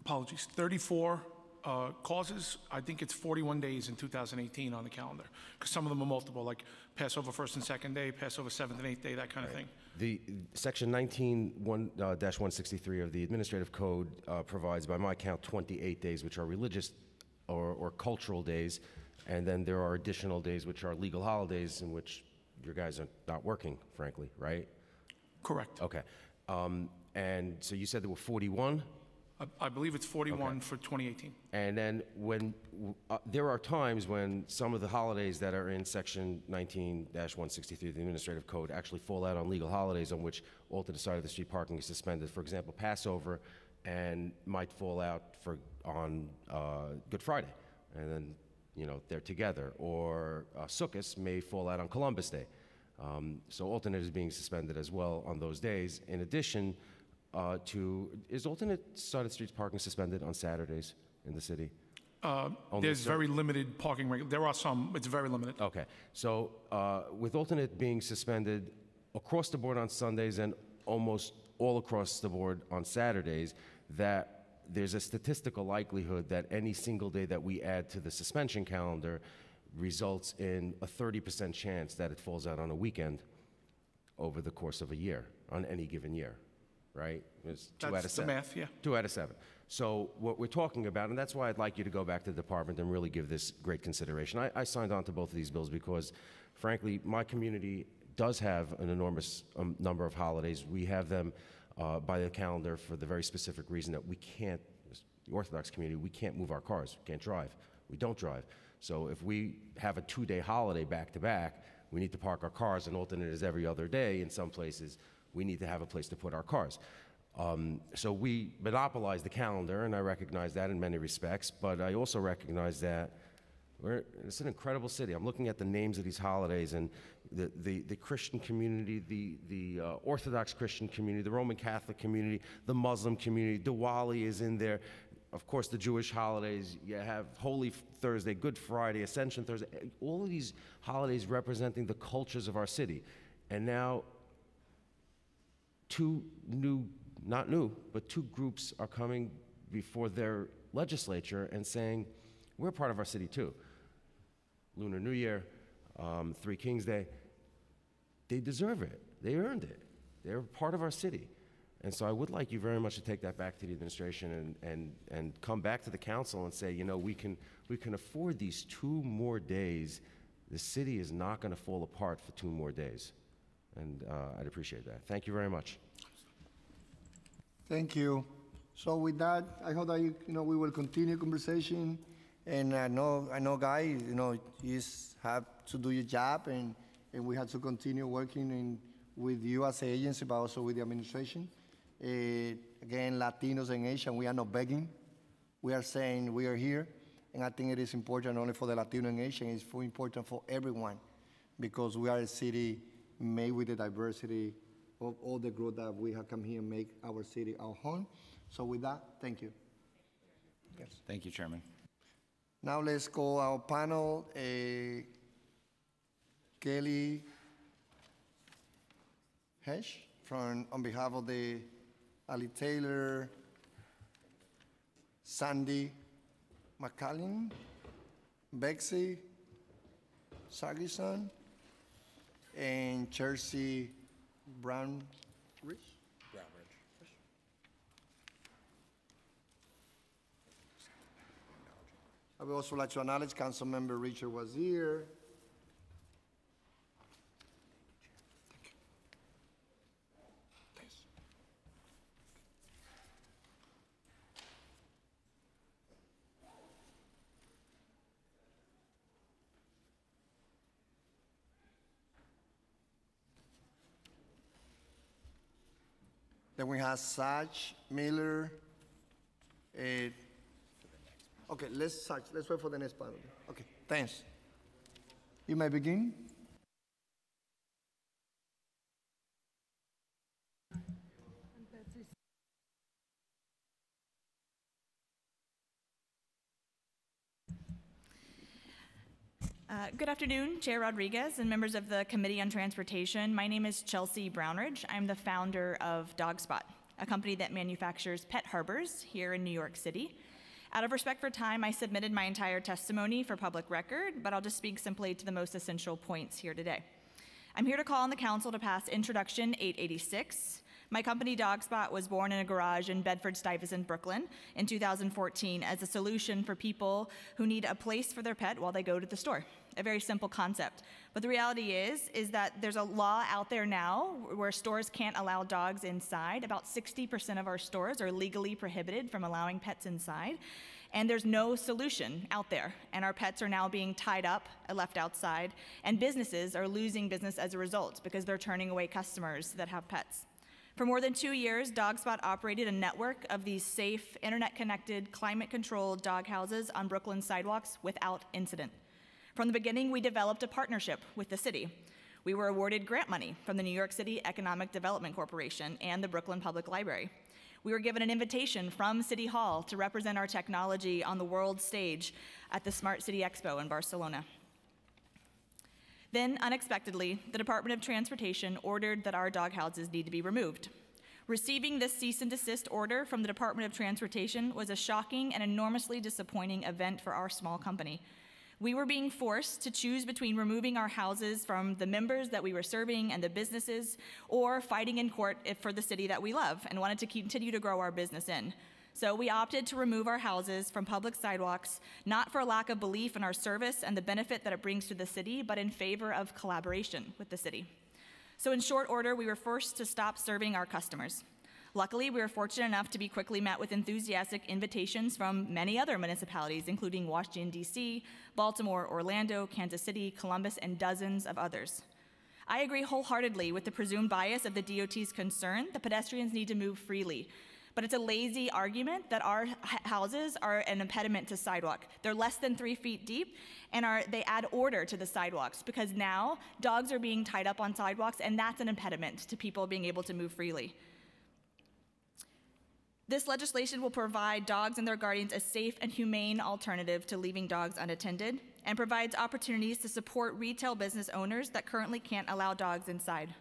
Apologies, 34 uh, causes, I think it's 41 days in 2018 on the calendar, because some of them are multiple, like Passover first and second day, Passover seventh and eighth day, that kind of thing. The section 19-163 of the administrative code uh, provides, by my count, 28 days, which are religious or, or cultural days, and then there are additional days which are legal holidays in which your guys are not working, frankly, right? Correct. Okay. Um, and so you said there were 41? I- I believe it's 41 for 2018. And then when, uh, there are times when some of the holidays that are in section 19-163 of the administrative code actually fall out on legal holidays on which alternate side of the street parking is suspended. For example, Passover and might fall out for, on uh, Good Friday. And then, you know, they're together. Or uh, Sukkot may fall out on Columbus Day. Um, So alternate is being suspended as well on those days. In addition, uh, to, is alternate side of streets parking suspended on Saturdays in the city? Uh, There's cer- very limited parking, reg- there are some, it's very limited. Okay, so uh, with alternate being suspended across the board on Sundays and almost all across the board on Saturdays, that there's a statistical likelihood that any single day that we add to the suspension calendar results in a 30% chance that it falls out on a weekend over the course of a year, on any given year, right? It's two out That's of the seven. math, yeah. Two out of seven. So what we're talking about, and that's why I'd like you to go back to the department and really give this great consideration. I, I signed on to both of these bills because, frankly, my community does have an enormous um, number of holidays. We have them uh, by the calendar for the very specific reason that we can't, the Orthodox community, we can't move our cars, we can't drive. We don't drive. So if we have a two-day holiday back to back, we need to park our cars and alternate is every other day. In some places, we need to have a place to put our cars. Um, so we monopolize the calendar, and I recognize that in many respects, but I also recognize that we're, it's an incredible city. I'm looking at the names of these holidays and the, the, the Christian community, the, the uh, Orthodox Christian community, the Roman Catholic community, the Muslim community. Diwali is in there. Of course, the Jewish holidays. You have Holy Thursday, Good Friday, Ascension Thursday. All of these holidays representing the cultures of our city. And now two new, not new, but two groups are coming before their legislature and saying, we're part of our city too. Lunar New Year, um, Three Kings Day, they deserve it. They earned it. They're part of our city. And so I would like you very much to take that back to the administration and, and, and come back to the council and say, you know, we can, we can afford these two more days. The city is not going to fall apart for two more days. And uh, I'd appreciate that. Thank you very much. Thank you. So with that, I hope that you, you know we will continue conversation, and I know I know, guy, you know, you have to do your job, and and we have to continue working in with you as an agency, but also with the administration. Uh, again, Latinos and Asian, we are not begging. We are saying we are here, and I think it is important not only for the Latino and Asian, it's for important for everyone, because we are a city made with the diversity of all the group that we have come here and make our city our home. So with that, thank you. Yes. Thank you, Chairman. Now let's go our panel. Uh, Kelly Hesh from on behalf of the Ali Taylor, Sandy McCallum, Bexy Sargison, and Chelsea Brown Rich. I would also like to acknowledge Councilmember Richard Wazir. Then we have Zach Miller. eh, Okay, let's, Zach, let's wait for the next panel. Okay, thanks. You may begin. Uh, Good afternoon, Chair Rodriguez and members of the Committee on Transportation. My name is Chelsea Brownridge. I'm the founder of DogSpot, a company that manufactures pet harbors here in New York City. Out of respect for time, I submitted my entire testimony for public record, but I'll just speak simply to the most essential points here today. I'm here to call on the council to pass Introduction 886. My company DogSpot was born in a garage in Bedford Stuyvesant, Brooklyn in 2014 as a solution for people who need a place for their pet while they go to the store. A very simple concept. But the reality is is that there's a law out there now where stores can't allow dogs inside. About 60% of our stores are legally prohibited from allowing pets inside. And there's no solution out there. And our pets are now being tied up, uh, left outside, and businesses are losing business as a result because they're turning away customers that have pets. For more than two years, DogSpot operated a network of these safe, internet connected, climate controlled dog houses on Brooklyn sidewalks without incident. From the beginning, we developed a partnership with the city. We were awarded grant money from the New York City Economic Development Corporation and the Brooklyn Public Library. We were given an invitation from City Hall to represent our technology on the world stage at the Smart City Expo in Barcelona. Then, unexpectedly, the Department of Transportation ordered that our dog houses need to be removed. Receiving this cease and desist order from the Department of Transportation was a shocking and enormously disappointing event for our small company. We were being forced to choose between removing our houses from the members that we were serving and the businesses, or fighting in court for the city that we love and wanted to continue to grow our business in. So we opted to remove our houses from public sidewalks, not for a lack of belief in our service and the benefit that it brings to the city, but in favor of collaboration with the city. So, in short order, we were forced to stop serving our customers. Luckily, we were fortunate enough to be quickly met with enthusiastic invitations from many other municipalities, including Washington, D.C., Baltimore, Orlando, Kansas City, Columbus, and dozens of others. I agree wholeheartedly with the presumed bias of the DOT's concern that pedestrians need to move freely. But it's a lazy argument that our houses are an impediment to sidewalk. They're less than three feet deep, and are, they add order to the sidewalks because now dogs are being tied up on sidewalks, and that's an impediment to people being able to move freely. This legislation will provide dogs and their guardians a safe and humane alternative to leaving dogs unattended and provides opportunities to support retail business owners that currently can't allow dogs inside.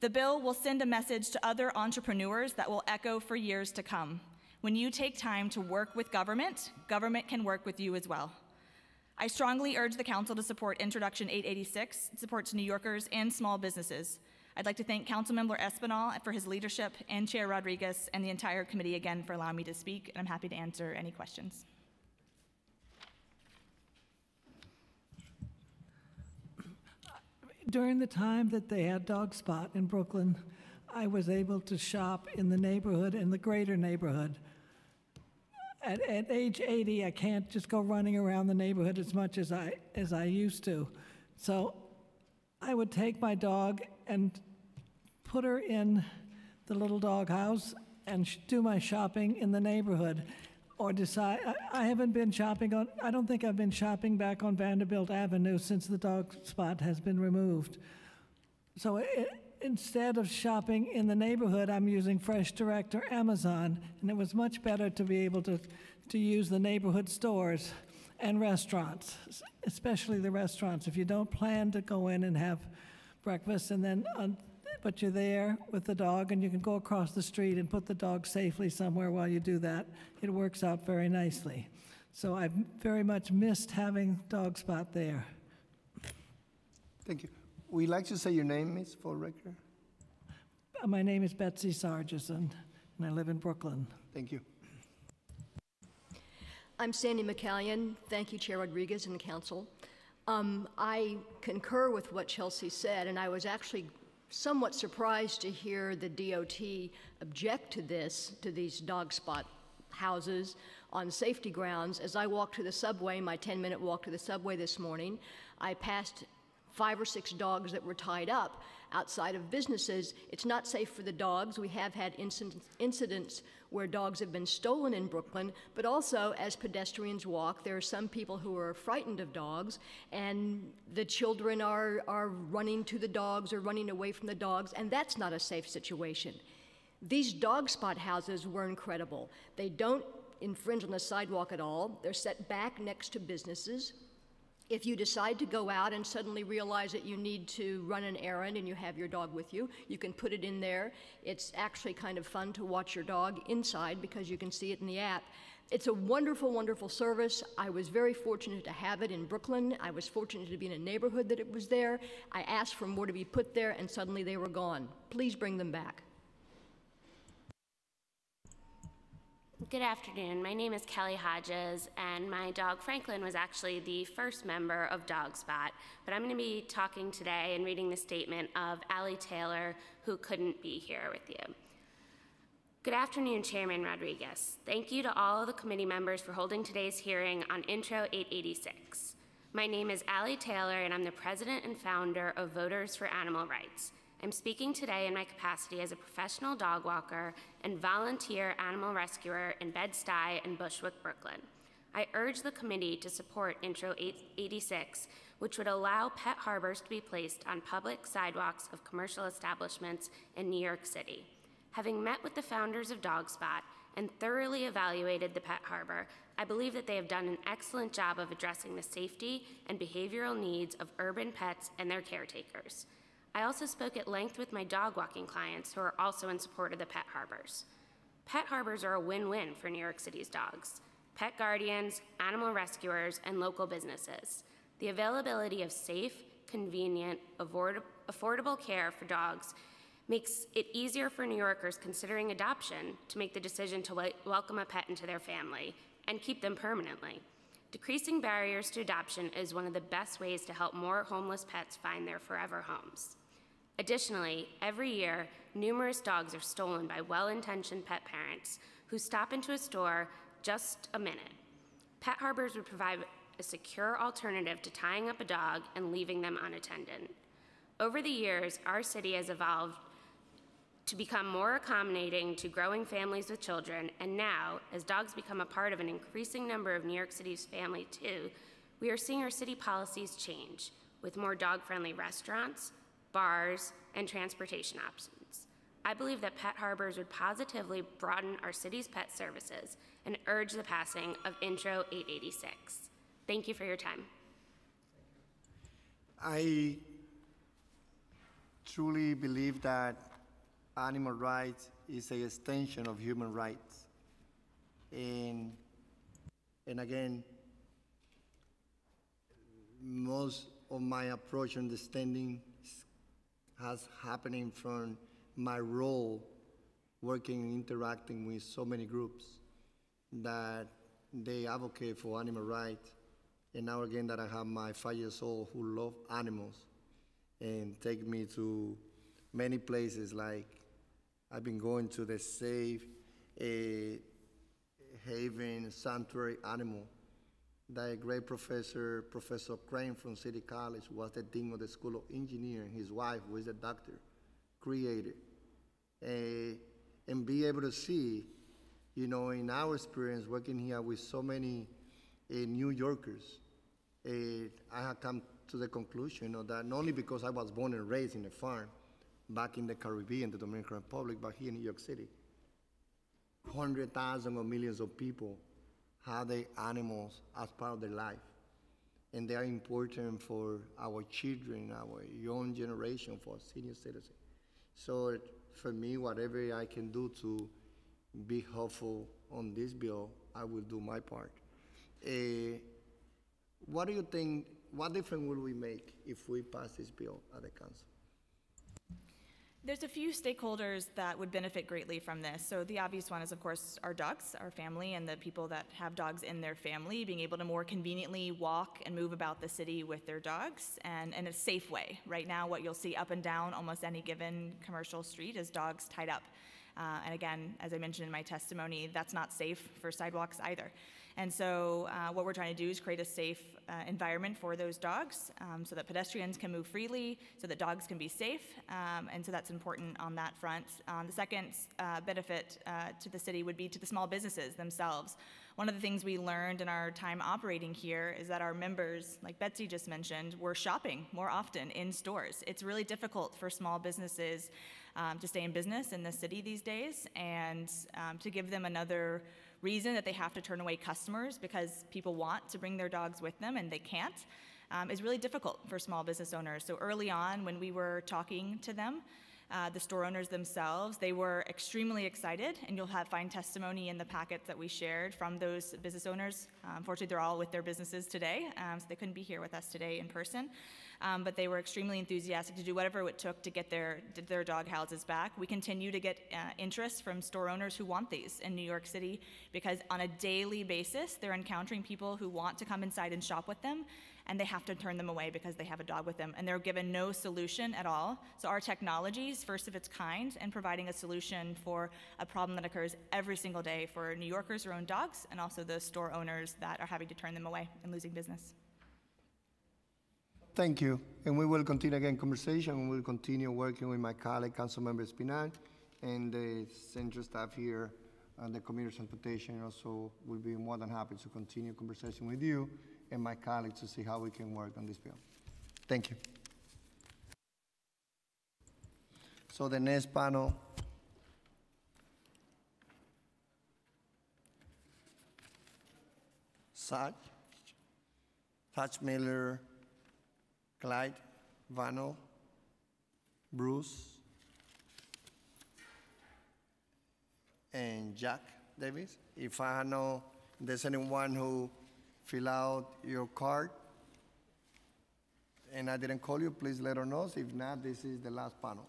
The bill will send a message to other entrepreneurs that will echo for years to come. When you take time to work with government, government can work with you as well. I strongly urge the Council to support Introduction 886. It supports New Yorkers and small businesses. I'd like to thank Councilmember Espinal for his leadership and Chair Rodriguez and the entire committee again for allowing me to speak, and I'm happy to answer any questions. During the time that they had Dog Spot in Brooklyn, I was able to shop in the neighborhood, in the greater neighborhood. At, at age 80, I can't just go running around the neighborhood as much as I, as I used to. So I would take my dog and put her in the little dog house and sh- do my shopping in the neighborhood. Or decide, I, I haven't been shopping on, I don't think I've been shopping back on Vanderbilt Avenue since the dog spot has been removed. So i instead of shopping in the neighborhood, I'm using Fresh Direct or Amazon, and it was much better to be able to, to use the neighborhood stores and restaurants, especially the restaurants. If you don't plan to go in and have breakfast and then, um, but you're there with the dog and you can go across the street and put the dog safely somewhere while you do that, it works out very nicely. So I've very much missed having Dog Spot there. Thank you. Would you like to say your name, Miss, for record? Uh, My name is Betsy Sargison, and I live in Brooklyn. Thank you. I'm Sandy McCallion. Thank you, Chair Rodriguez and the council. Um, I concur with what Chelsea said, and I was actually somewhat surprised to hear the DOT object to this, to these dog spot houses on safety grounds. As I walked to the subway, my 10 minute walk to the subway this morning, I passed five or six dogs that were tied up outside of businesses. It's not safe for the dogs. We have had incidents, incidents where dogs have been stolen in Brooklyn, but also as pedestrians walk, there are some people who are frightened of dogs, and the children are, are running to the dogs or running away from the dogs, and that's not a safe situation. These dog spot houses were incredible. They don't infringe on the sidewalk at all. They're set back next to businesses. If you decide to go out and suddenly realize that you need to run an errand and you have your dog with you, you can put it in there. It's actually kind of fun to watch your dog inside because you can see it in the app. It's a wonderful, wonderful service. I was very fortunate to have it in Brooklyn. I was fortunate to be in a neighborhood that it was there. I asked for more to be put there, and suddenly they were gone. Please bring them back. Good afternoon. My name is Kelly Hodges, and my dog Franklin was actually the first member of Dog Spot. But I'm going to be talking today and reading the statement of Allie Taylor, who couldn't be here with you. Good afternoon, Chairman Rodriguez. Thank you to all of the committee members for holding today's hearing on Intro 886. My name is Allie Taylor, and I'm the president and founder of Voters for Animal Rights. I'm speaking today in my capacity as a professional dog walker and volunteer animal rescuer in Bed-Stuy and Bushwick, Brooklyn. I urge the committee to support Intro 886, which would allow pet harbors to be placed on public sidewalks of commercial establishments in New York City. Having met with the founders of DogSpot and thoroughly evaluated the pet harbor, I believe that they have done an excellent job of addressing the safety and behavioral needs of urban pets and their caretakers. I also spoke at length with my dog walking clients who are also in support of the pet harbors. Pet harbors are a win win for New York City's dogs, pet guardians, animal rescuers, and local businesses. The availability of safe, convenient, afford- affordable care for dogs makes it easier for New Yorkers considering adoption to make the decision to wel- welcome a pet into their family and keep them permanently. Decreasing barriers to adoption is one of the best ways to help more homeless pets find their forever homes. Additionally, every year, numerous dogs are stolen by well intentioned pet parents who stop into a store just a minute. Pet harbors would provide a secure alternative to tying up a dog and leaving them unattended. Over the years, our city has evolved to become more accommodating to growing families with children, and now, as dogs become a part of an increasing number of New York City's family too, we are seeing our city policies change with more dog friendly restaurants, bars, and transportation options. I believe that pet harbors would positively broaden our city's pet services and urge the passing of Intro 886. Thank you for your time. I truly believe that animal rights is a extension of human rights. And, and again, most of my approach understanding has happening from my role working interacting with so many groups that they advocate for animal rights. And now again that I have my five years old who love animals and take me to many places like I've been going to the Safe uh, Haven Sanctuary Animal that great professor, Professor Crane from City College, was the dean of the School of Engineering. His wife, who is a doctor, created. Uh, and be able to see, you know, in our experience working here with so many uh, New Yorkers, uh, I have come to the conclusion you know, that not only because I was born and raised in a farm back in the Caribbean, the Dominican Republic, but here in New York City, hundred thousand or millions of people have their animals as part of their life. And they are important for our children, our young generation, for senior citizens. So for me, whatever I can do to be helpful on this bill, I will do my part. Eh, what do you think, what difference will we make if we pass this bill at the council? There's a few stakeholders that would benefit greatly from this. So the obvious one is, of course, our dogs, our family, and the people that have dogs in their family, being able to more conveniently walk and move about the city with their dogs and in a safe way. Right now, what you'll see up and down almost any given commercial street is dogs tied up. Uh, and again, as I mentioned in my testimony, that's not safe for sidewalks either. And so, uh, what we're trying to do is create a safe uh, environment for those dogs um, so that pedestrians can move freely, so that dogs can be safe. Um, and so, that's important on that front. Um, the second uh, benefit uh, to the city would be to the small businesses themselves. One of the things we learned in our time operating here is that our members, like Betsy just mentioned, were shopping more often in stores. It's really difficult for small businesses um, to stay in business in the city these days and um, to give them another reason that they have to turn away customers because people want to bring their dogs with them and they can't um, is really difficult for small business owners. So early on, when we were talking to them, uh, the store owners themselves, they were extremely excited, and you'll have find testimony in the packets that we shared from those business owners. Uh, unfortunately, they're all with their businesses today, um, so they couldn't be here with us today in person. Um, but they were extremely enthusiastic to do whatever it took to get their their dog houses back. We continue to get uh, interest from store owners who want these in New York City because on a daily basis they're encountering people who want to come inside and shop with them, and they have to turn them away because they have a dog with them, and they're given no solution at all. So our technology is first of its kind and providing a solution for a problem that occurs every single day for New Yorkers who own dogs and also the store owners that are having to turn them away and losing business. Thank you. And we will continue again conversation, we'll continue working with my colleague, Councilmember Espinal, and the central staff here, and the Community Transportation also will be more than happy to continue conversation with you and my colleagues to see how we can work on this bill. Thank you. So the next panel Saj, Taj Miller, Clyde, Vano, Bruce, and Jack Davis. If I know there's anyone who fill out your card and I didn't call you, please let her know. If not, this is the last panel.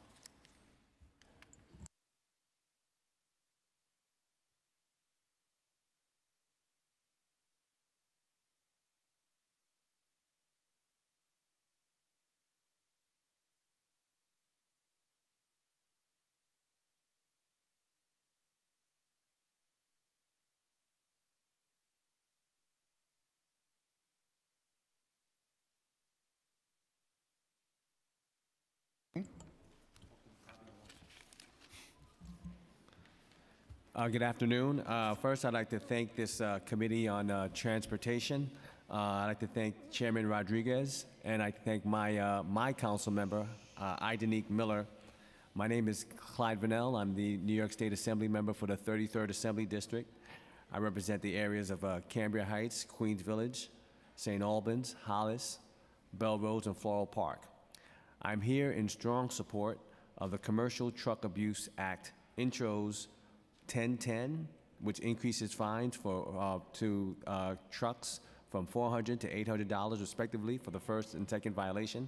Uh, Good afternoon. Uh, First, I'd like to thank this uh, Committee on uh, Transportation. Uh, I'd like to thank Chairman Rodriguez, and I thank my, uh, my council member, uh, I. Daneek Miller. My name is Clyde Vanel. I'm the New York State Assembly member for the 33rd Assembly District. I represent the areas of uh, Cambria Heights, Queens Village, St. Albans, Hollis, Bellerose, and Floral Park. I'm here in strong support of the Commercial Truck Abuse Act intros 1010, which increases fines for, uh, to uh, trucks from 400 to $800 respectively for the first and second violation,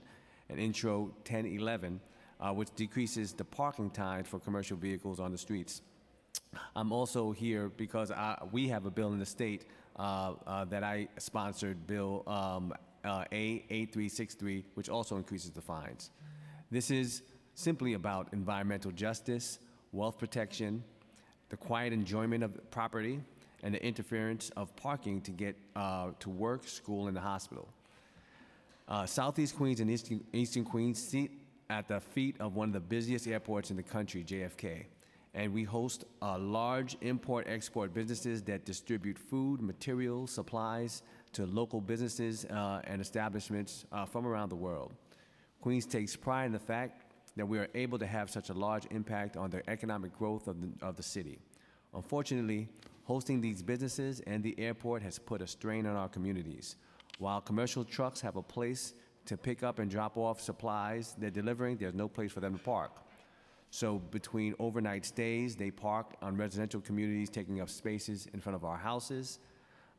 and intro 1011, uh, which decreases the parking times for commercial vehicles on the streets. I'm also here because I, we have a bill in the state uh, uh, that I sponsored, Bill um, uh, A8363, which also increases the fines. This is simply about environmental justice, wealth protection, the quiet enjoyment of property, and the interference of parking to get uh, to work, school, and the hospital. Uh, Southeast Queens and Eastern, Eastern Queens sit at the feet of one of the busiest airports in the country, JFK. And we host uh, large import-export businesses that distribute food, materials, supplies to local businesses uh, and establishments uh, from around the world. Queens takes pride in the fact that we are able to have such a large impact on the economic growth of the, of the city. Unfortunately, hosting these businesses and the airport has put a strain on our communities. While commercial trucks have a place to pick up and drop off supplies they're delivering, there's no place for them to park. So between overnight stays, they park on residential communities, taking up spaces in front of our houses,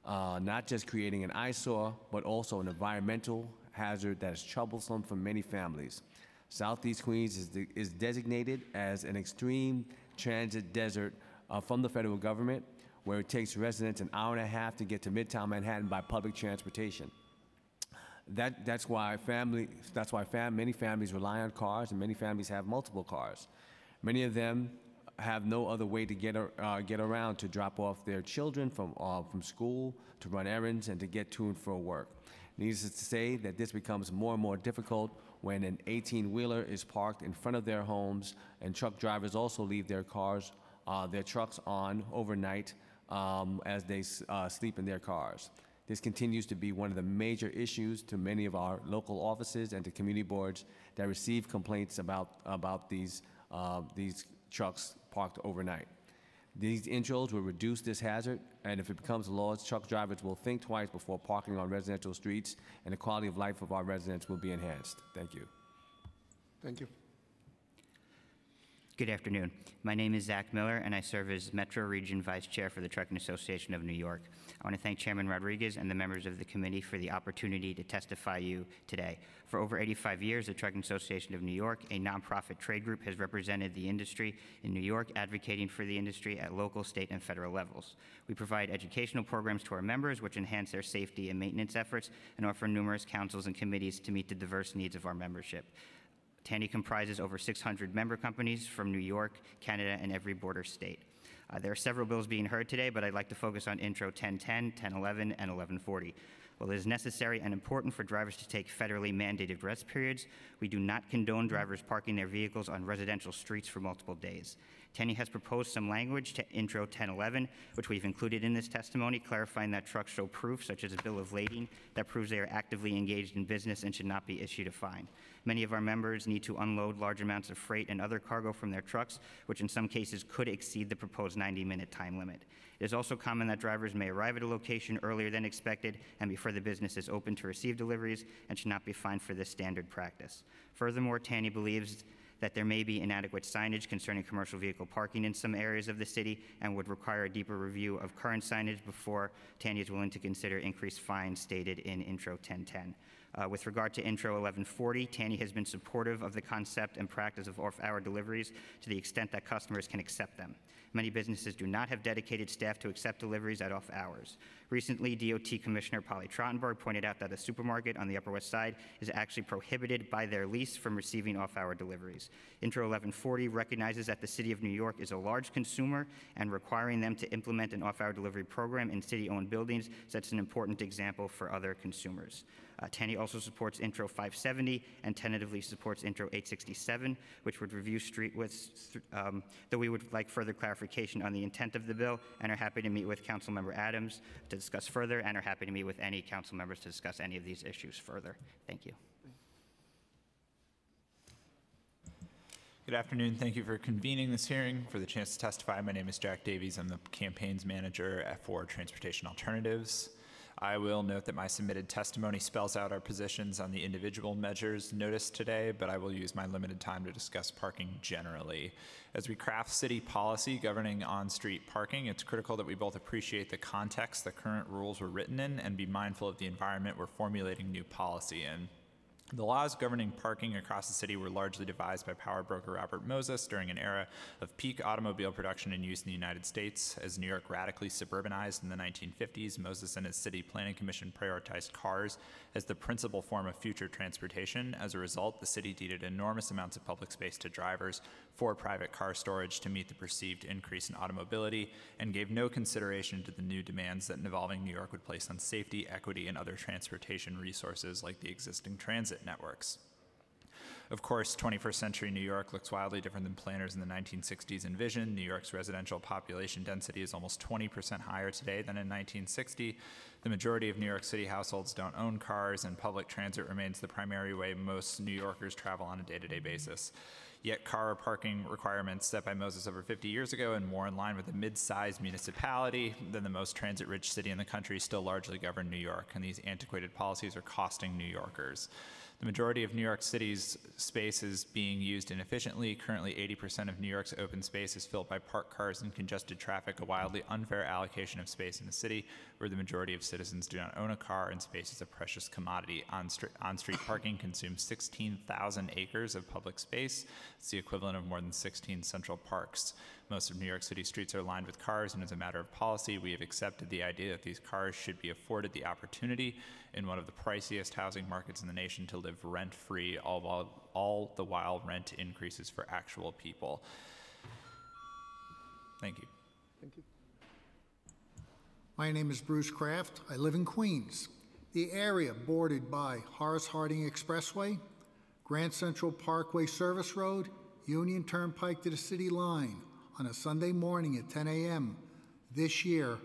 uh, not just creating an eyesore, but also an environmental hazard that is troublesome for many families. Southeast Queens is, de- is designated as an extreme transit desert uh, from the federal government, where it takes residents an hour and a half to get to Midtown Manhattan by public transportation. That, that's why family, that's why fam, many families rely on cars, and many families have multiple cars. Many of them have no other way to get, uh, get around to drop off their children from, uh, from school, to run errands, and to get to and fro work. Needless to say that this becomes more and more difficult when an 18-wheeler is parked in front of their homes, and truck drivers also leave their cars, uh, their trucks on overnight um, as they uh, sleep in their cars. This continues to be one of the major issues to many of our local offices and to community boards that receive complaints about, about these, uh, these trucks parked overnight. These intros will reduce this hazard, and if it becomes law, truck drivers will think twice before parking on residential streets, and the quality of life of our residents will be enhanced. Thank you. Thank you. Good afternoon. My name is Zach Miller, and I serve as Metro Region Vice Chair for the Trucking Association of New York. I want to thank Chairman Rodriguez and the members of the committee for the opportunity to testify you today. For over 85 years, the Trucking Association of New York, a nonprofit trade group, has represented the industry in New York, advocating for the industry at local, state, and federal levels. We provide educational programs to our members, which enhance their safety and maintenance efforts, and offer numerous councils and committees to meet the diverse needs of our membership. TANY comprises over 600 member companies from New York, Canada, and every border state. Uh, there are several bills being heard today, but I'd like to focus on Intro 1010, 1011, and 1140. While it is necessary and important for drivers to take federally mandated rest periods, we do not condone drivers parking their vehicles on residential streets for multiple days. TANY has proposed some language to Intro 1011, which we've included in this testimony, clarifying that trucks show proof, such as a bill of lading, that proves they are actively engaged in business and should not be issued a fine. Many of our members need to unload large amounts of freight and other cargo from their trucks, which in some cases could exceed the proposed 90 minute time limit. It is also common that drivers may arrive at a location earlier than expected and before the business is open to receive deliveries and should not be fined for this standard practice. Furthermore, TANY believes that there may be inadequate signage concerning commercial vehicle parking in some areas of the city and would require a deeper review of current signage before TANY is willing to consider increased fines stated in Intro 1010. Uh, with regard to Intro 1140, TANY has been supportive of the concept and practice of off-hour deliveries to the extent that customers can accept them. Many businesses do not have dedicated staff to accept deliveries at off hours. Recently, DOT Commissioner Polly Trottenberg pointed out that a supermarket on the Upper West Side is actually prohibited by their lease from receiving off hour deliveries. Intro 1140 recognizes that the City of New York is a large consumer, and requiring them to implement an off hour delivery program in city owned buildings sets an important example for other consumers. Uh, TANY also supports Intro 570 and tentatively supports Intro 867, which would review street widths, th- um, though we would like further clarification on the intent of the bill and are happy to meet with Councilmember Adams to discuss further and are happy to meet with any council members to discuss any of these issues further. Thank you. Good afternoon. Thank you for convening this hearing. For the chance to testify, my name is Jack Davies. I'm the campaigns manager for Transportation Alternatives. I will note that my submitted testimony spells out our positions on the individual measures noticed today, but I will use my limited time to discuss parking generally. As we craft city policy governing on street parking, it's critical that we both appreciate the context the current rules were written in and be mindful of the environment we're formulating new policy in. The laws governing parking across the city were largely devised by power broker Robert Moses during an era of peak automobile production and use in the United States. As New York radically suburbanized in the 1950s, Moses and his city planning commission prioritized cars as the principal form of future transportation. As a result, the city deeded enormous amounts of public space to drivers for private car storage to meet the perceived increase in automobility and gave no consideration to the new demands that an evolving New York would place on safety, equity, and other transportation resources like the existing transit networks. Of course, 21st century New York looks wildly different than planners in the 1960s envisioned. New York's residential population density is almost 20% higher today than in 1960. The majority of New York City households don't own cars, and public transit remains the primary way most New Yorkers travel on a day to day basis. Yet car parking requirements set by Moses over 50 years ago and more in line with a mid-sized municipality than the most transit-rich city in the country still largely govern New York, and these antiquated policies are costing New Yorkers. The majority of New York City's space is being used inefficiently. Currently, 80% of New York's open space is filled by parked cars and congested traffic, a wildly unfair allocation of space in the city where the majority of citizens do not own a car and space is a precious commodity. On, str- on-street parking consumes 16,000 acres of public space. It's the equivalent of more than 16 central parks. Most of New York City streets are lined with cars, and as a matter of policy, we have accepted the idea that these cars should be afforded the opportunity in one of the priciest housing markets in the nation to live rent free, all, all the while rent increases for actual people. Thank you. Thank you. My name is Bruce Kraft. I live in Queens. The area bordered by Horace Harding Expressway, Grand Central Parkway Service Road, Union Turnpike to the city line on a Sunday morning at 10 a.m. This year,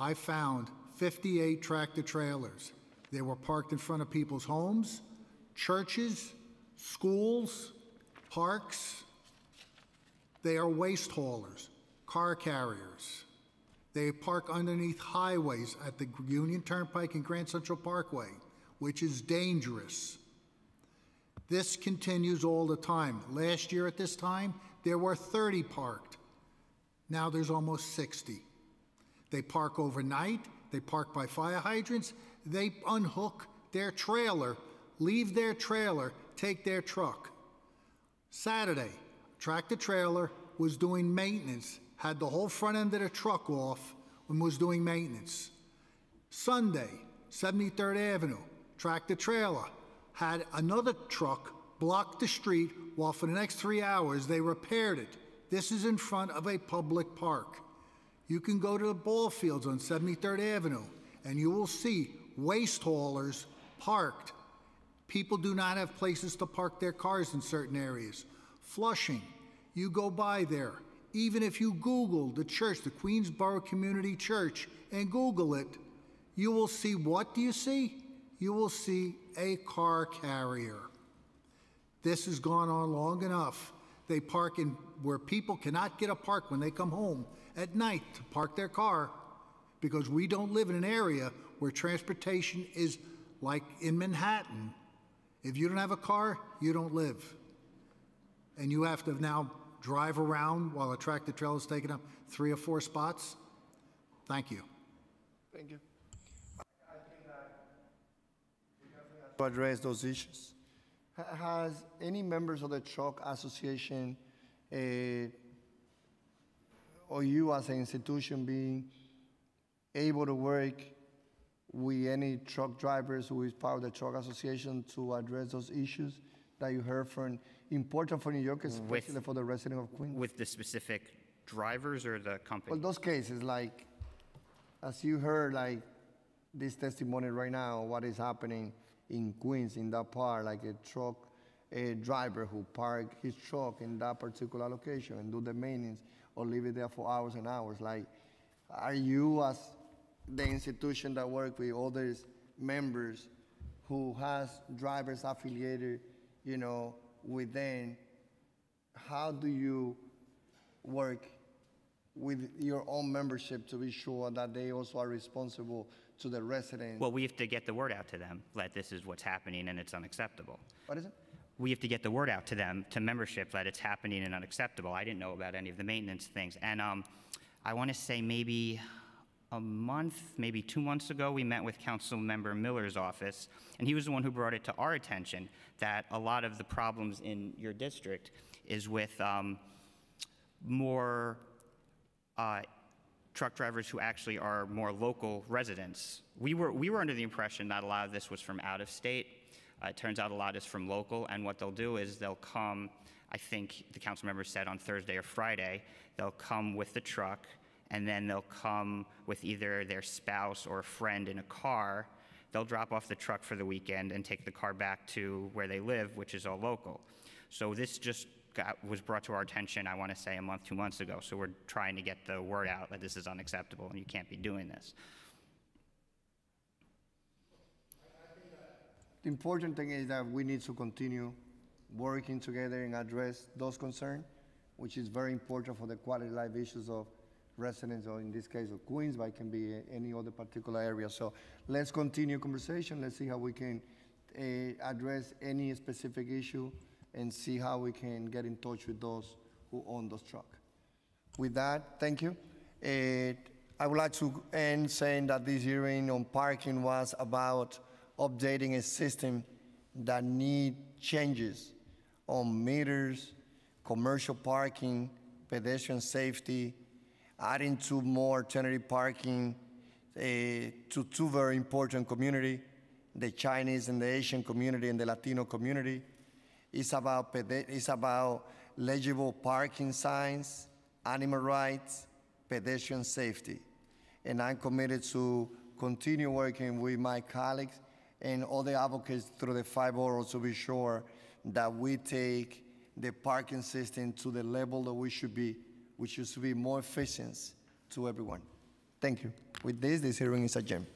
I found 58 tractor trailers. They were parked in front of people's homes, churches, schools, parks. They are waste haulers, car carriers. They park underneath highways at the Union Turnpike and Grand Central Parkway, which is dangerous. This continues all the time. Last year at this time, there were 30 parked. Now there's almost 60. They park overnight, they park by fire hydrants, they unhook their trailer, leave their trailer, take their truck. Saturday, tractor trailer was doing maintenance, had the whole front end of the truck off and was doing maintenance. Sunday, 73rd Avenue, tractor trailer had another truck block the street while for the next three hours they repaired it. This is in front of a public park. You can go to the ball fields on 73rd Avenue and you will see waste haulers parked. People do not have places to park their cars in certain areas. Flushing, you go by there. Even if you Google the church, the Queensborough Community Church, and Google it, you will see what do you see? You will see a car carrier. This has gone on long enough. They park in where people cannot get a park when they come home at night to park their car because we don't live in an area where transportation is like in Manhattan. If you don't have a car, you don't live. And you have to now drive around while a tractor trailer is taking up three or four spots. Thank you. Thank you. To address those issues, ha- has any members of the truck association, eh, or you as an institution being able to work with any truck drivers who is part of the truck association to address those issues that you heard from, important for New Yorkers, With- especially for the resident of Queens? With the specific drivers or the company? Well, those cases, like, as you heard, like, this testimony right now, what is happening in Queens, in that part, like a truck, a driver who park his truck in that particular location and do the maintenance or leave it there for hours and hours, like, are you as the institution that work with others members who has drivers affiliated, you know, with them, how do you work with your own membership to be sure that they also are responsible to the residents? Well, we have to get the word out to them that this is what's happening and it's unacceptable. What is it? We have to get the word out to them, to membership, that it's happening and unacceptable. I didn't know about any of the maintenance things. And um, I want to say maybe a month, maybe two months ago, we met with Council Member Miller's office, and he was the one who brought it to our attention that a lot of the problems in your district is with um, more uh, truck drivers who actually are more local residents. We were, we were under the impression that a lot of this was from out of state. Uh, it turns out a lot is from local, and what they'll do is they'll come, I think the council member said on Thursday or Friday, they'll come with the truck, and then they'll come with either their spouse or a friend in a car. They'll drop off the truck for the weekend and take the car back to where they live, which is all local. So this just got, was brought to our attention, I want to say, a month, two months ago. So we're trying to get the word out that this is unacceptable and you can't be doing this. The important thing is that we need to continue working together and address those concerns, which is very important for the quality of life issues of residents, or in this case of Queens, but it can be any other particular area. So let's continue conversation. Let's see how we can uh, address any specific issue and see how we can get in touch with those who own those trucks. With that, thank you. Uh, I would like to end saying that this hearing on parking was about updating a system that need changes on meters, commercial parking, pedestrian safety, adding two more alternative parking uh, to two very important community, the Chinese and the Asian community and the Latino community. It's about, it's about legible parking signs, animal rights, pedestrian safety. And I'm committed to continue working with my colleagues and other advocates through the five boroughs to be sure that we take the parking system to the level that we should be, which is to be more efficient to everyone. Thank you. With this, this hearing is adjourned.